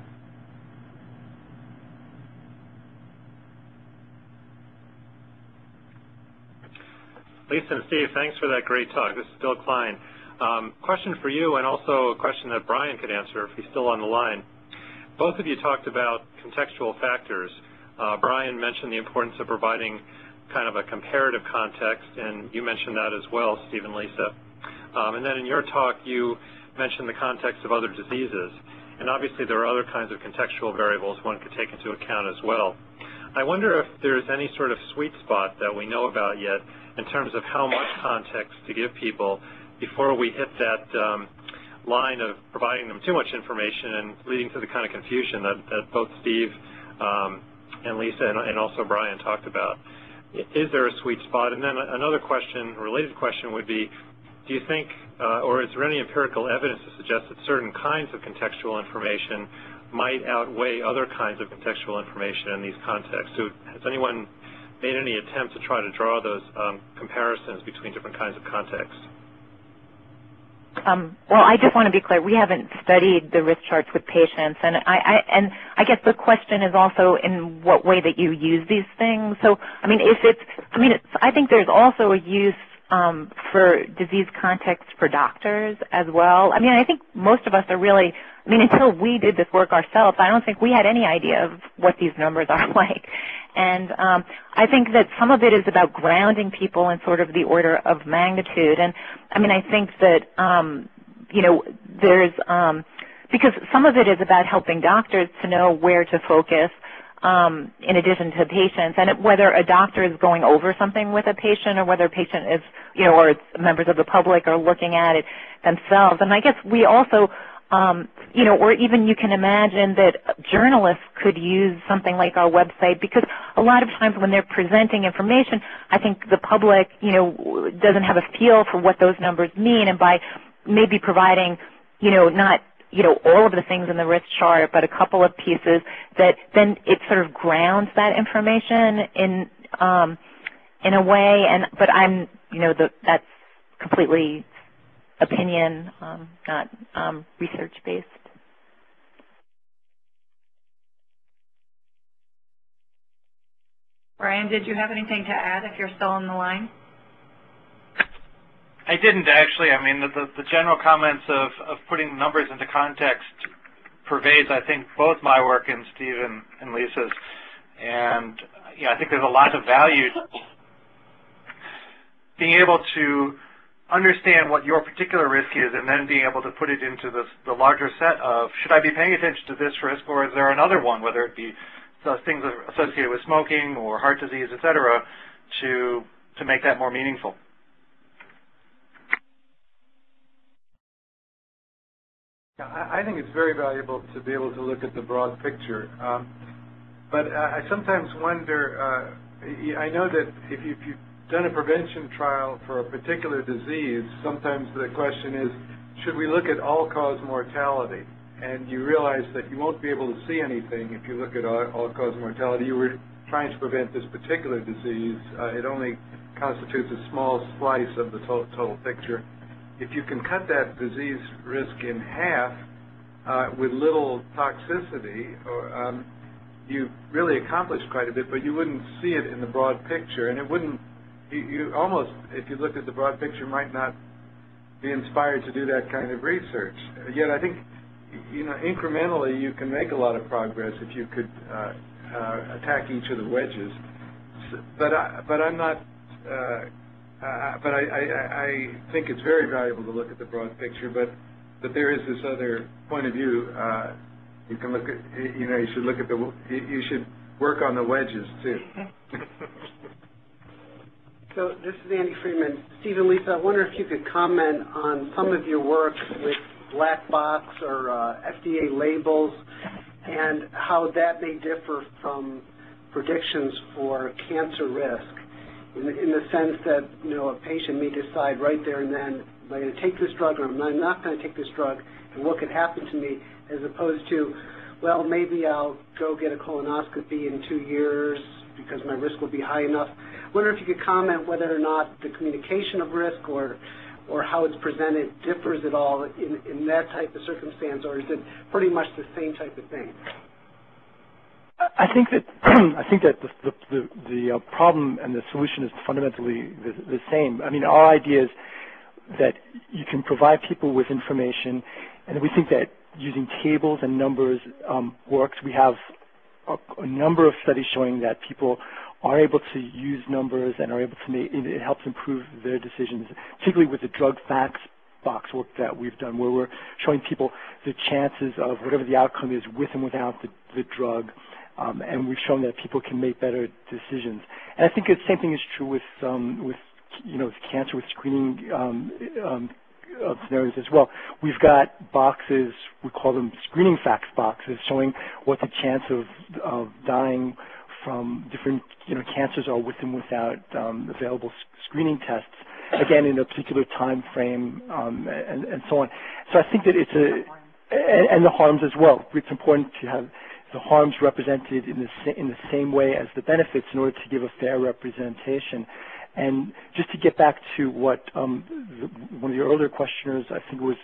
Lisa and Steve, thanks for that great talk. This is Bill Klein. Um, question for you and also a question that Brian could answer if he's still on the line. Both of you talked about contextual factors. Uh, Brian mentioned the importance of providing kind of a comparative context, and you mentioned that as well, Steve and Lisa. Um, and then in your talk, you mentioned the context of other diseases. And obviously there are other kinds of contextual variables one could take into account as well. I wonder if there's any sort of sweet spot that we know about yet in terms of how much context to give people before we hit that um, line of providing them too much information and leading to the kind of confusion that, that both Steve um, and Lisa and, and, also Brian talked about. Is there a sweet spot? And then another question, related question would be, do you think, uh, or is there any empirical evidence to suggest that certain kinds of contextual information might outweigh other kinds of contextual information in these contexts? So has anyone made any attempt to try to draw those um, comparisons between different kinds of contexts? Um, well, I just want to be clear. We haven't studied the risk charts with patients, and I, I and I guess the question is also in what way that you use these things. So, I mean, if it's, I mean, it's, I think there's also a use um, for disease context for doctors as well. I mean, I think most of us are really I mean, until we did this work ourselves, I don't think we had any idea of what these numbers are like. And um, I think that some of it is about grounding people in sort of the order of magnitude. And I mean, I think that, um, you know, there's, um, because some of it is about helping doctors to know where to focus um, in addition to patients, and whether a doctor is going over something with a patient or whether a patient is, you know, or members of the public are looking at it themselves. And I guess we also um, you know, or even you can imagine that journalists could use something like our website because a lot of times when they're presenting information, I think the public, you know, doesn't have a feel for what those numbers mean, and by maybe providing, you know, not you know all of the things in the risk chart, but a couple of pieces that then it sort of grounds that information in um, in a way. And but I'm, you know, the, that's completely opinion, um, not um, research-based. Brian, did you have anything to add if you're still on the line? I didn't actually. I mean, the, the, the general comments of, of putting numbers into context pervades, I think, both my work and Steve and, and Lisa's. And yeah, I think there's a lot of value being able to understand what your particular risk is and then being able to put it into this, the larger set of should I be paying attention to this risk or is there another one, whether it be things associated with smoking or heart disease, et cetera, to, to make that more meaningful. I think it's very valuable to be able to look at the broad picture. Um, but I sometimes wonder, uh, I know that if you, if you done a prevention trial for a particular disease, sometimes the question is, should we look at all-cause mortality? And you realize that you won't be able to see anything if you look at all-cause mortality. You were trying to prevent this particular disease. Uh, it only constitutes a small slice of the total, total picture. If you can cut that disease risk in half uh, with little toxicity, or, um, you really accomplished quite a bit, but you wouldn't see it in the broad picture, and it wouldn't you, you almost, if you looked at the broad picture, might not be inspired to do that kind of research. Yet I think, you know, incrementally you can make a lot of progress if you could uh, uh, attack each of the wedges. But I, but I'm not. Uh, uh, but I, I, I think it's very valuable to look at the broad picture. But but there is this other point of view. Uh, you can look at. You know, you should look at the. You should work on the wedges too. So this is Andy Freedman. Steve and Lisa, I wonder if you could comment on some of your work with black box or uh, FDA labels and how that may differ from predictions for cancer risk in in the sense that, you know, a patient may decide right there and then, am I going to take this drug or am I not going to take this drug and what could happen to me as opposed to, well, maybe I'll go get a colonoscopy in two years because my risk will be high enough. I wonder if you could comment whether or not the communication of risk or or how it's presented differs at all in, in that type of circumstance, or is it pretty much the same type of thing? I think that I think that the the, the, the uh, problem and the solution is fundamentally the, the same. I mean, our idea is that you can provide people with information, and we think that using tables and numbers um, works. We have a, a number of studies showing that people are able to use numbers and are able to make, it helps improve their decisions, particularly with the drug facts box work that we've done, where we're showing people the chances of whatever the outcome is with and without the, the drug. Um, and we've shown that people can make better decisions. And I think the same thing is true with, um, with you know, cancer with screening um, scenarios as well. We've got boxes, we call them screening facts boxes, showing what the chance of, of dying from different you know cancers are with and without um, available screening tests. Again, in a particular time frame um, and, and so on. So I think that it's a and, and the harms as well. It's important to have the harms represented in the in the same way as the benefits in order to give a fair representation. And just to get back to what um, the, one of the earlier questioners, I think it was,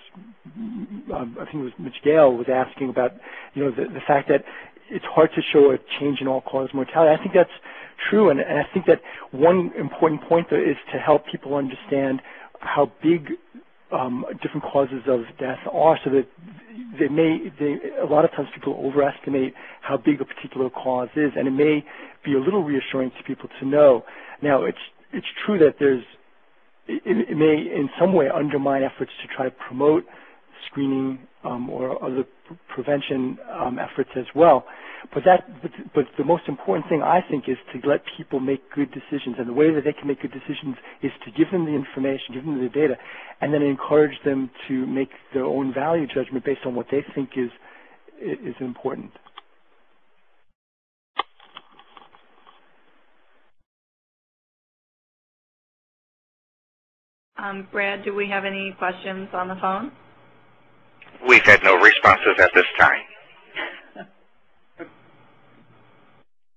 um, I think it was Mitch Gail was asking about, you know, the, the fact that it's hard to show a change in all-cause mortality. I think that's true, and, and I think that one important point is to help people understand how big um, different causes of death are, so that they may, they, a lot of times people overestimate how big a particular cause is, and it may be a little reassuring to people to know. Now, it's it's true that there's, it, it may in some way undermine efforts to try to promote screening um, or other prevention um, efforts as well. But that, but, but the most important thing I think is to let people make good decisions, and the way that they can make good decisions is to give them the information, give them the data, and then encourage them to make their own value judgment based on what they think is is important. Um, Brad, do we have any questions on the phone? We've had no responses at this time.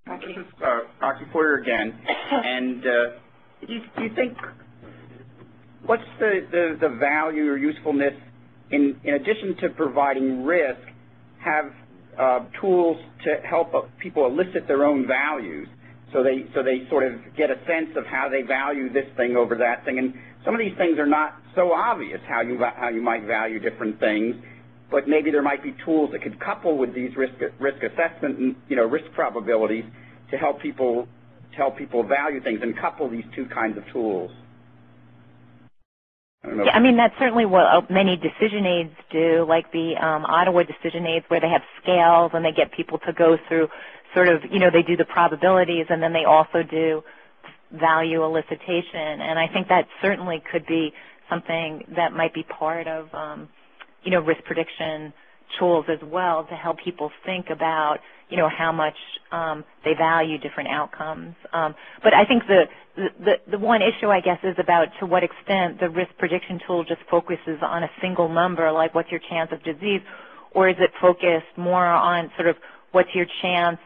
This is uh, Rocky Porter again. And uh, do, you, do you think, what's the, the, the value or usefulness, in, in addition to providing risk, have uh, tools to help uh, people elicit their own values so they, so they sort of get a sense of how they value this thing over that thing. And some of these things are not so obvious how you, how you might value different things but maybe there might be tools that could couple with these risk risk assessment and you know risk probabilities to help people to help people value things and couple these two kinds of tools. I yeah, I mean that's certainly what uh, many decision aids do, like the um, Ottawa decision aids, where they have scales and they get people to go through sort of you know they do the probabilities and then they also do value elicitation, and I think that certainly could be something that might be part of um, you know, risk prediction tools as well to help people think about, you know, how much um, they value different outcomes. Um, but I think the, the, the one issue, I guess, is about to what extent the risk prediction tool just focuses on a single number, like what's your chance of disease, or is it focused more on sort of what's your chance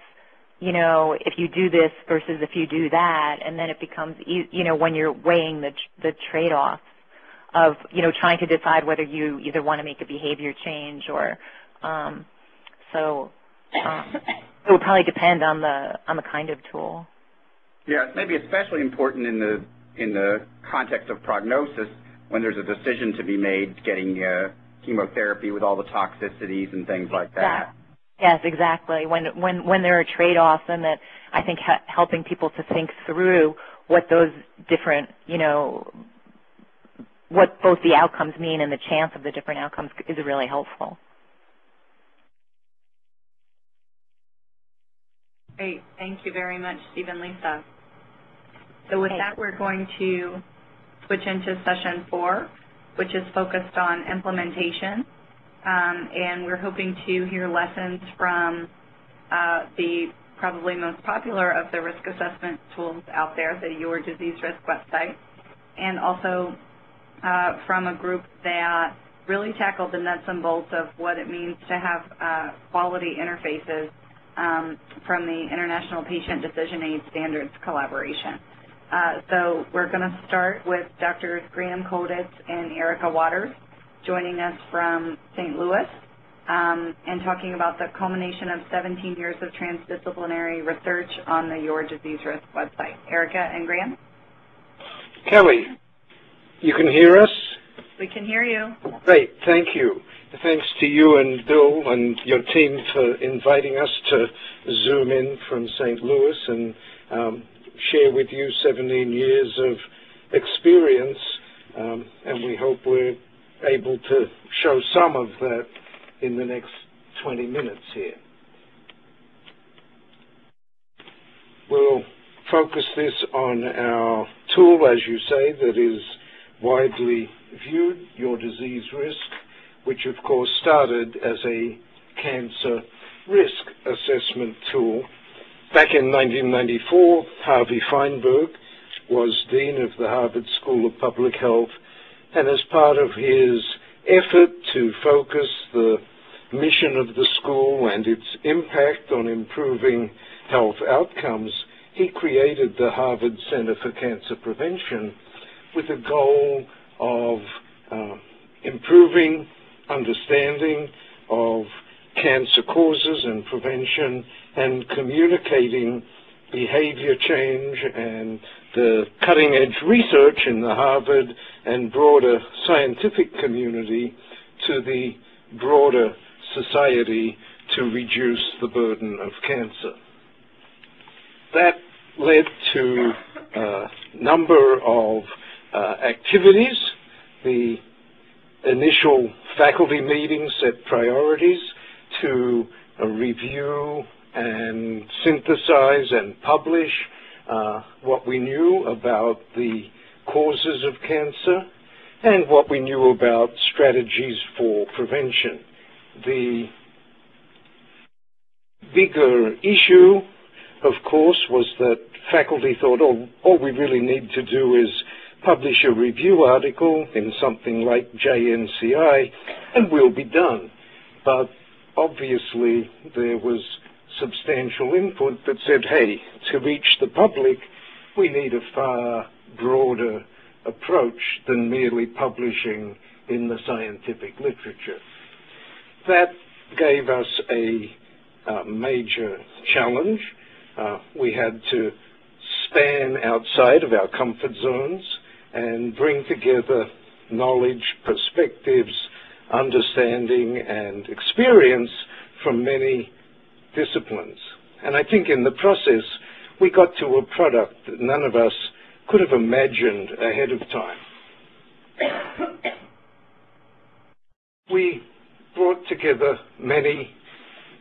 you know, if you do this versus if you do that, and then it becomes, you know, when you're weighing the the trade-offs of you know trying to decide whether you either want to make a behavior change or um, so um, it would probably depend on the on the kind of tool. Yeah, it may be especially important in the in the context of prognosis when there's a decision to be made getting uh, chemotherapy with all the toxicities and things like that. Yes, exactly. When when when there are trade-offs, and that I think ha- helping people to think through what those different you know what both the outcomes mean and the chance of the different outcomes is really helpful. Great. Thank you very much, Steve and Lisa. So with that, we're going to switch into session four, which is focused on implementation. Um, and we're hoping to hear lessons from uh, the probably most popular of the risk assessment tools out there, the Your Disease Risk website, and also uh, from a group that really tackled the nuts and bolts of what it means to have uh, quality interfaces um, from the International Patient Decision Aid Standards collaboration. Uh, so we're going to start with Drs. Graham Colditz and Erika Waters joining us from St. Louis um, and talking about the culmination of 17 years of transdisciplinary research on the Your Disease Risk website. Erika and Graham? Kelly, you can hear us? We can hear you. Great, thank you. Thanks to you and Bill and your team for inviting us to zoom in from St. Louis and um, share with you 17 years of experience, um, and we hope we're able to show some of that in the next 20 minutes here. We'll focus this on our tool, as you say, that is widely viewed, Your Disease Risk, which of course started as a cancer risk assessment tool. Back in 1994, Harvey Fineberg was Dean of the Harvard School of Public Health, and as part of his effort to focus the mission of the school and its impact on improving health outcomes, he created the Harvard Center for Cancer Prevention with the goal of uh, improving understanding of cancer causes and prevention and communicating behavior change and the cutting edge research in the Harvard and broader scientific community to the broader society to reduce the burden of cancer. That led to a number of uh, activities. The initial faculty meetings set priorities to uh, review and synthesize and publish uh, what we knew about the causes of cancer and what we knew about strategies for prevention. The bigger issue, of course, was that faculty thought, oh, all we really need to do is publish a review article in something like JNCI, and we'll be done. But obviously, there was substantial input that said, hey, to reach the public, we need a far broader approach than merely publishing in the scientific literature. That gave us a uh, major challenge. Uh, we had to span outside of our comfort zones and bring together knowledge, perspectives, understanding, and experience from many disciplines. And I think in the process, we got to a product that none of us could have imagined ahead of time. we brought together many,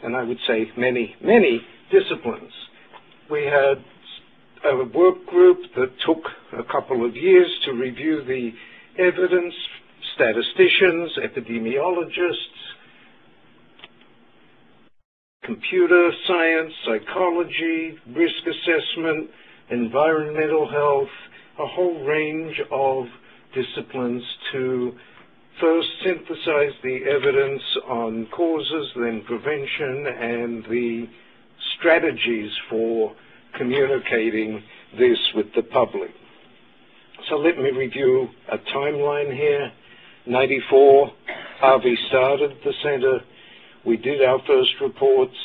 and I would say many, many disciplines. We had a work group that took a couple of years to review the evidence, statisticians, epidemiologists, computer science, psychology, risk assessment, environmental health, a whole range of disciplines to first synthesize the evidence on causes, then prevention, and the strategies for communicating this with the public. So let me review a timeline here. 94, Harvey started the center. We did our first reports.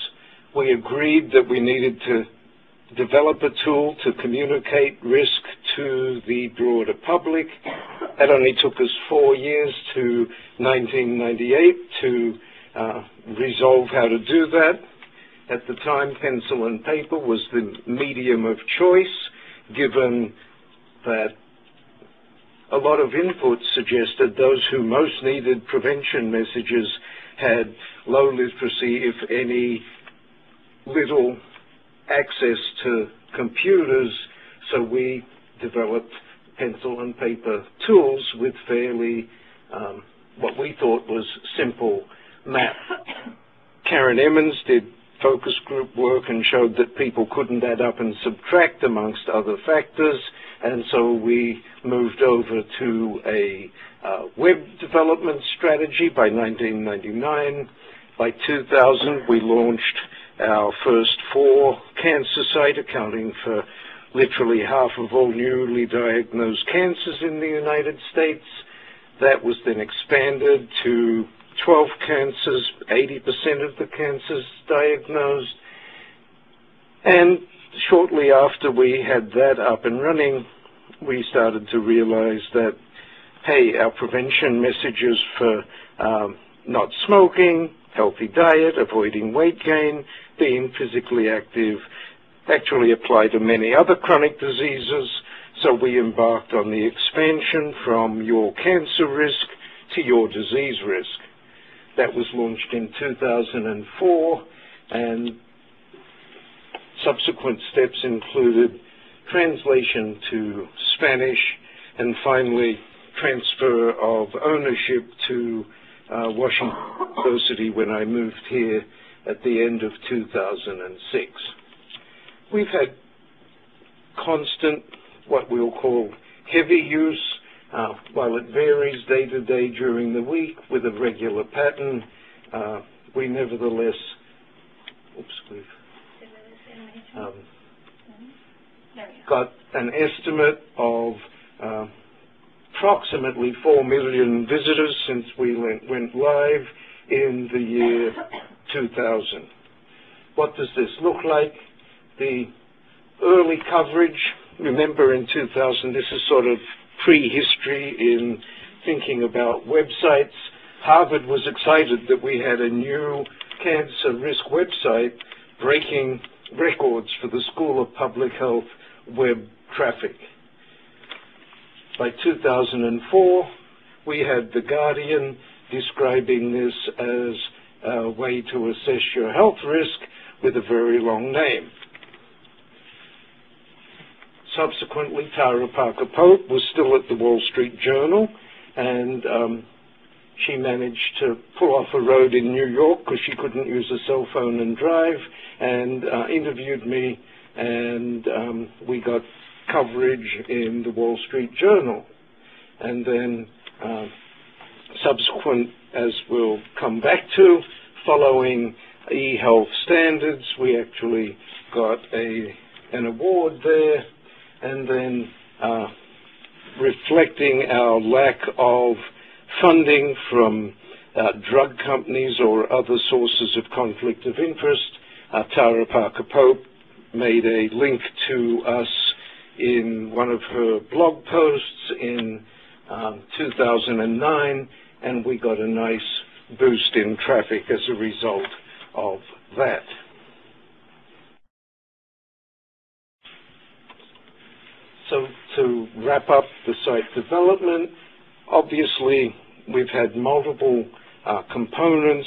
We agreed that we needed to develop a tool to communicate risk to the broader public. That only took us four years to 1998 to uh, resolve how to do that. At the time, pencil and paper was the medium of choice, given that a lot of input suggested those who most needed prevention messages had low literacy, if any, little access to computers, so we developed pencil and paper tools with fairly, um, what we thought was simple math. Karen Emmons did focus group work and showed that people couldn't add up and subtract amongst other factors, and so we moved over to a uh, web development strategy by 1999. By 2000, we launched our first four cancer site, accounting for literally half of all newly diagnosed cancers in the United States. That was then expanded to 12 cancers, 80% of the cancers diagnosed. And shortly after we had that up and running, we started to realize that, hey, our prevention messages for um, not smoking, healthy diet, avoiding weight gain, being physically active, actually apply to many other chronic diseases. So we embarked on the expansion from your cancer risk to your disease risk. That was launched in 2004, and subsequent steps included translation to Spanish, and finally transfer of ownership to uh, Washington University when I moved here at the end of 2006. We've had constant, what we'll call heavy use, uh, while it varies day to day during the week with a regular pattern, uh, we nevertheless, oops, we've um, got an estimate of uh, approximately 4 million visitors since we went, went live in the year 2000. What does this look like? The early coverage, remember in 2000, this is sort of prehistory in thinking about websites. Harvard was excited that we had a new cancer risk website breaking records for the School of Public Health web traffic. By 2004, we had The Guardian describing this as a way to assess your health risk with a very long name. Subsequently, Tara Parker Pope was still at the Wall Street Journal, and um, she managed to pull off a road in New York because she couldn't use a cell phone and drive, and uh, interviewed me, and um, we got coverage in the Wall Street Journal. And then uh, subsequent, as we'll come back to, following e-health standards, we actually got a an award there and then uh, reflecting our lack of funding from uh, drug companies or other sources of conflict of interest, uh, Tara Parker Pope made a link to us in one of her blog posts in um, 2009, and we got a nice boost in traffic as a result of that. So to wrap up the site development, obviously we've had multiple uh, components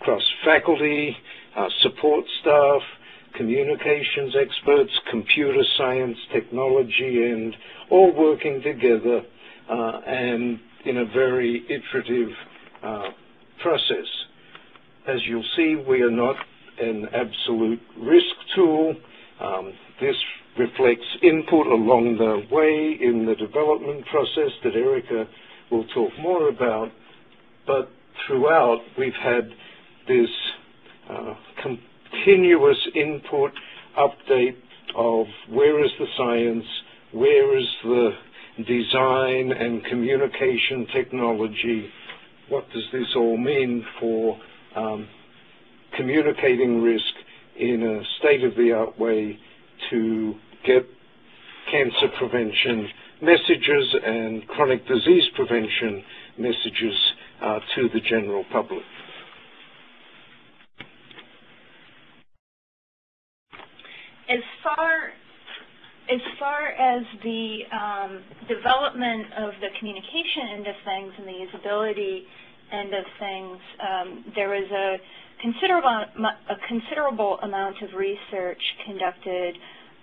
across faculty, uh, support staff, communications experts, computer science, technology, and all working together uh, and in a very iterative uh, process. As you'll see, we are not an absolute risk tool. Um, this reflects input along the way in the development process that Erika will talk more about. But throughout, we've had this uh, continuous input update of where is the science, where is the design and communication technology, what does this all mean for um, communicating risk in a state-of-the-art way to get cancer prevention messages and chronic disease prevention messages uh, to the general public. As far as far as the um, development of the communication end of things and the usability end of things, um, there was a considerable a considerable amount of research conducted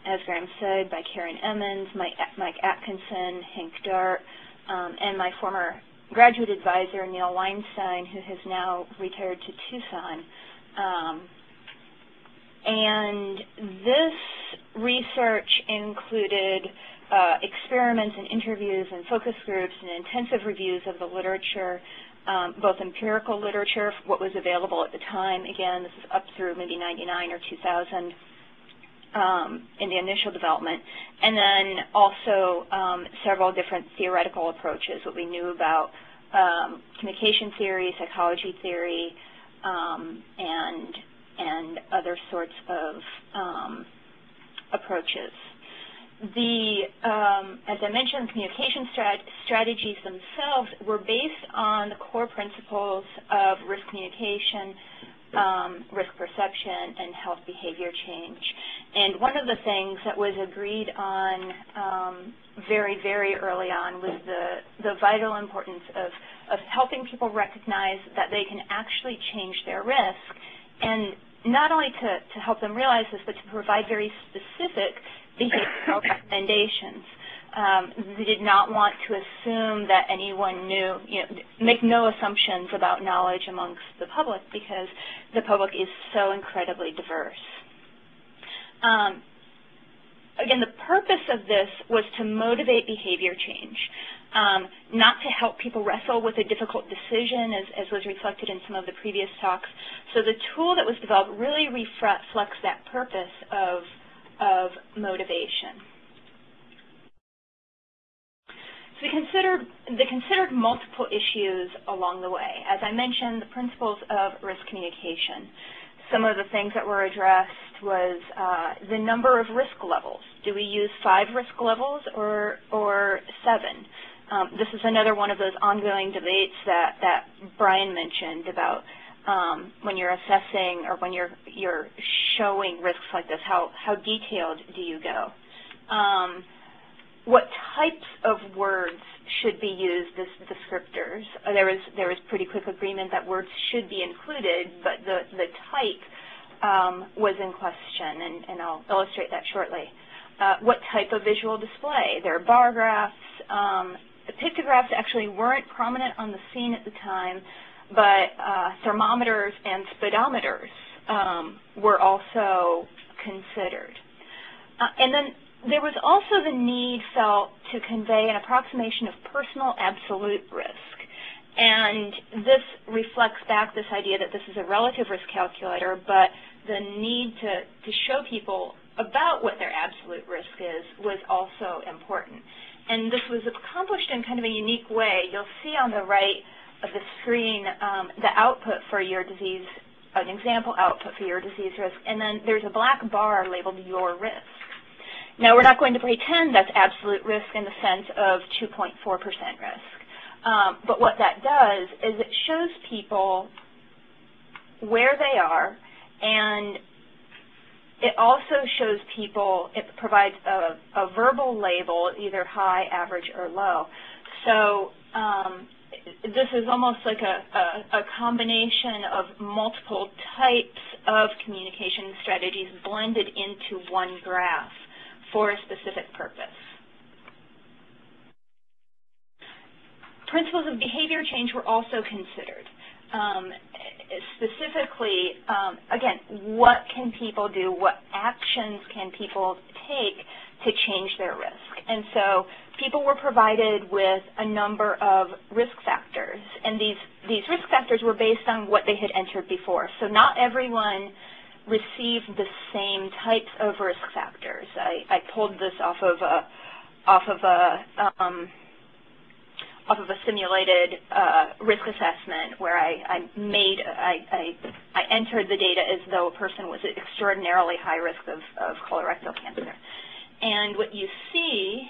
as Graham said, by Karen Emmons, Mike, Mike Atkinson, Hank Dart, um, and my former graduate advisor, Neil Weinstein, who has now retired to Tucson. Um, and this research included uh, experiments and interviews and focus groups and intensive reviews of the literature, um, both empirical literature, what was available at the time. Again, this is up through maybe 99 or 2000 um, in the initial development, and then also um, several different theoretical approaches, what we knew about um, communication theory, psychology theory, um, and and other sorts of um, approaches. The, um, as I mentioned, communication strat strategies themselves were based on the core principles of risk communication, um, risk perception, and health behavior change. And one of the things that was agreed on um, very, very early on was the, the vital importance of, of helping people recognize that they can actually change their risk. And not only to, to help them realize this, but to provide very specific behavioral recommendations. Um, they did not want to assume that anyone knew, you know, make no assumptions about knowledge amongst the public because the public is so incredibly diverse. Um, again, the purpose of this was to motivate behavior change, um, not to help people wrestle with a difficult decision as, as, was reflected in some of the previous talks. So the tool that was developed really reflects that purpose of, of motivation. So we considered, they considered multiple issues along the way. As I mentioned, the principles of risk communication. Some of the things that were addressed was uh, the number of risk levels. Do we use five risk levels or, or seven? Um, this is another one of those ongoing debates that, that Brian mentioned about um, when you're assessing or when you're, you're showing risks like this, how, how detailed do you go? Um, what types of words should be used as descriptors. Uh, there was there was pretty quick agreement that words should be included, but the the type um, was in question, and, and I'll illustrate that shortly. Uh, what type of visual display? There are bar graphs. Um, the pictographs actually weren't prominent on the scene at the time, but uh, thermometers and speedometers um, were also considered. Uh, and then there was also the need felt to convey an approximation of personal absolute risk. And this reflects back this idea that this is a relative risk calculator, but the need to, to show people about what their absolute risk is was also important. And this was accomplished in kind of a unique way. You'll see on the right of the screen um, the output for your disease, an example output for your disease risk, and then there's a black bar labeled your risk. Now, we're not going to pretend that's absolute risk in the sense of 2.4% risk. Um, but what that does is it shows people where they are, and it also shows people, it provides a, a verbal label, either high, average, or low. So um, this is almost like a, a, a, combination of multiple types of communication strategies blended into one graph for a specific purpose. Principles of behavior change were also considered. Um, specifically, um, again, what can people do? What actions can people take to change their risk? And so people were provided with a number of risk factors, and these, these risk factors were based on what they had entered before. So not everyone received the same types of risk factors. I, I pulled this off of a off of a um, off of a simulated uh, risk assessment where I, I made I, I, I entered the data as though a person was at extraordinarily high risk of, of colorectal cancer. And what you see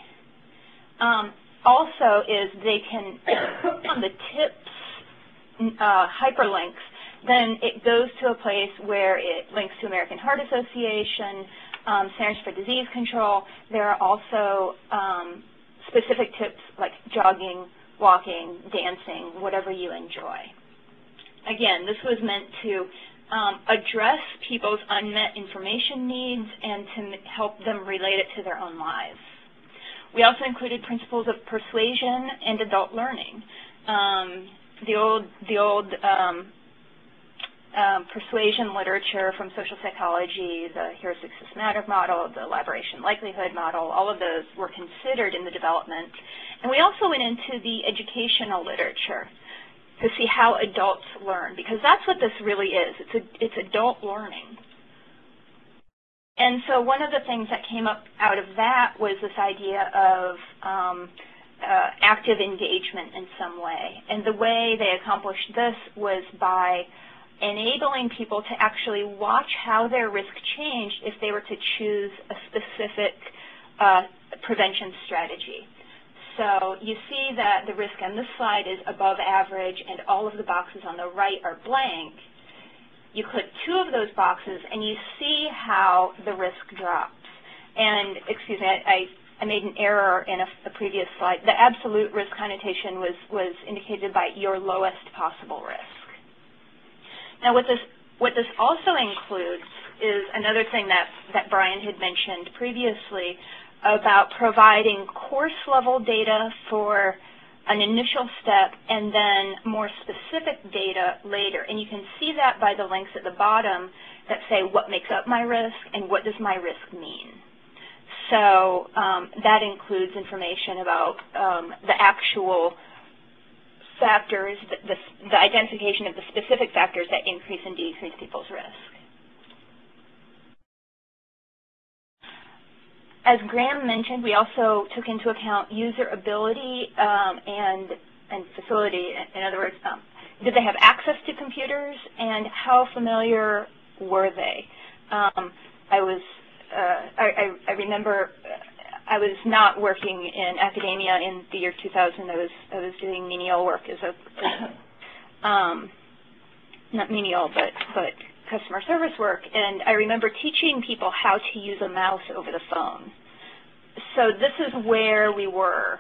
um, also is they can on the tips uh, hyperlinks then it goes to a place where it links to American Heart Association, um, Centers for Disease Control. There are also um, specific tips like jogging, walking, dancing, whatever you enjoy. Again, this was meant to um, address people's unmet information needs and to help them relate it to their own lives. We also included principles of persuasion and adult learning. um, the old the old um, um, persuasion literature from social psychology, the heuristic systematic model, the elaboration likelihood model, all of those were considered in the development. And we also went into the educational literature to see how adults learn, because that's what this really is. It's, a, it's adult learning. And so one of the things that came up out of that was this idea of um, uh, active engagement in some way. And the way they accomplished this was by enabling people to actually watch how their risk changed if they were to choose a specific uh, prevention strategy. So you see that the risk on this slide is above average and all of the boxes on the right are blank. You click two of those boxes and you see how the risk drops. And, excuse me, I, I made an error in a, a, previous slide. The absolute risk connotation was, was indicated by your lowest possible risk. Now, what this what this also includes is another thing that that Brian had mentioned previously about providing coarse level data for an initial step and then more specific data later. And you can see that by the links at the bottom that say what makes up my risk and what does my risk mean. So um, that includes information about um, the actual factors, the, the, the identification of the specific factors that increase and decrease people's risk. As Graham mentioned, we also took into account user ability um, and, and facility. In other words, um, did they have access to computers and how familiar were they? Um, I was, uh, I, I, remember I was not working in academia in the year 2000. I was I was doing menial work as a um, not menial, but but customer service work. And I remember teaching people how to use a mouse over the phone. So this is where we were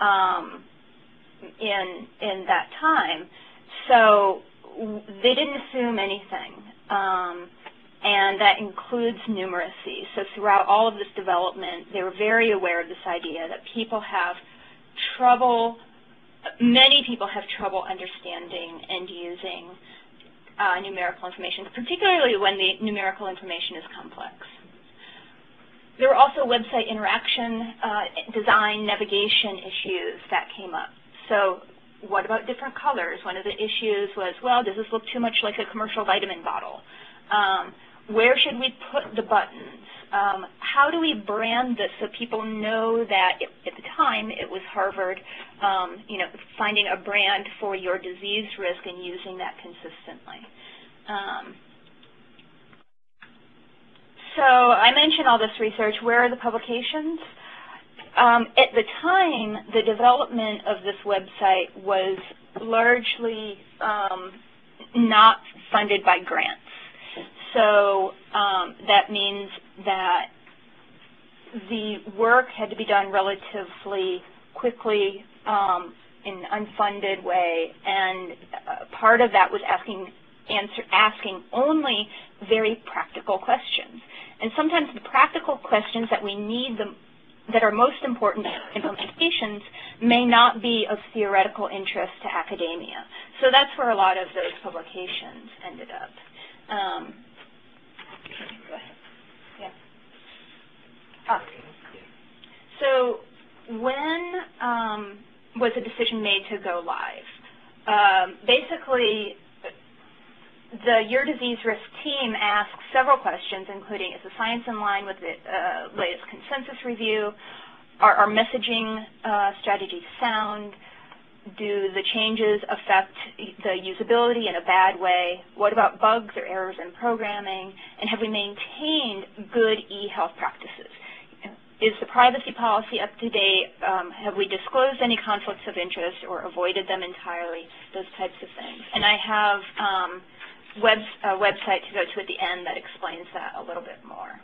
um, in in that time. So they didn't assume anything. Um, and that includes numeracy. So throughout all of this development, they were very aware of this idea that people have trouble, many people have trouble understanding and using uh, numerical information, particularly when the numerical information is complex. There were also website interaction, uh, design, navigation issues that came up. So what about different colors? One of the issues was, well, does this look too much like a commercial vitamin bottle? Um, where should we put the buttons? Um, how do we brand this so people know that it, at the time it was Harvard, um, you know, finding a brand for your disease risk and using that consistently. Um, so I mentioned all this research. Where are the publications? Um, at the time, the development of this website was largely um, not funded by grants. So um, that means that the work had to be done relatively quickly um, in an unfunded way, and uh, part of that was asking answer, asking only very practical questions. And sometimes the practical questions that we need the, that are most important implementations may not be of theoretical interest to academia. So that's where a lot of those publications ended up. Um, Yeah. Ah. So when um, was a decision made to go live? Um, basically, the Your Disease Risk team asked several questions, including, is the science in line with the uh, latest consensus review? Are our messaging uh, strategies sound? Do the changes affect the usability in a bad way? What about bugs or errors in programming? And have we maintained good e-health practices? Is the privacy policy up to date? Um, have we disclosed any conflicts of interest or avoided them entirely? Those types of things. And I have um, a website to go to at the end that explains that a little bit more.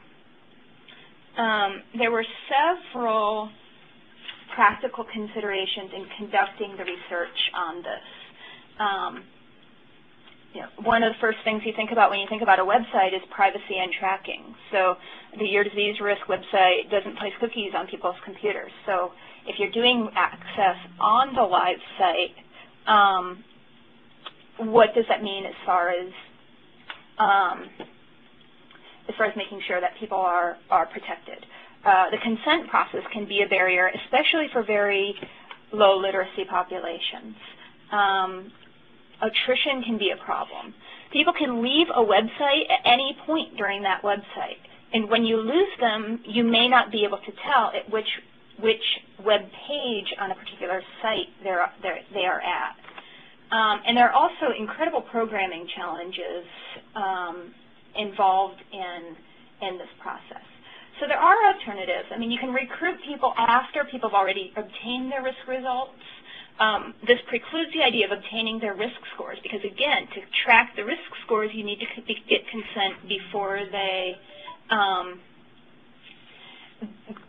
Um, there were several practical considerations in conducting the research on this. Um, you know, one of the first things you think about when you think about a website is privacy and tracking. So the Your Disease Risk website doesn't place cookies on people's computers. So if you're doing access on the live site, um, what does that mean as far as um, as far as making sure that people are are protected? Uh, the consent process can be a barrier, especially for very low literacy populations. Um, attrition can be a problem. People can leave a website at any point during that website. And when you lose them, you may not be able to tell at which which web page on a particular site they're, they're, they are at. Um, and there are also incredible programming challenges um, involved in, in this process. So there are alternatives. I mean, you can recruit people after people have already obtained their risk results. Um, this precludes the idea of obtaining their risk scores because, again, to track the risk scores, you need to get consent before they um,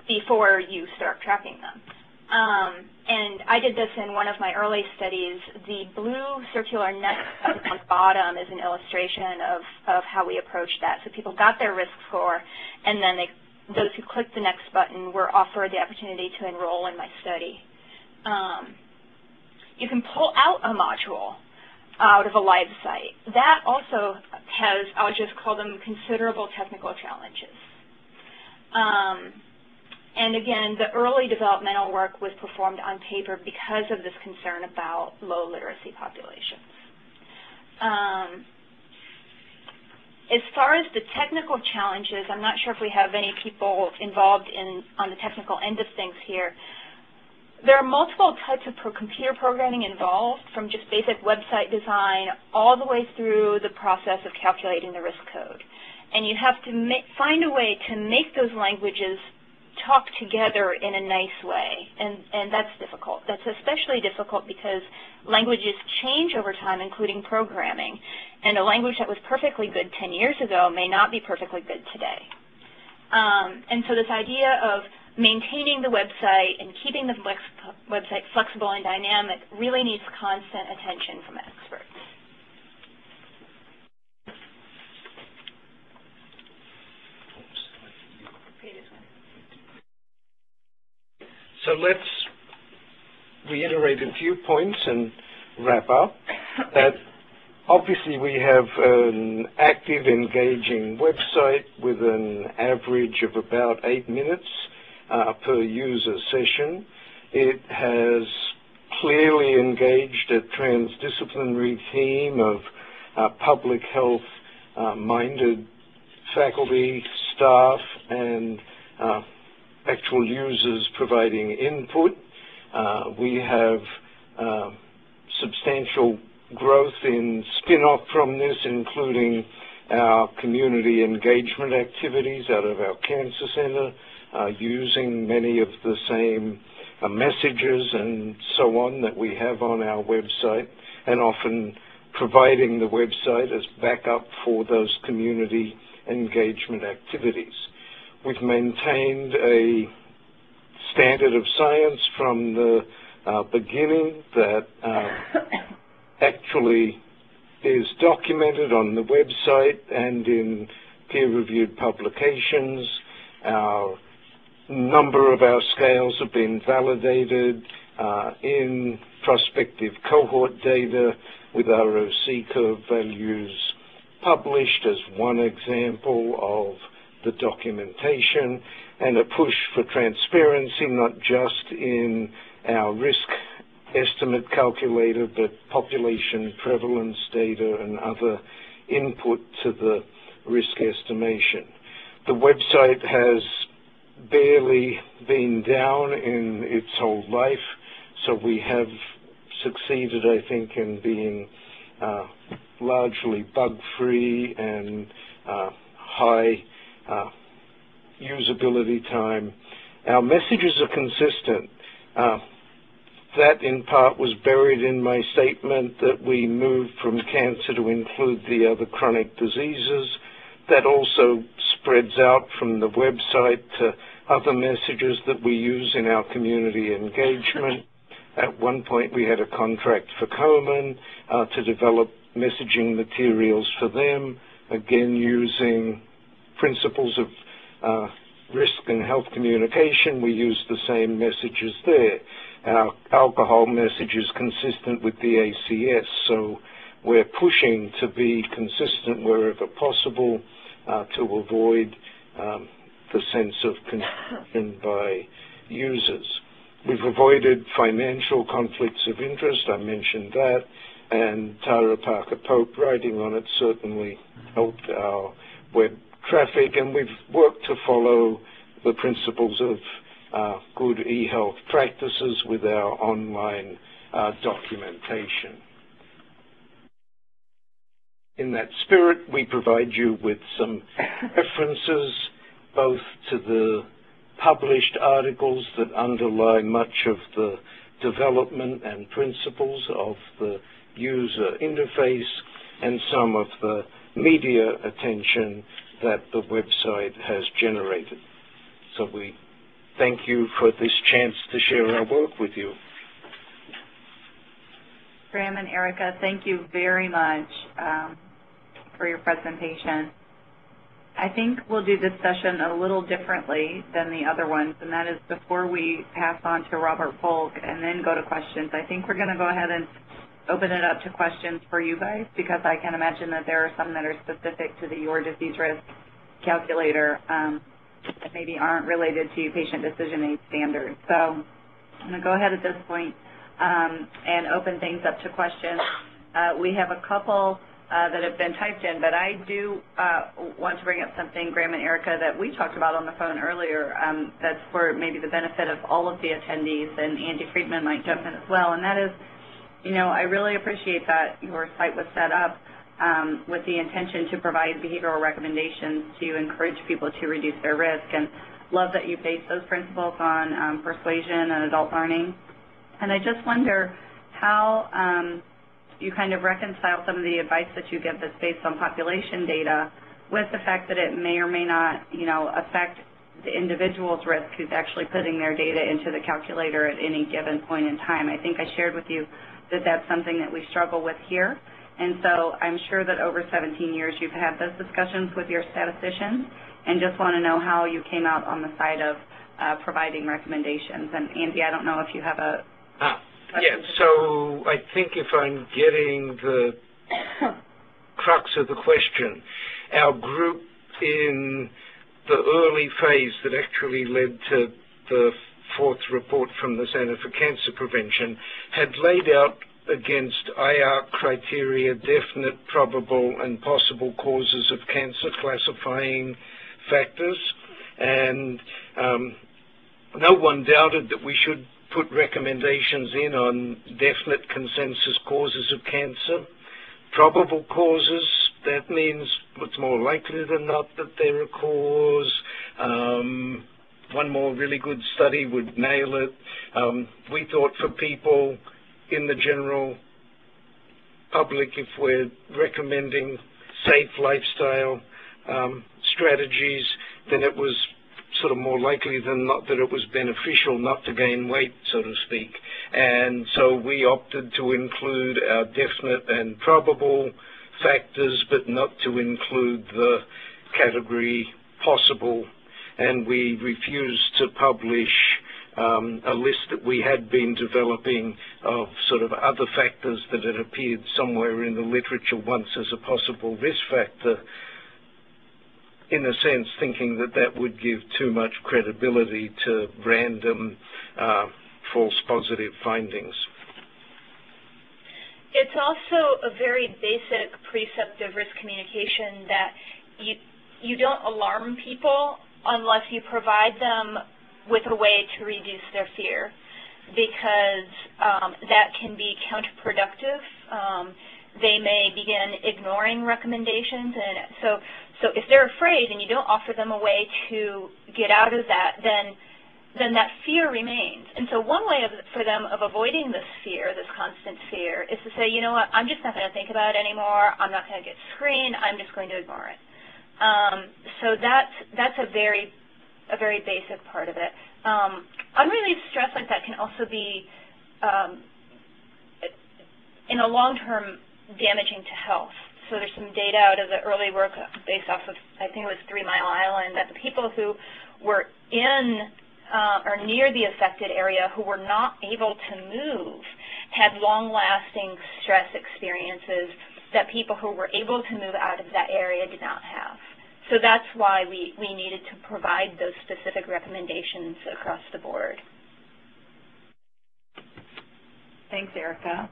before you start tracking them. Um, and I did this in one of my early studies. The blue circular net on the bottom is an illustration of, of how we approached that. So people got their risk score, and then they, those who clicked the next button were offered the opportunity to enroll in my study. Um, you can pull out a module out of a live site. That also has, I'll just call them considerable technical challenges. Um, and again, the early developmental work was performed on paper because of this concern about low literacy populations. Um, as far as the technical challenges, I'm not sure if we have any people involved in on the technical end of things here. There are multiple types of pro computer programming involved, from just basic website design all the way through the process of calculating the risk code. And you have to find a way to make those languages talk together in a nice way, and, and that's difficult. That's especially difficult because languages change over time, including programming, and a language that was perfectly good 10 years ago may not be perfectly good today. Um, and so this idea of maintaining the website and keeping the website flexible and dynamic really needs constant attention from experts. So let's reiterate a few points and wrap up. That obviously we have an active, engaging website with an average of about eight minutes uh, per user session. It has clearly engaged a transdisciplinary team of uh, public health uh, minded faculty, staff, and uh, actual users providing input. Uh, we have uh, substantial growth in spin-off from this, including our community engagement activities out of our cancer center, uh, using many of the same uh, messages and so on that we have on our website, and often providing the website as backup for those community engagement activities. We've maintained a standard of science from the uh, beginning that uh, actually is documented on the website and in peer-reviewed publications. Our number of our scales have been validated uh, in prospective cohort data with ROC curve values published as one example of the documentation and a push for transparency, not just in our risk estimate calculator, but population prevalence data and other input to the risk estimation. The website has barely been down in its whole life, so we have succeeded, I think, in being uh, largely bug-free and uh, high uh, usability time. Our messages are consistent. Uh, that in part was buried in my statement that we moved from cancer to include the other chronic diseases. That also spreads out from the website to other messages that we use in our community engagement. At one point we had a contract for Komen uh, to develop messaging materials for them, again using principles of uh, risk and health communication, we use the same messages there. Our alcohol message is consistent with the ACS, so we're pushing to be consistent wherever possible uh, to avoid um, the sense of confusion by users. We've avoided financial conflicts of interest, I mentioned that, and Tara Parker Pope writing on it certainly helped our web traffic, and we've worked to follow the principles of uh, good e-health practices with our online uh, documentation. In that spirit, we provide you with some references both to the published articles that underlie much of the development and principles of the user interface and some of the media attention that the website has generated. So we thank you for this chance to share our work with you. Graham and Erika, thank you very much um, for your presentation. I think we'll do this session a little differently than the other ones, and that is before we pass on to Robert Volk and then go to questions, I think we're going to go ahead and open it up to questions for you guys because I can imagine that there are some that are specific to the Your Disease Risk calculator um, that maybe aren't related to patient decision aid standards. So I'm going to go ahead at this point, um, and open things up to questions. Uh, we have a couple uh, that have been typed in, but I do uh, want to bring up something, Graham and Erika, that we talked about on the phone earlier um, that's for maybe the benefit of all of the attendees, and Andy Freedman might jump in as well, and that is, you know, I really appreciate that your site was set up um, with the intention to provide behavioral recommendations to encourage people to reduce their risk. And love that you base those principles on um, persuasion and adult learning. And I just wonder how um, you kind of reconcile some of the advice that you give that's based on population data with the fact that it may or may not, you know, affect the individual's risk who's actually putting their data into the calculator at any given point in time. I think I shared with you that that's something that we struggle with here. And so I'm sure that over 17 years you've had those discussions with your statisticians and just want to know how you came out on the side of uh, providing recommendations. And Andy, I don't know if you have a ah, yeah, so I think if I'm getting the crux of the question, our group in the early phase that actually led to the fourth report from the Center for Cancer Prevention had laid out against IARC criteria, definite, probable, and possible causes of cancer classifying factors. And um, no one doubted that we should put recommendations in on definite consensus causes of cancer. Probable causes, that means it's more likely than not that they're a cause. Um, one more really good study would nail it. Um, we thought for people in the general public if we're recommending safe lifestyle um, strategies, then it was sort of more likely than not that it was beneficial not to gain weight, so to speak. And so we opted to include our definite and probable factors, but not to include the category possible. And we refused to publish um, a list that we had been developing of sort of other factors that had appeared somewhere in the literature once as a possible risk factor, in a sense thinking that that would give too much credibility to random uh, false positive findings. It's also a very basic precept of risk communication that you, you don't alarm people unless you provide them with a way to reduce their fear because um, that can be counterproductive. Um, they may begin ignoring recommendations, and so so if they're afraid and you don't offer them a way to get out of that, then then that fear remains. And so one way of, for them of avoiding this fear, this constant fear, is to say, you know what, I'm just not going to think about it anymore. I'm not going to get screened. I'm just going to ignore it. Um, so that's that's a very a very basic part of it. Um, unrelieved stress like that can also be, um, in a long term, damaging to health. So there's some data out of the early work based off of, I think it was Three Mile Island, that the people who were in uh, or near the affected area who were not able to move had long-lasting stress experiences that people who were able to move out of that area did not have. So that's why we, we needed to provide those specific recommendations across the board. Thanks, Erika.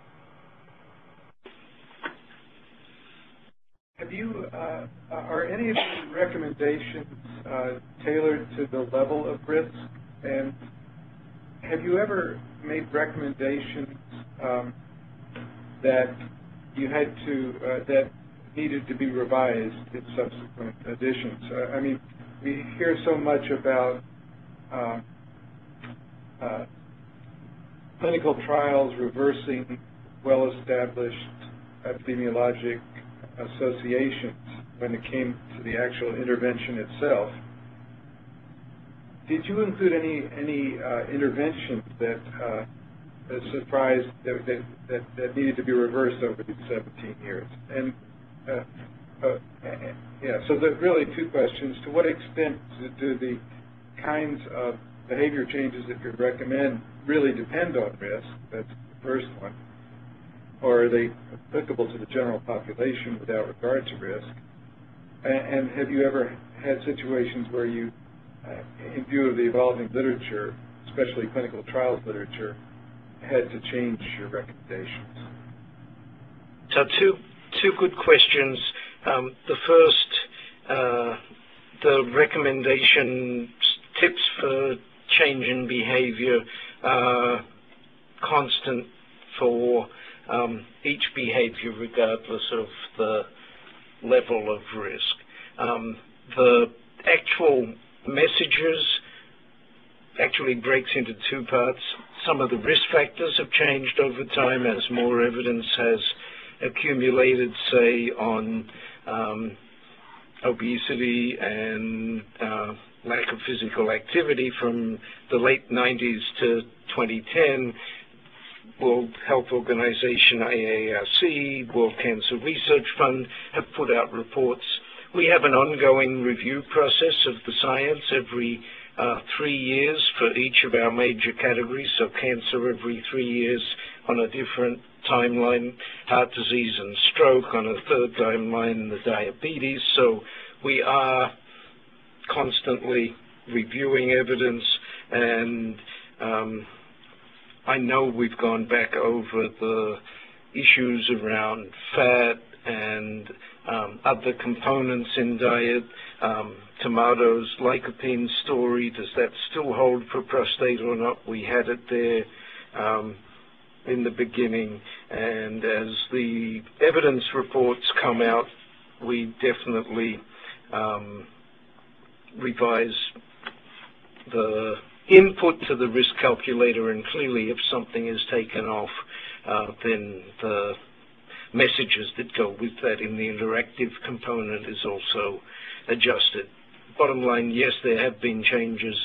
Have you, uh, are any of the recommendations uh, tailored to the level of risk? And have you ever made recommendations um, that you had to, uh, that needed to be revised in subsequent editions? Uh, I mean, we hear so much about um, uh, clinical trials reversing well-established epidemiologic associations when it came to the actual intervention itself. Did you include any any uh, interventions that uh, that surprised that, that, that needed to be reversed over these 17 years? And uh, uh, yeah, so there really two questions: To what extent do the kinds of behavior changes that you recommend really depend on risk? That's the first one or are they applicable to the general population without regard to risk? And, have you ever had situations where you, uh, in view of the evolving literature, especially clinical trials literature, had to change your recommendations? So two, two good questions. Um, the first, uh, the recommendation tips for change in behavior are constant for um, each behavior regardless of the level of risk. Um, the actual messages actually breaks into two parts. Some of the risk factors have changed over time as more evidence has accumulated, say, on um, obesity and uh, lack of physical activity from the late 90s to 2010 World Health Organization, IARC, World Cancer Research Fund have put out reports. We have an ongoing review process of the science every uh, three years for each of our major categories, so cancer every three years on a different timeline, heart disease and stroke on a third timeline, the diabetes. So we are constantly reviewing evidence and um, I know we've gone back over the issues around fat and um, other components in diet. Um, tomatoes, lycopene story, does that still hold for prostate or not? We had it there um, in the beginning, and as the evidence reports come out, we definitely um, revise the input to the risk calculator, and clearly if something is taken off, uh, then the messages that go with that in the interactive component is also adjusted. Bottom line, yes, there have been changes.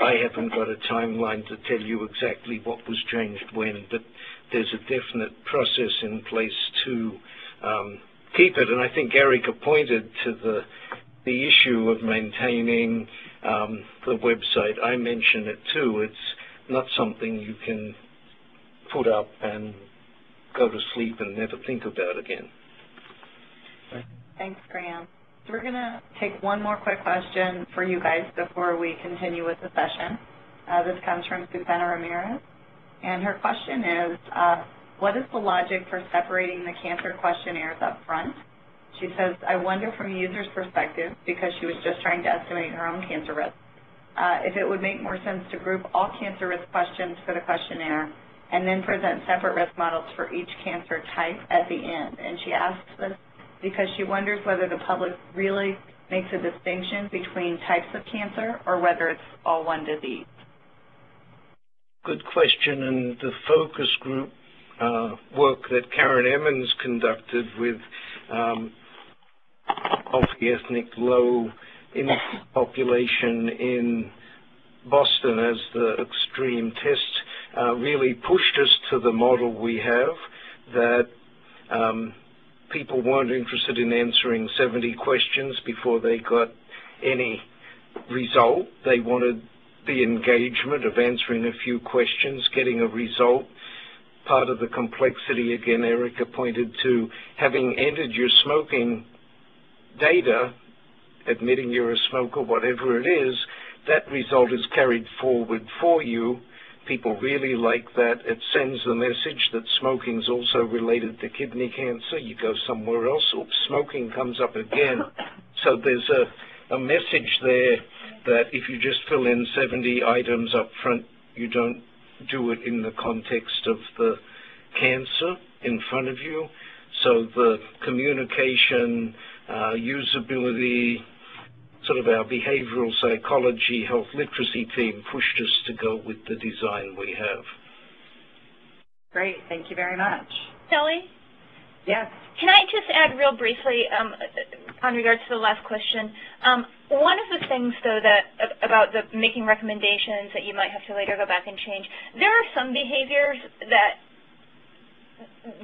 I haven't got a timeline to tell you exactly what was changed when, but there's a definite process in place to um, keep it. And I think Erika pointed to the the issue of maintaining um, the website. I mention it too. It's not something you can put up and go to sleep and never think about again. Thanks, Graham. We're going to take one more quick question for you guys before we continue with the session. Uh, this comes from Susana Ramirez, and her question is, uh, what is the logic for separating the cancer questionnaires up front she says, I wonder from a user's perspective, because she was just trying to estimate her own cancer risk, uh, if it would make more sense to group all cancer risk questions for the questionnaire and then present separate risk models for each cancer type at the end. And she asks this because she wonders whether the public really makes a distinction between types of cancer or whether it's all one disease. Good question, and the focus group uh, work that Karen Emmons conducted with um, multi-ethnic low income population in Boston as the extreme test uh, really pushed us to the model we have that um, people weren't interested in answering 70 questions before they got any result. They wanted the engagement of answering a few questions, getting a result. Part of the complexity, again, Erika pointed to having entered your smoking data, admitting you're a smoker, whatever it is, that result is carried forward for you. People really like that. It sends the message that smoking is also related to kidney cancer. You go somewhere else, oops, smoking comes up again. So there's a, a message there that if you just fill in 70 items up front, you don't do it in the context of the cancer in front of you. So the communication, uh, usability, sort of our behavioral psychology, health literacy team pushed us to go with the design we have. Great, thank you very much. Kelly? Yes. Can I just add real briefly um, on regards to the last question? Um, one of the things, though, that about the making recommendations that you might have to later go back and change, there are some behaviors that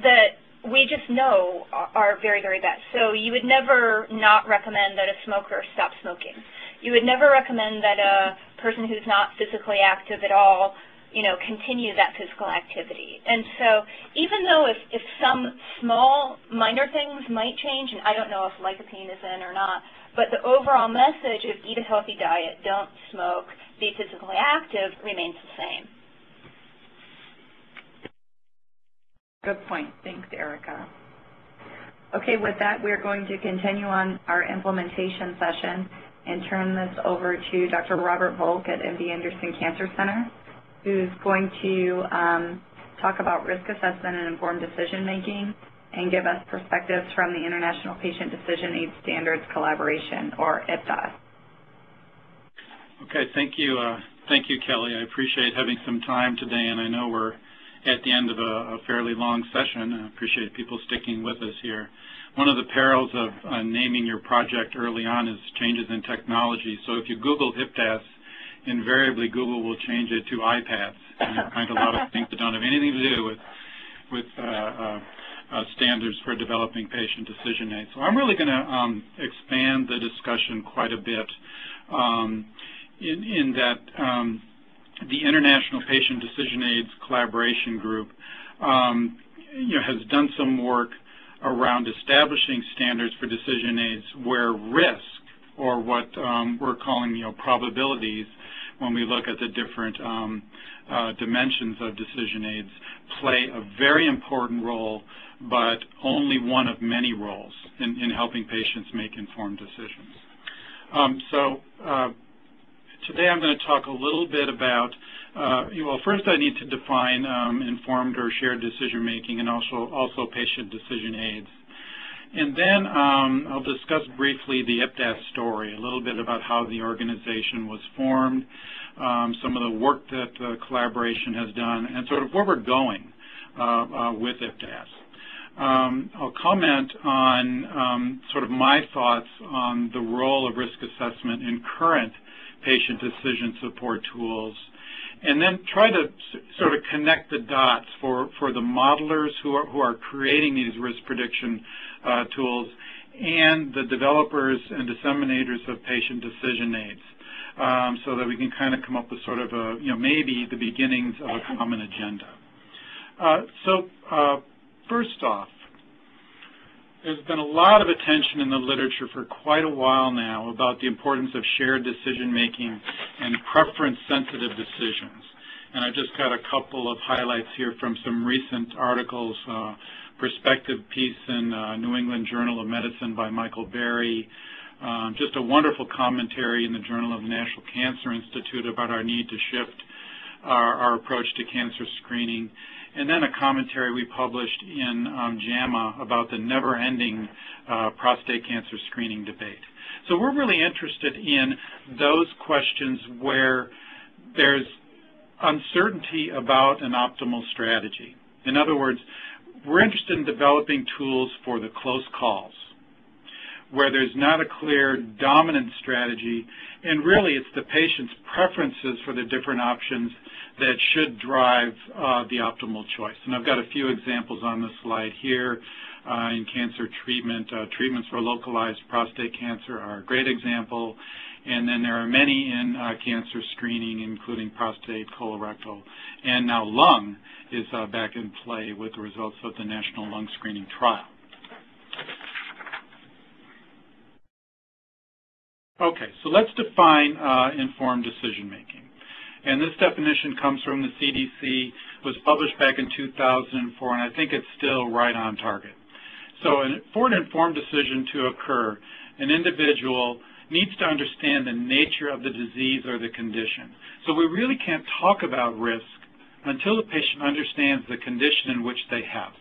that we just know are very, very bad. So you would never not recommend that a smoker stop smoking. You would never recommend that a person who's not physically active at all, you know, continue that physical activity. And so even though if, if some small minor things might change, and I don't know if lycopene is in or not, but the overall message of eat a healthy diet, don't smoke, be physically active remains the same. Good point. Thanks, Erika. Okay, with that, we're going to continue on our implementation session and turn this over to Dr. Robert Volk at MD Anderson Cancer Center, who's going to um, talk about risk assessment and informed decision making and give us perspectives from the International Patient Decision Aid Standards Collaboration, or IPDAS. Okay, thank you. Uh, thank you, Kelly. I appreciate having some time today, and I know we're at the end of a, a fairly long session. I appreciate people sticking with us here. One of the perils of uh, naming your project early on is changes in technology. So if you Google IPDAS, invariably Google will change it to iPads. And you find a lot of things that don't have anything to do with with uh, uh, uh, standards for developing patient decision aids. So I'm really going to um, expand the discussion quite a bit um, in, in that um, the International Patient Decision Aids Collaboration Group um, you know, has done some work around establishing standards for decision aids where risk, or what um, we're calling you know, probabilities, when we look at the different um, uh, dimensions of decision aids, play a very important role, but only one of many roles in, in helping patients make informed decisions. Um, so uh, today I'm going to talk a little bit about, uh, well, first I need to define um, informed or shared decision making and also, also patient decision aids. And then um, I'll discuss briefly the IPDAS story, a little bit about how the organization was formed, um, some of the work that the collaboration has done, and sort of where we're going uh, uh, with IPDAS. Um, I'll comment on um, sort of my thoughts on the role of risk assessment in current patient decision support tools, and then try to sort of connect the dots for, for the modelers who are, who are creating these risk prediction uh, tools and the developers and disseminators of patient decision aids. Um, so that we can kind of come up with sort of a, you know, maybe the beginnings of a common agenda. Uh, so uh, first off, there's been a lot of attention in the literature for quite a while now about the importance of shared decision making and preference-sensitive decisions. And I just got a couple of highlights here from some recent articles, uh, perspective piece in uh, New England Journal of Medicine by Michael Barry, um, just a wonderful commentary in the Journal of the National Cancer Institute about our need to shift our, our approach to cancer screening and then a commentary we published in um, JAMA about the never-ending uh, prostate cancer screening debate. So we're really interested in those questions where there's uncertainty about an optimal strategy. In other words, we're interested in developing tools for the close calls, where there's not a clear dominant strategy, and really it's the patient's preferences for the different options that should drive uh, the optimal choice. And I've got a few examples on the slide here. Uh, in cancer treatment, uh, treatments for localized prostate cancer are a great example. And then there are many in uh, cancer screening, including prostate, colorectal, and now lung is uh, back in play with the results of the National Lung Screening Trial. Okay, so let's define uh, informed decision making. And this definition comes from the CDC, was published back in 2004, and I think it's still right on target. So for an informed decision to occur, an individual needs to understand the nature of the disease or the condition. So we really can't talk about risk until the patient understands the condition in which they have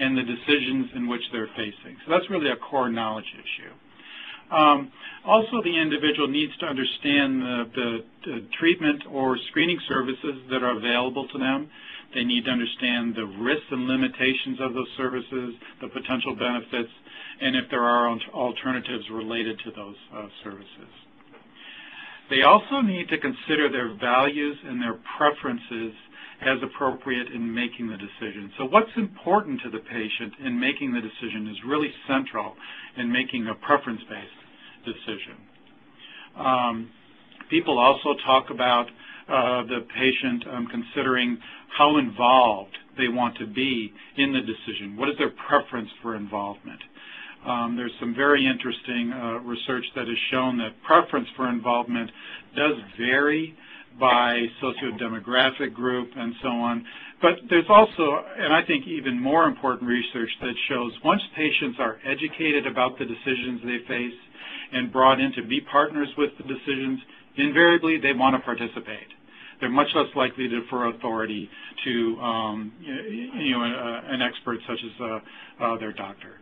and the decisions in which they're facing. So that's really a core knowledge issue. Um, also, the individual needs to understand the, the, the, treatment or screening services that are available to them. They need to understand the risks and limitations of those services, the potential benefits, and if there are alternatives related to those uh, services. They also need to consider their values and their preferences as appropriate in making the decision. So what's important to the patient in making the decision is really central in making a preference-based decision. Um, people also talk about uh, the patient um, considering how involved they want to be in the decision. What is their preference for involvement? Um, there's some very interesting uh, research that has shown that preference for involvement does vary by socio-demographic group and so on. But there's also, and I think even more important research that shows once patients are educated about the decisions they face and brought in to be partners with the decisions, invariably they want to participate. They're much less likely to defer authority to um, you know, an expert such as uh, uh, their doctor.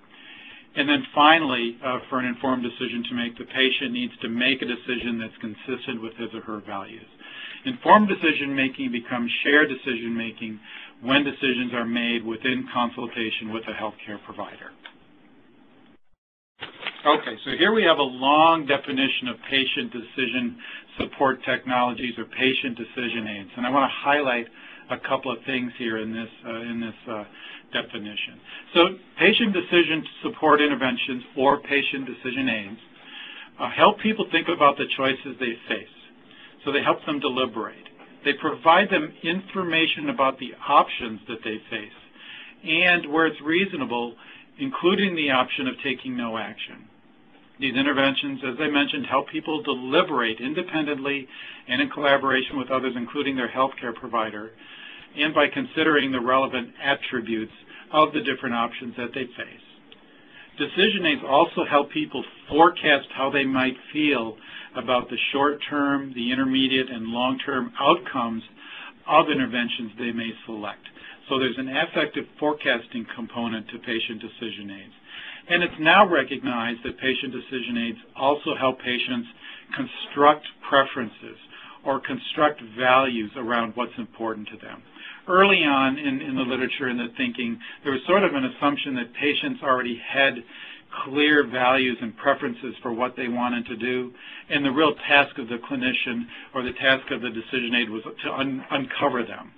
And then finally, uh, for an informed decision to make, the patient needs to make a decision that's consistent with his or her values. Informed decision-making becomes shared decision-making when decisions are made within consultation with a healthcare provider. Okay, so here we have a long definition of patient decision support technologies or patient decision aids, and I want to highlight a couple of things here in this uh, in this uh, definition. So, patient decision support interventions or patient decision aids uh, help people think about the choices they face. So they help them deliberate. They provide them information about the options that they face and where it's reasonable, including the option of taking no action. These interventions, as I mentioned, help people deliberate independently and in collaboration with others, including their healthcare provider, and by considering the relevant attributes of the different options that they face. Decision aids also help people forecast how they might feel about the short-term, the intermediate, and long-term outcomes of interventions they may select. So there's an affective forecasting component to patient decision aids. And it's now recognized that patient decision aids also help patients construct preferences or construct values around what's important to them. Early on in, in the literature and the thinking, there was sort of an assumption that patients already had clear values and preferences for what they wanted to do, and the real task of the clinician or the task of the decision aid was to un uncover them.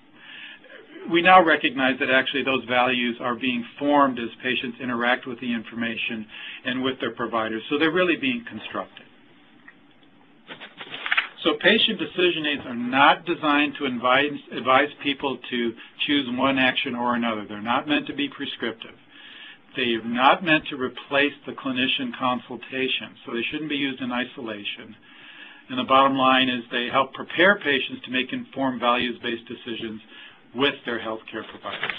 We now recognize that actually those values are being formed as patients interact with the information and with their providers, so they're really being constructed. So patient decision aids are not designed to advise, advise people to choose one action or another. They're not meant to be prescriptive. They are not meant to replace the clinician consultation, so they shouldn't be used in isolation. And the bottom line is they help prepare patients to make informed values-based decisions with their healthcare providers.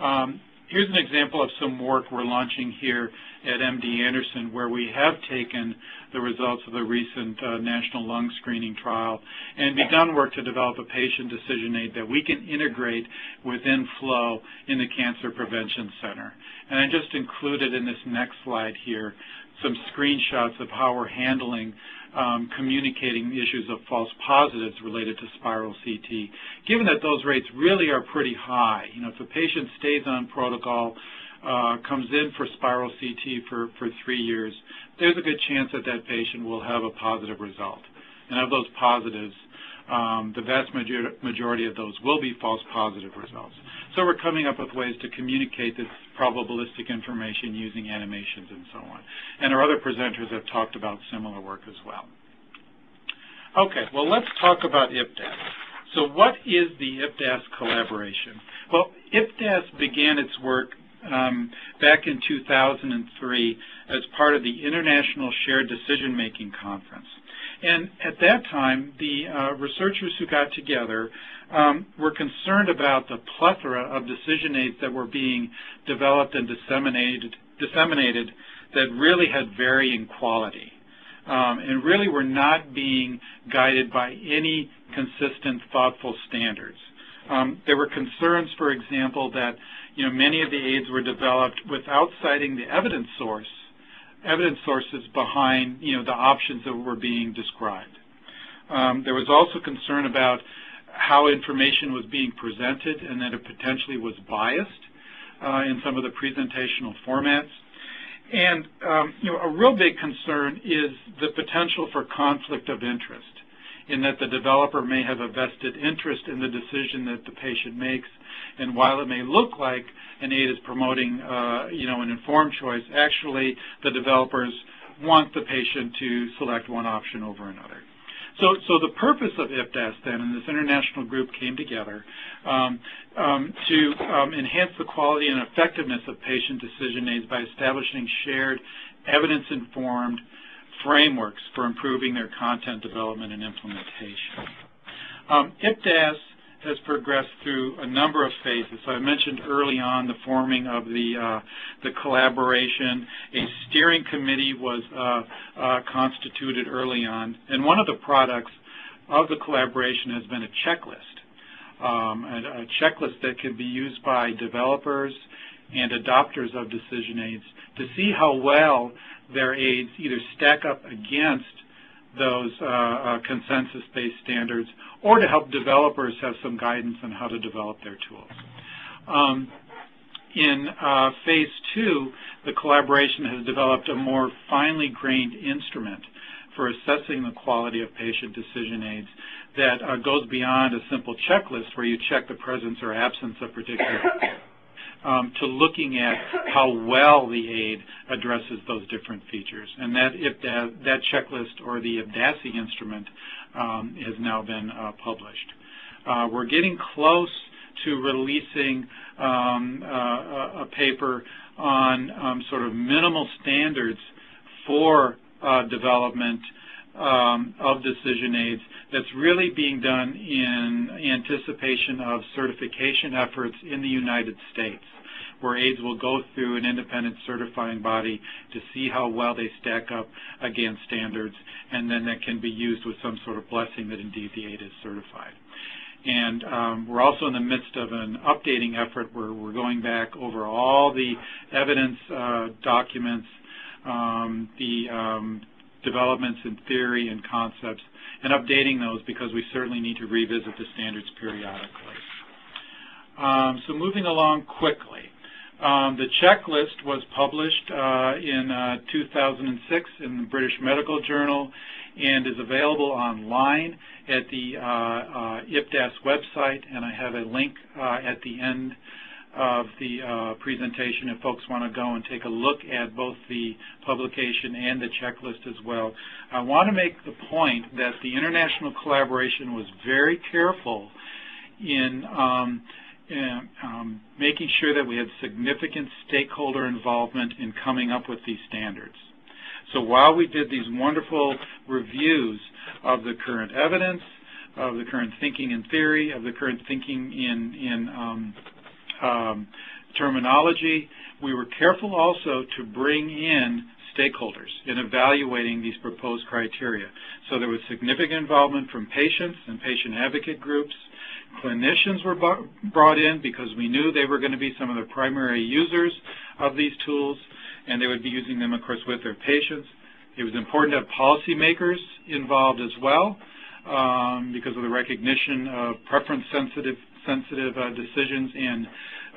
Um, here's an example of some work we're launching here at MD Anderson where we have taken the results of the recent uh, national lung screening trial and begun work to develop a patient decision aid that we can integrate within Flow in the Cancer Prevention Center. And I just included in this next slide here some screenshots of how we're handling um, communicating issues of false positives related to spiral CT, given that those rates really are pretty high. You know, if a patient stays on protocol, uh, comes in for spiral CT for, for three years, there's a good chance that that patient will have a positive result. And of those positives, um, the vast major majority of those will be false positive results. So we're coming up with ways to communicate this probabilistic information using animations and so on. And our other presenters have talked about similar work as well. Okay, well let's talk about IPDAS. So what is the IPDAS collaboration? Well, IPDAS began its work um, back in 2003 as part of the International Shared Decision Making Conference. And at that time, the uh, researchers who got together um, were concerned about the plethora of decision aids that were being developed and disseminated, disseminated that really had varying quality. Um, and really were not being guided by any consistent, thoughtful standards. Um, there were concerns, for example, that you know many of the aids were developed without citing the evidence source evidence sources behind you know the options that were being described. Um, there was also concern about how information was being presented and that it potentially was biased uh, in some of the presentational formats. And um, you know, a real big concern is the potential for conflict of interest in that the developer may have a vested interest in the decision that the patient makes. And while it may look like an aid is promoting, uh, you know, an informed choice, actually the developers want the patient to select one option over another. So, so the purpose of IPDAS then, and this international group came together um, um, to um, enhance the quality and effectiveness of patient decision aids by establishing shared, evidence-informed frameworks for improving their content development and implementation. Um, IPDAS has progressed through a number of phases. So I mentioned early on the forming of the uh, the collaboration. A steering committee was uh, uh, constituted early on, and one of the products of the collaboration has been a checklist, um, a, a checklist that can be used by developers and adopters of decision aids to see how well their aids either stack up against those uh, uh, consensus-based standards or to help developers have some guidance on how to develop their tools. Um, in uh, phase two, the collaboration has developed a more finely grained instrument for assessing the quality of patient decision aids that uh, goes beyond a simple checklist where you check the presence or absence of particular um, to looking at how well the aid addresses those different features. And that, that, that checklist or the IPDASI instrument um, has now been uh, published. Uh, we're getting close to releasing um, uh, a paper on um, sort of minimal standards for uh, development um, of decision aids that's really being done in anticipation of certification efforts in the United States where aids will go through an independent certifying body to see how well they stack up against standards, and then that can be used with some sort of blessing that indeed the aid is certified. And um, we're also in the midst of an updating effort where we're going back over all the evidence uh, documents, um, the um, developments in theory and concepts, and updating those because we certainly need to revisit the standards periodically. Um, so moving along quickly. Um, the checklist was published uh, in uh, 2006 in the British Medical Journal and is available online at the uh, uh IPDAS website, and I have a link uh, at the end of the uh, presentation if folks want to go and take a look at both the publication and the checklist as well. I want to make the point that the international collaboration was very careful in um, and um, making sure that we had significant stakeholder involvement in coming up with these standards. So while we did these wonderful reviews of the current evidence, of the current thinking in theory, of the current thinking in, in um, um, terminology, we were careful also to bring in stakeholders in evaluating these proposed criteria. So there was significant involvement from patients and patient advocate groups, Clinicians were brought in because we knew they were going to be some of the primary users of these tools, and they would be using them, of course, with their patients. It was important to have policymakers involved as well um, because of the recognition of preference-sensitive sensitive uh, decisions in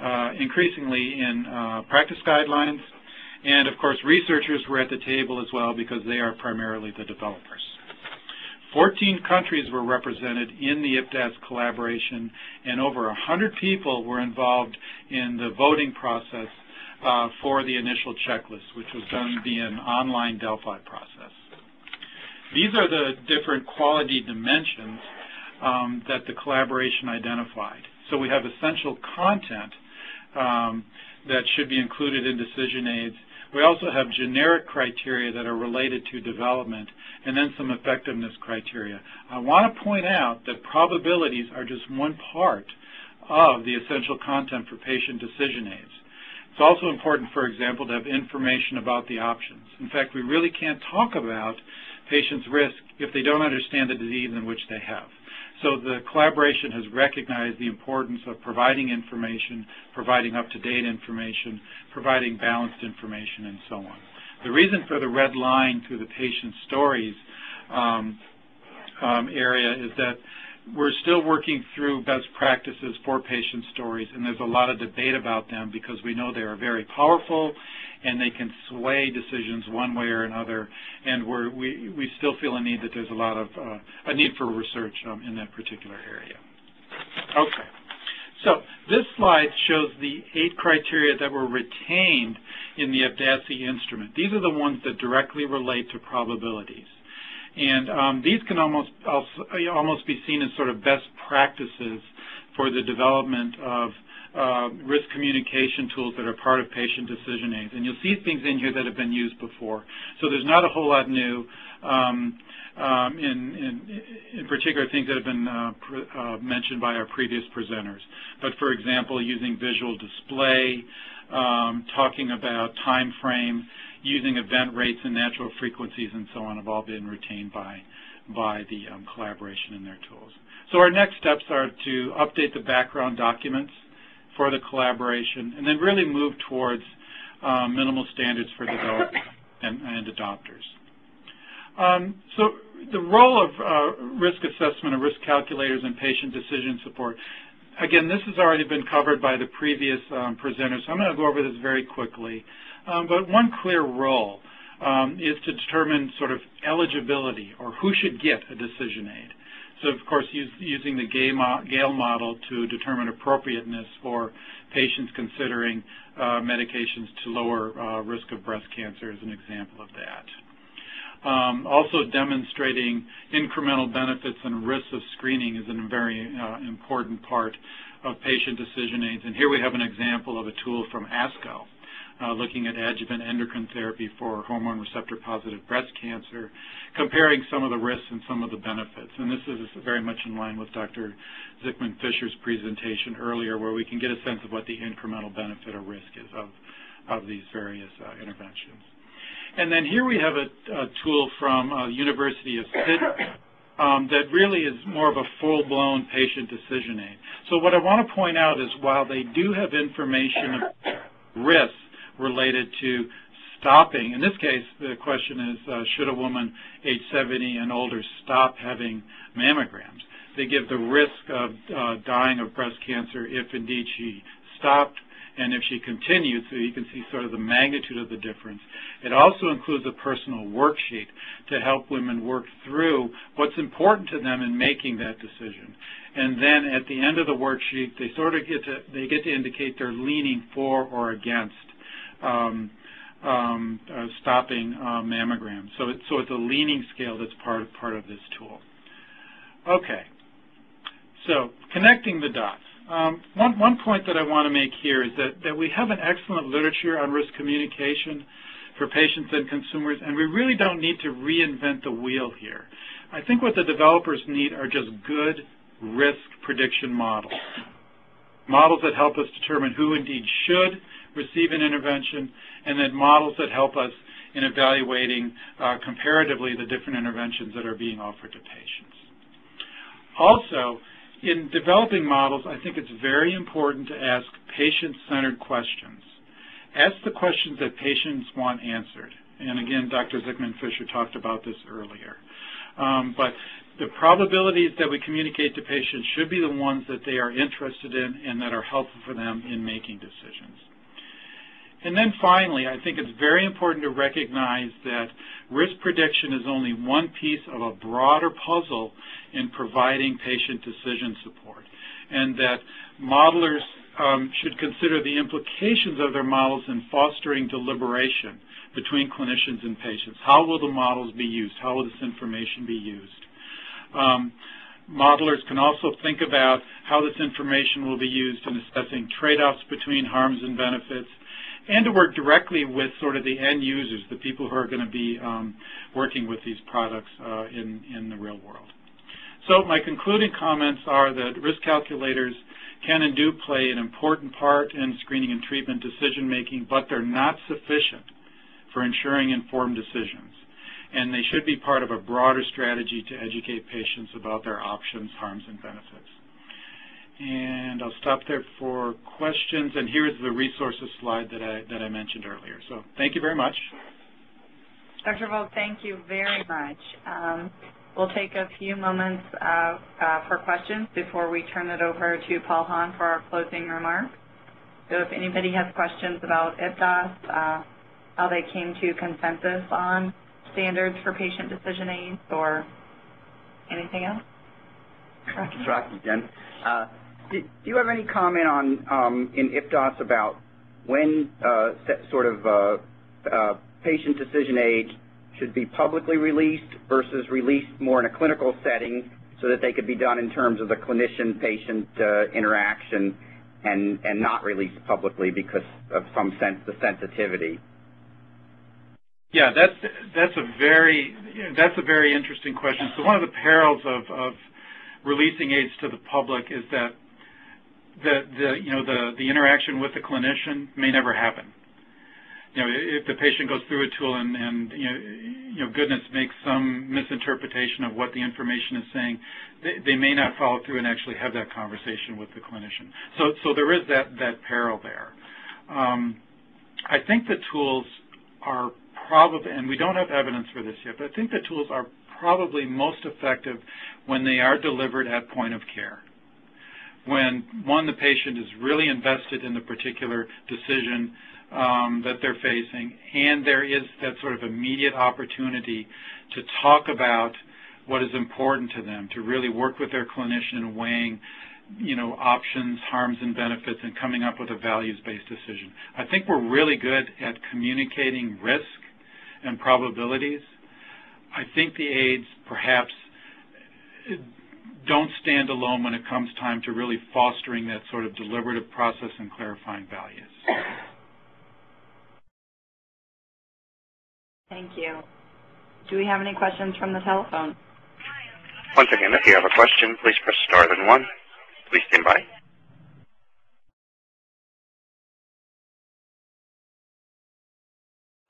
uh, increasingly in uh, practice guidelines. And of course, researchers were at the table as well because they are primarily the developers. 14 countries were represented in the IPDAS collaboration, and over 100 people were involved in the voting process uh, for the initial checklist, which was done via an online Delphi process. These are the different quality dimensions um, that the collaboration identified. So we have essential content um, that should be included in decision aids. We also have generic criteria that are related to development and then some effectiveness criteria. I want to point out that probabilities are just one part of the essential content for patient decision aids. It's also important, for example, to have information about the options. In fact, we really can't talk about patients' risk if they don't understand the disease in which they have. So the collaboration has recognized the importance of providing information, providing up-to-date information, providing balanced information, and so on. The reason for the red line through the patient stories um, um, area is that we're still working through best practices for patient stories, and there's a lot of debate about them because we know they are very powerful and they can sway decisions one way or another, and we, we still feel a need that there's a lot of, uh, a need for research um, in that particular area. Okay. So this slide shows the eight criteria that were retained in the IPDASI instrument. These are the ones that directly relate to probabilities. And um, these can almost almost be seen as sort of best practices for the development of uh, risk communication tools that are part of patient decision aids. And you'll see things in here that have been used before. So there's not a whole lot new. Um, um, in, in, in, particular things that have been uh, uh, mentioned by our previous presenters. But for example, using visual display, um, talking about time frame, using event rates and natural frequencies and so on have all been retained by, by the um, collaboration in their tools. So our next steps are to update the background documents for the collaboration and then really move towards um, minimal standards for developers and, and adopters. Um, so the role of uh, risk assessment and risk calculators and patient decision support, again, this has already been covered by the previous um, presenters, so I'm going to go over this very quickly. Um, but one clear role um, is to determine sort of eligibility or who should get a decision aid. So, of course, use, using the Gail model to determine appropriateness for patients considering uh, medications to lower uh, risk of breast cancer is an example of that. Um, also demonstrating incremental benefits and risks of screening is a very uh, important part of patient decision aids. And here we have an example of a tool from ASCO uh, looking at adjuvant endocrine therapy for hormone receptor positive breast cancer, comparing some of the risks and some of the benefits. And this is very much in line with Dr. Zikmund-Fisher's presentation earlier, where we can get a sense of what the incremental benefit or risk is of, of these various uh, interventions. And then here we have a, a tool from uh, University of Sydney um, that really is more of a full-blown patient decision aid. So what I want to point out is while they do have information of risks, related to stopping. In this case, the question is, uh, should a woman age 70 and older stop having mammograms? They give the risk of uh, dying of breast cancer if indeed she stopped and if she continued, so you can see sort of the magnitude of the difference. It also includes a personal worksheet to help women work through what's important to them in making that decision. And then at the end of the worksheet, they sort of get to, they get to indicate they're leaning for or against um, um, uh, stopping uh, mammograms. So, it, so it's a leaning scale that's part of, part of this tool. Okay, so connecting the dots. Um, one, one point that I want to make here is that, that we have an excellent literature on risk communication for patients and consumers, and we really don't need to reinvent the wheel here. I think what the developers need are just good risk prediction models. Models that help us determine who indeed should receive an intervention, and then models that help us in evaluating uh, comparatively the different interventions that are being offered to patients. Also, in developing models, I think it's very important to ask patient-centered questions. Ask the questions that patients want answered. And again, Dr. Zikmund-Fisher talked about this earlier. Um, but the probabilities that we communicate to patients should be the ones that they are interested in and that are helpful for them in making decisions. And then finally, I think it's very important to recognize that risk prediction is only one piece of a broader puzzle in providing patient decision support, and that modelers um, should consider the implications of their models in fostering deliberation between clinicians and patients. How will the models be used? How will this information be used? Um, modelers can also think about how this information will be used in assessing trade-offs between harms and benefits, and to work directly with sort of the end users, the people who are going to be um, working with these products uh, in, in the real world. So my concluding comments are that risk calculators can and do play an important part in screening and treatment decision making, but they're not sufficient for ensuring informed decisions. And they should be part of a broader strategy to educate patients about their options, harms, and benefits. And I'll stop there for questions. And here's the resources slide that I, that I mentioned earlier. So thank you very much. Dr. Volk, thank you very much. Um, we'll take a few moments uh, uh, for questions before we turn it over to Paul Han for our closing remarks. So if anybody has questions about IPDAS, uh, how they came to consensus on standards for patient decision aids or anything else? Rocky. Rocky again. Uh, do, do, you have any comment on um, in IPDAS about when uh, sort of uh, uh, patient decision aids should be publicly released versus released more in a clinical setting so that they could be done in terms of the clinician-patient uh, interaction and, and not released publicly because of some sense the sensitivity? Yeah, that's that's a very that's a very interesting question. So one of the perils of, of releasing aids to the public is that the, the you know the the interaction with the clinician may never happen. You know, if the patient goes through a tool and, and you know, you know, goodness makes some misinterpretation of what the information is saying, they, they may not follow through and actually have that conversation with the clinician. So, so there is that that peril there. Um, I think the tools are probably, and we don't have evidence for this yet, but I think the tools are probably most effective when they are delivered at point of care. When, one, the patient is really invested in the particular decision um, that they're facing, and there is that sort of immediate opportunity to talk about what is important to them, to really work with their clinician weighing you know, options, harms, and benefits, and coming up with a values-based decision. I think we're really good at communicating risk and probabilities. I think the aids perhaps don't stand alone when it comes time to really fostering that sort of deliberative process and clarifying values. Thank you. Do we have any questions from the telephone? Once again, if you have a question, please press star then one. Please stand by.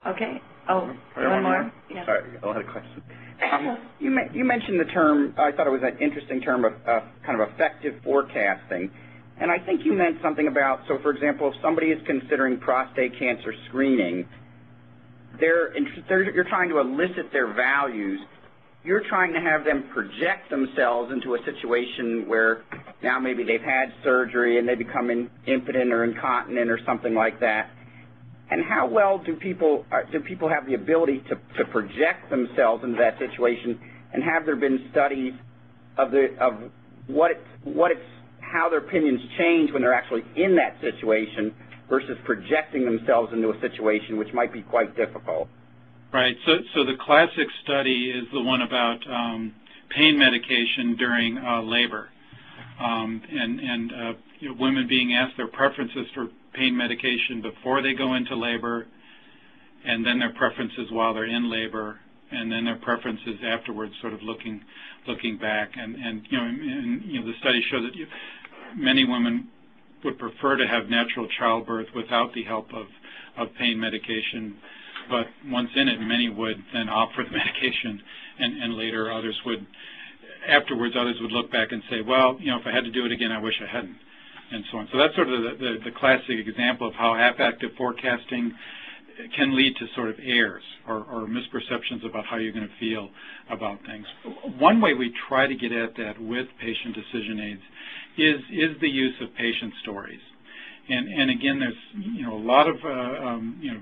Okay. Oh, one more? Yeah. Sorry, I had a question. Um, you, you mentioned the term, I thought it was an interesting term of uh, kind of affective forecasting. And I think you meant something about, so for example, if somebody is considering prostate cancer screening, they're, they're, you're trying to elicit their values. You're trying to have them project themselves into a situation where now maybe they've had surgery and they become in, impotent or incontinent or something like that and how well do people uh, do people have the ability to, to project themselves into that situation? And have there been studies of the of what it's, what it's how their opinions change when they're actually in that situation versus projecting themselves into a situation which might be quite difficult? Right. So so the classic study is the one about um, pain medication during uh, labor, um, and and uh, you know, women being asked their preferences for pain medication before they go into labor, and then their preferences while they're in labor, and then their preferences afterwards, sort of looking looking back. And, and you know, and, you know, the studies show that you, many women would prefer to have natural childbirth without the help of, of pain medication. But once in it, many would then opt for the medication, and, and later others would, afterwards, others would look back and say, well, you know, if I had to do it again, I wish I hadn't and so on. So that's sort of the, the, the classic example of how affective forecasting can lead to sort of errors or, or misperceptions about how you're going to feel about things. One way we try to get at that with patient decision aids is, is the use of patient stories. And, and again, there's you know a lot of uh, um, you know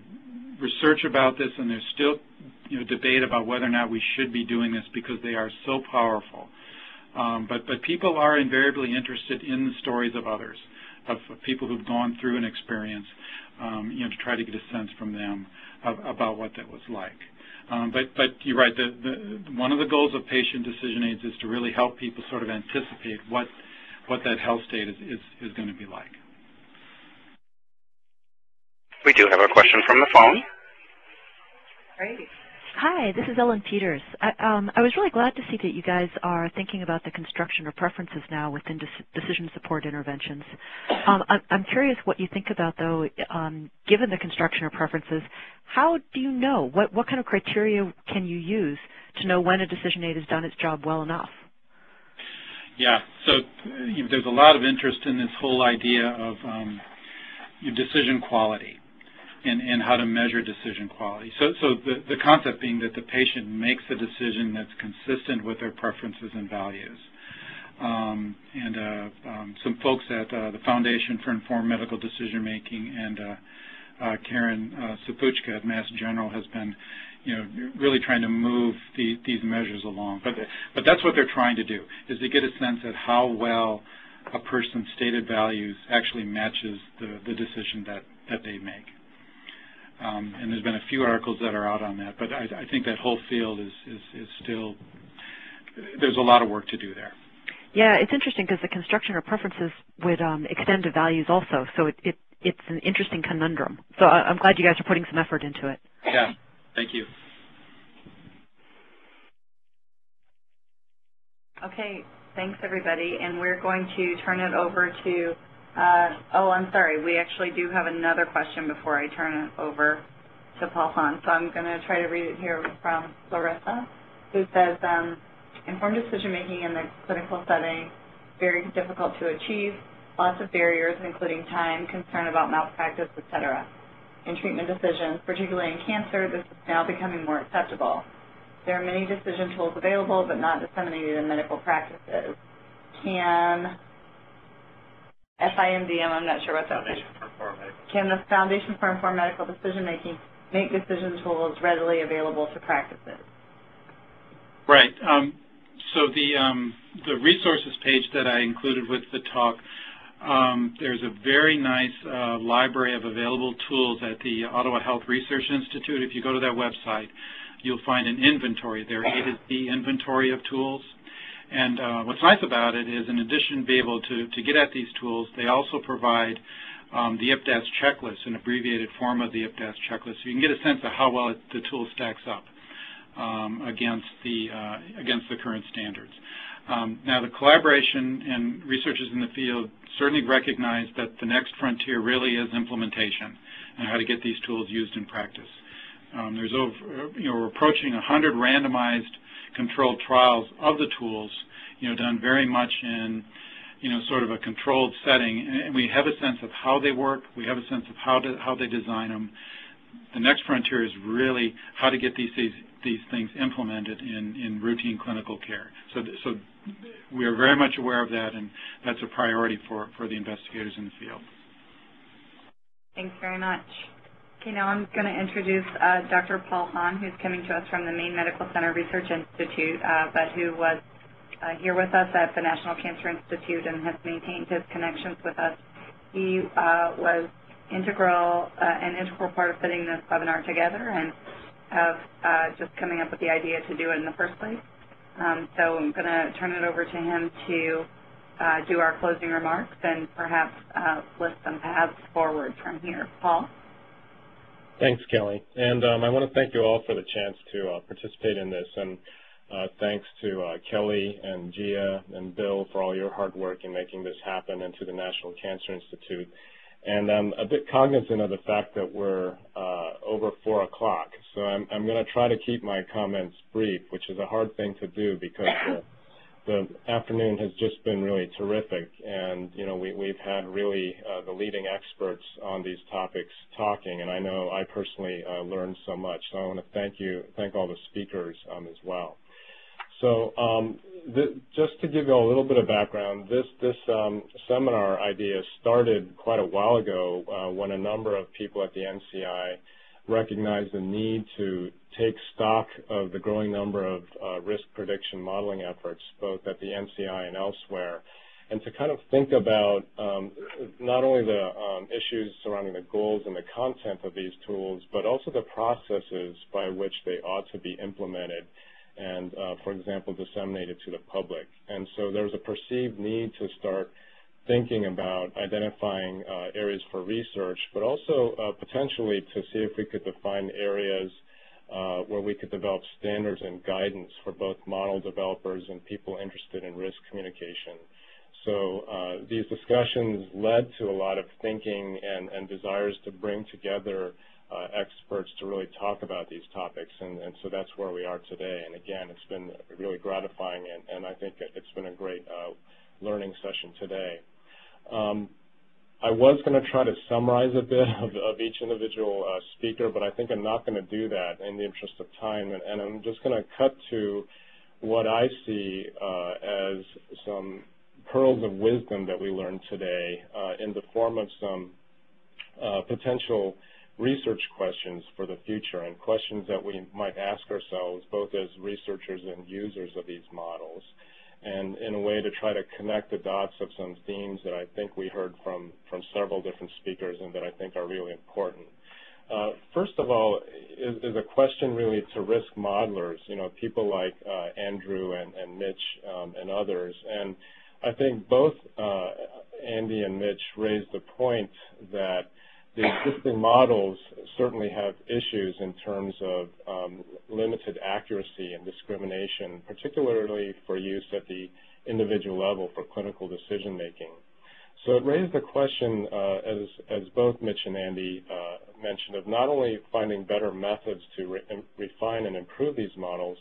research about this, and there's still you know debate about whether or not we should be doing this because they are so powerful. Um, but but people are invariably interested in the stories of others, of, of people who've gone through an experience, um, you know, to try to get a sense from them of, about what that was like. Um, but but you're right. The, the one of the goals of patient decision aids is to really help people sort of anticipate what what that health state is is, is going to be like. We do have a question from the phone. Great. Hi, this is Ellen Peters. I, um, I was really glad to see that you guys are thinking about the construction of preferences now within decision support interventions. Um, I'm, I'm, curious what you think about, though, um, given the construction of preferences, how do you know? What, what kind of criteria can you use to know when a decision aid has done its job well enough? Yeah, so you know, there's a lot of interest in this whole idea of um, decision quality and, how to measure decision quality. So, so the, the concept being that the patient makes a decision that's consistent with their preferences and values. Um, and uh, um, some folks at uh, the Foundation for Informed Medical Decision Making and uh, uh Karen uh, Sepucha at Mass General has been, you know, really trying to move the, these measures along. But, but that's what they're trying to do, is to get a sense at how well a person's stated values actually matches the, the decision that, that they make. Um, and there's been a few articles that are out on that, but I, I think that whole field is, is, is still, there's a lot of work to do there. Yeah, it's interesting because the construction of preferences would um, extend to values also, so it, it, it's an interesting conundrum. So I, I'm glad you guys are putting some effort into it. Yeah, thank you. Okay, thanks everybody, and we're going to turn it over to uh, oh, I'm sorry. We actually do have another question before I turn it over to Paul Han. So I'm going to try to read it here from Larissa, who says, um, informed decision-making in the clinical setting, very difficult to achieve, lots of barriers, including time, concern about malpractice, et cetera. In treatment decisions, particularly in cancer, this is now becoming more acceptable. There are many decision tools available, but not disseminated in medical practices. Can FIMDM, I'm not sure what that is. Can the Foundation for Informed Medical Decision Making make decision tools readily available to practices? Right. Um, so the um, the resources page that I included with the talk, um, there's a very nice uh, library of available tools at the Ottawa Health Research Institute. If you go to that website, you'll find an inventory, their A to Z inventory of tools. And uh, what's nice about it is in addition to be able to, to get at these tools, they also provide um, the IPDAS checklist, an abbreviated form of the IPDAS checklist. So you can get a sense of how well it, the tool stacks up um, against, the, uh, against the current standards. Um, now, the collaboration and researchers in the field certainly recognize that the next frontier really is implementation and how to get these tools used in practice. Um, there's over, you know, we're approaching 100 randomized controlled trials of the tools, you know, done very much in, you know, sort of a controlled setting, and we have a sense of how they work, we have a sense of how to, how they design them. The next frontier is really how to get these these, these things implemented in, in routine clinical care. So, so we are very much aware of that, and that's a priority for, for the investigators in the field. Thanks very much. Okay, now I'm going to introduce uh, Dr. Paul Han, who's coming to us from the Maine Medical Center Research Institute, uh, but who was uh, here with us at the National Cancer Institute and has maintained his connections with us. He uh, was integral, uh, an integral part of putting this webinar together and of uh, just coming up with the idea to do it in the first place. Um, so I'm going to turn it over to him to do our closing remarks and perhaps list some paths forward from here. Paul? Thanks, Kelly. And um, I want to thank you all for the chance to uh, participate in this. And uh, thanks to uh, Kelly and Gia and Bill for all your hard work in making this happen and to the National Cancer Institute. And I'm a bit cognizant of the fact that we're uh, over 4 o'clock. So I'm, I'm going to try to keep my comments brief, which is a hard thing to do because the afternoon has just been really terrific, and you know we, we've had really uh, the leading experts on these topics talking, and I know I personally uh, learned so much. So I want to thank you, thank all the speakers um, as well. So um, just to give you a little bit of background, this this um, seminar idea started quite a while ago uh, when a number of people at the NCI recognized the need to take stock of the growing number of uh, risk prediction modeling efforts, both at the NCI and elsewhere, and to kind of think about um, not only the um, issues surrounding the goals and the content of these tools, but also the processes by which they ought to be implemented and, uh, for example, disseminated to the public. And so there's a perceived need to start thinking about identifying uh, areas for research, but also uh, potentially to see if we could define areas uh, where we could develop standards and guidance for both model developers and people interested in risk communication. So uh, these discussions led to a lot of thinking and, and desires to bring together uh, experts to really talk about these topics, and, and, so that's where we are today. And again, it's been really gratifying, and, and I think it's been a great uh, learning session today. Um, I was going to try to summarize a bit of, of each individual uh, speaker, but I think I'm not going to do that in the interest of time, and, and I'm just going to cut to what I see uh, as some pearls of wisdom that we learned today uh, in the form of some uh, potential research questions for the future and questions that we might ask ourselves both as researchers and users of these models and in a way to try to connect the dots of some themes that I think we heard from, from several different speakers and that I think are really important. Uh, first of all, is, is, a question really to risk modelers, you know, people like uh, Andrew and, and Mitch um, and others. And I think both uh, Andy and Mitch raised the point that the existing models certainly have issues in terms of um, limited accuracy and discrimination, particularly for use at the individual level for clinical decision making. So it raised the question, uh, as, as both Mitch and Andy uh, mentioned, of not only finding better methods to re refine and improve these models,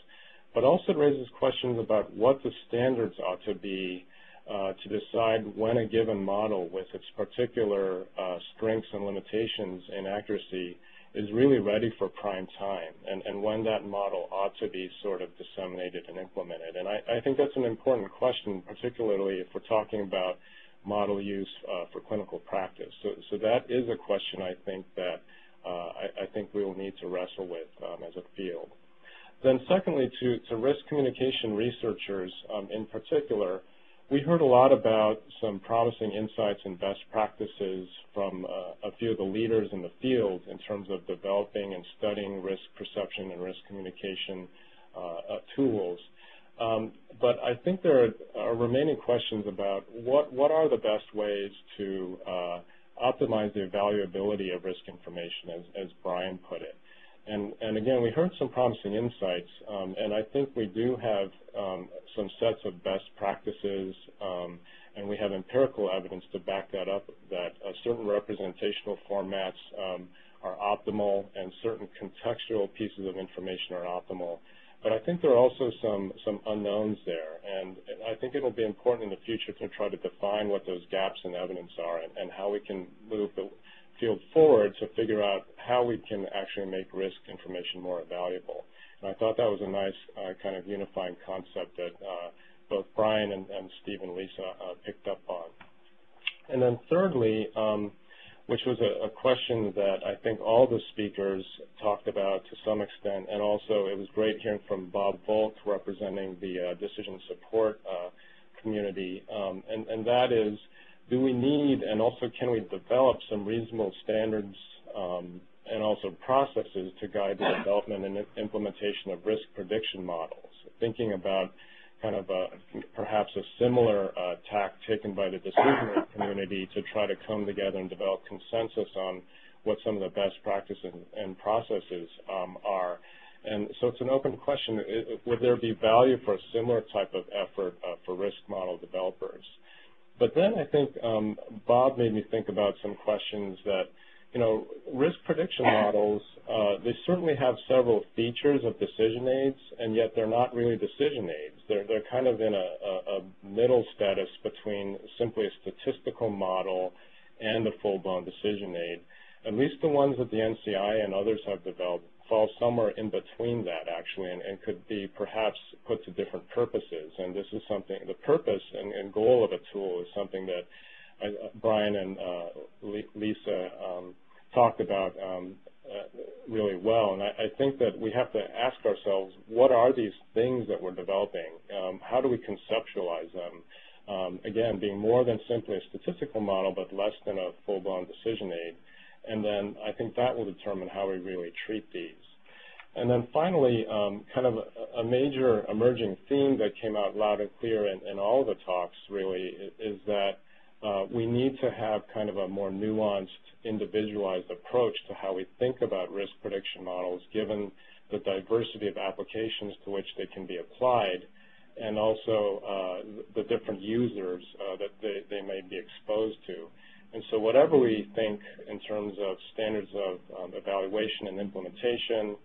but also raises questions about what the standards ought to be to decide when a given model with its particular uh, strengths and limitations in accuracy is really ready for prime time and, and when that model ought to be sort of disseminated and implemented. And I, I think that's an important question, particularly if we're talking about model use uh, for clinical practice. So, so that is a question I think that uh, I, I, think we will need to wrestle with um, as a field. Then secondly, to, to risk communication researchers um, in particular, we heard a lot about some promising insights and best practices from uh, a few of the leaders in the field in terms of developing and studying risk perception and risk communication uh, uh, tools. Um, but I think there are, are, remaining questions about what, what are the best ways to uh, optimize the evaluability of risk information, as, as Brian put it. And, and, again, we heard some promising insights, um, and I think we do have um, some sets of best practices, um, and we have empirical evidence to back that up, that uh, certain representational formats um, are optimal and certain contextual pieces of information are optimal. But I think there are also some, some unknowns there, and I think it will be important in the future to try to define what those gaps in evidence are and, and how we can move the field forward to figure out how we can actually make risk information more valuable. And I thought that was a nice uh, kind of unifying concept that uh, both Brian and, and, Steve and Lisa uh, picked up on. And then thirdly, um, which was a, a, question that I think all the speakers talked about to some extent, and also it was great hearing from Bob Volk representing the uh, decision support uh, community, um, and, and that is do we need and also can we develop some reasonable standards um, and also processes to guide the development and implementation of risk prediction models, thinking about kind of a, perhaps a similar uh, tack taken by the decision community to try to come together and develop consensus on what some of the best practices and processes um, are. And so it's an open question, would there be value for a similar type of effort uh, for risk model developers? But then I think um, Bob made me think about some questions that you know, risk prediction models, uh, they certainly have several features of decision aids, and yet they're not really decision aids. They're, they're kind of in a, a, a middle status between simply a statistical model and a full-blown decision aid. At least the ones that the NCI and others have developed fall somewhere in between that, actually, and, and could be perhaps put to different purposes. And this is something, the purpose and, and goal of a tool is something that I, uh, Brian and uh, Lisa um, talked about um, uh, really well. And I, I, think that we have to ask ourselves, what are these things that we're developing? Um, how do we conceptualize them? Um, again, being more than simply a statistical model, but less than a full-blown decision aid. And then I think that will determine how we really treat these. And then finally, um, kind of a, major emerging theme that came out loud and clear in, in all the talks really is that uh, we need to have kind of a more nuanced, individualized approach to how we think about risk prediction models given the diversity of applications to which they can be applied and also uh, the different users uh, that they, they may be exposed to. And so whatever we think in terms of standards of um, evaluation and implementation,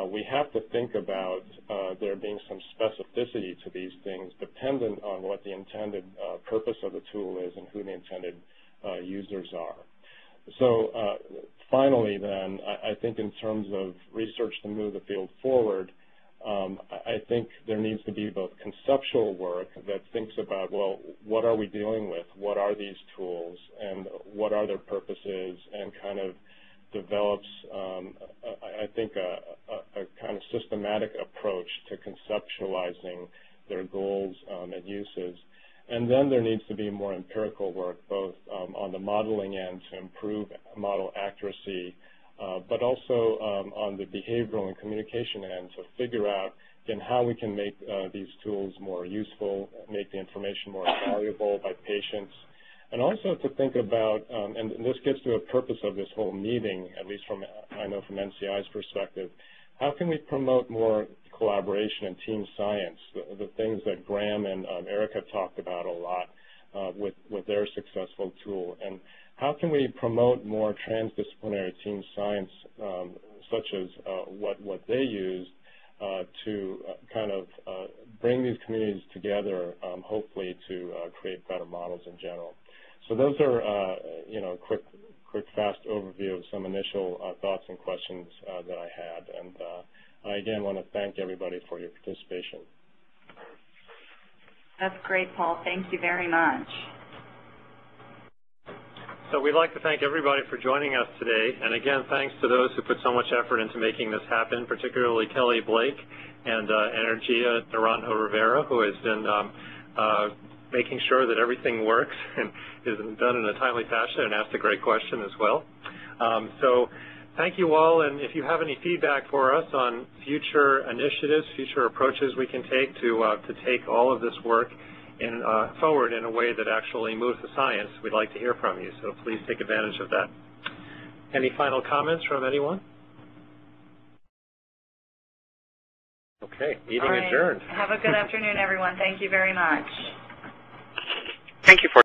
uh, we have to think about uh, there being some specificity to these things dependent on what the intended uh, purpose of the tool is and who the intended uh, users are. So uh, finally then, I, I, think in terms of research to move the field forward, um, I think there needs to be both conceptual work that thinks about, well, what are we dealing with? What are these tools? And what are their purposes? And kind of develops, um, I, think, a, a, a, kind of systematic approach to conceptualizing their goals um, and uses. And then there needs to be more empirical work, both um, on the modeling end to improve model accuracy, but also um, on the behavioral and communication end to figure out again how we can make uh, these tools more useful, make the information more valuable by patients, and also to think about, um, and this gets to a purpose of this whole meeting, at least from, I know from NCI's perspective, how can we promote more collaboration and team science, the, the things that Graham and um, Erika talked about a lot uh, with, with their successful tool, and how can we promote more transdisciplinary team science, um, such as uh, what, what they used uh, to uh, kind of uh, bring these communities together, um, hopefully to uh, create better models in general. So those are, you know, quick, quick, fast overview of some initial thoughts and questions that I had. And I again want to thank everybody for your participation. That's great, Paul. Thank you very much. So we'd like to thank everybody for joining us today. And again, thanks to those who put so much effort into making this happen, particularly Kelly Blake and uh, Energia Naranjo Rivera, who has been um, uh, making sure that everything works and is done in a timely fashion and asked a great question as well. Um, so thank you all, and if you have any feedback for us on future initiatives, future approaches we can take to, uh, to take all of this work in, uh, forward in a way that actually moves the science, we'd like to hear from you, so please take advantage of that. Any final comments from anyone? Okay, meeting right. adjourned. Have a good afternoon, everyone. Thank you very much. Thank you for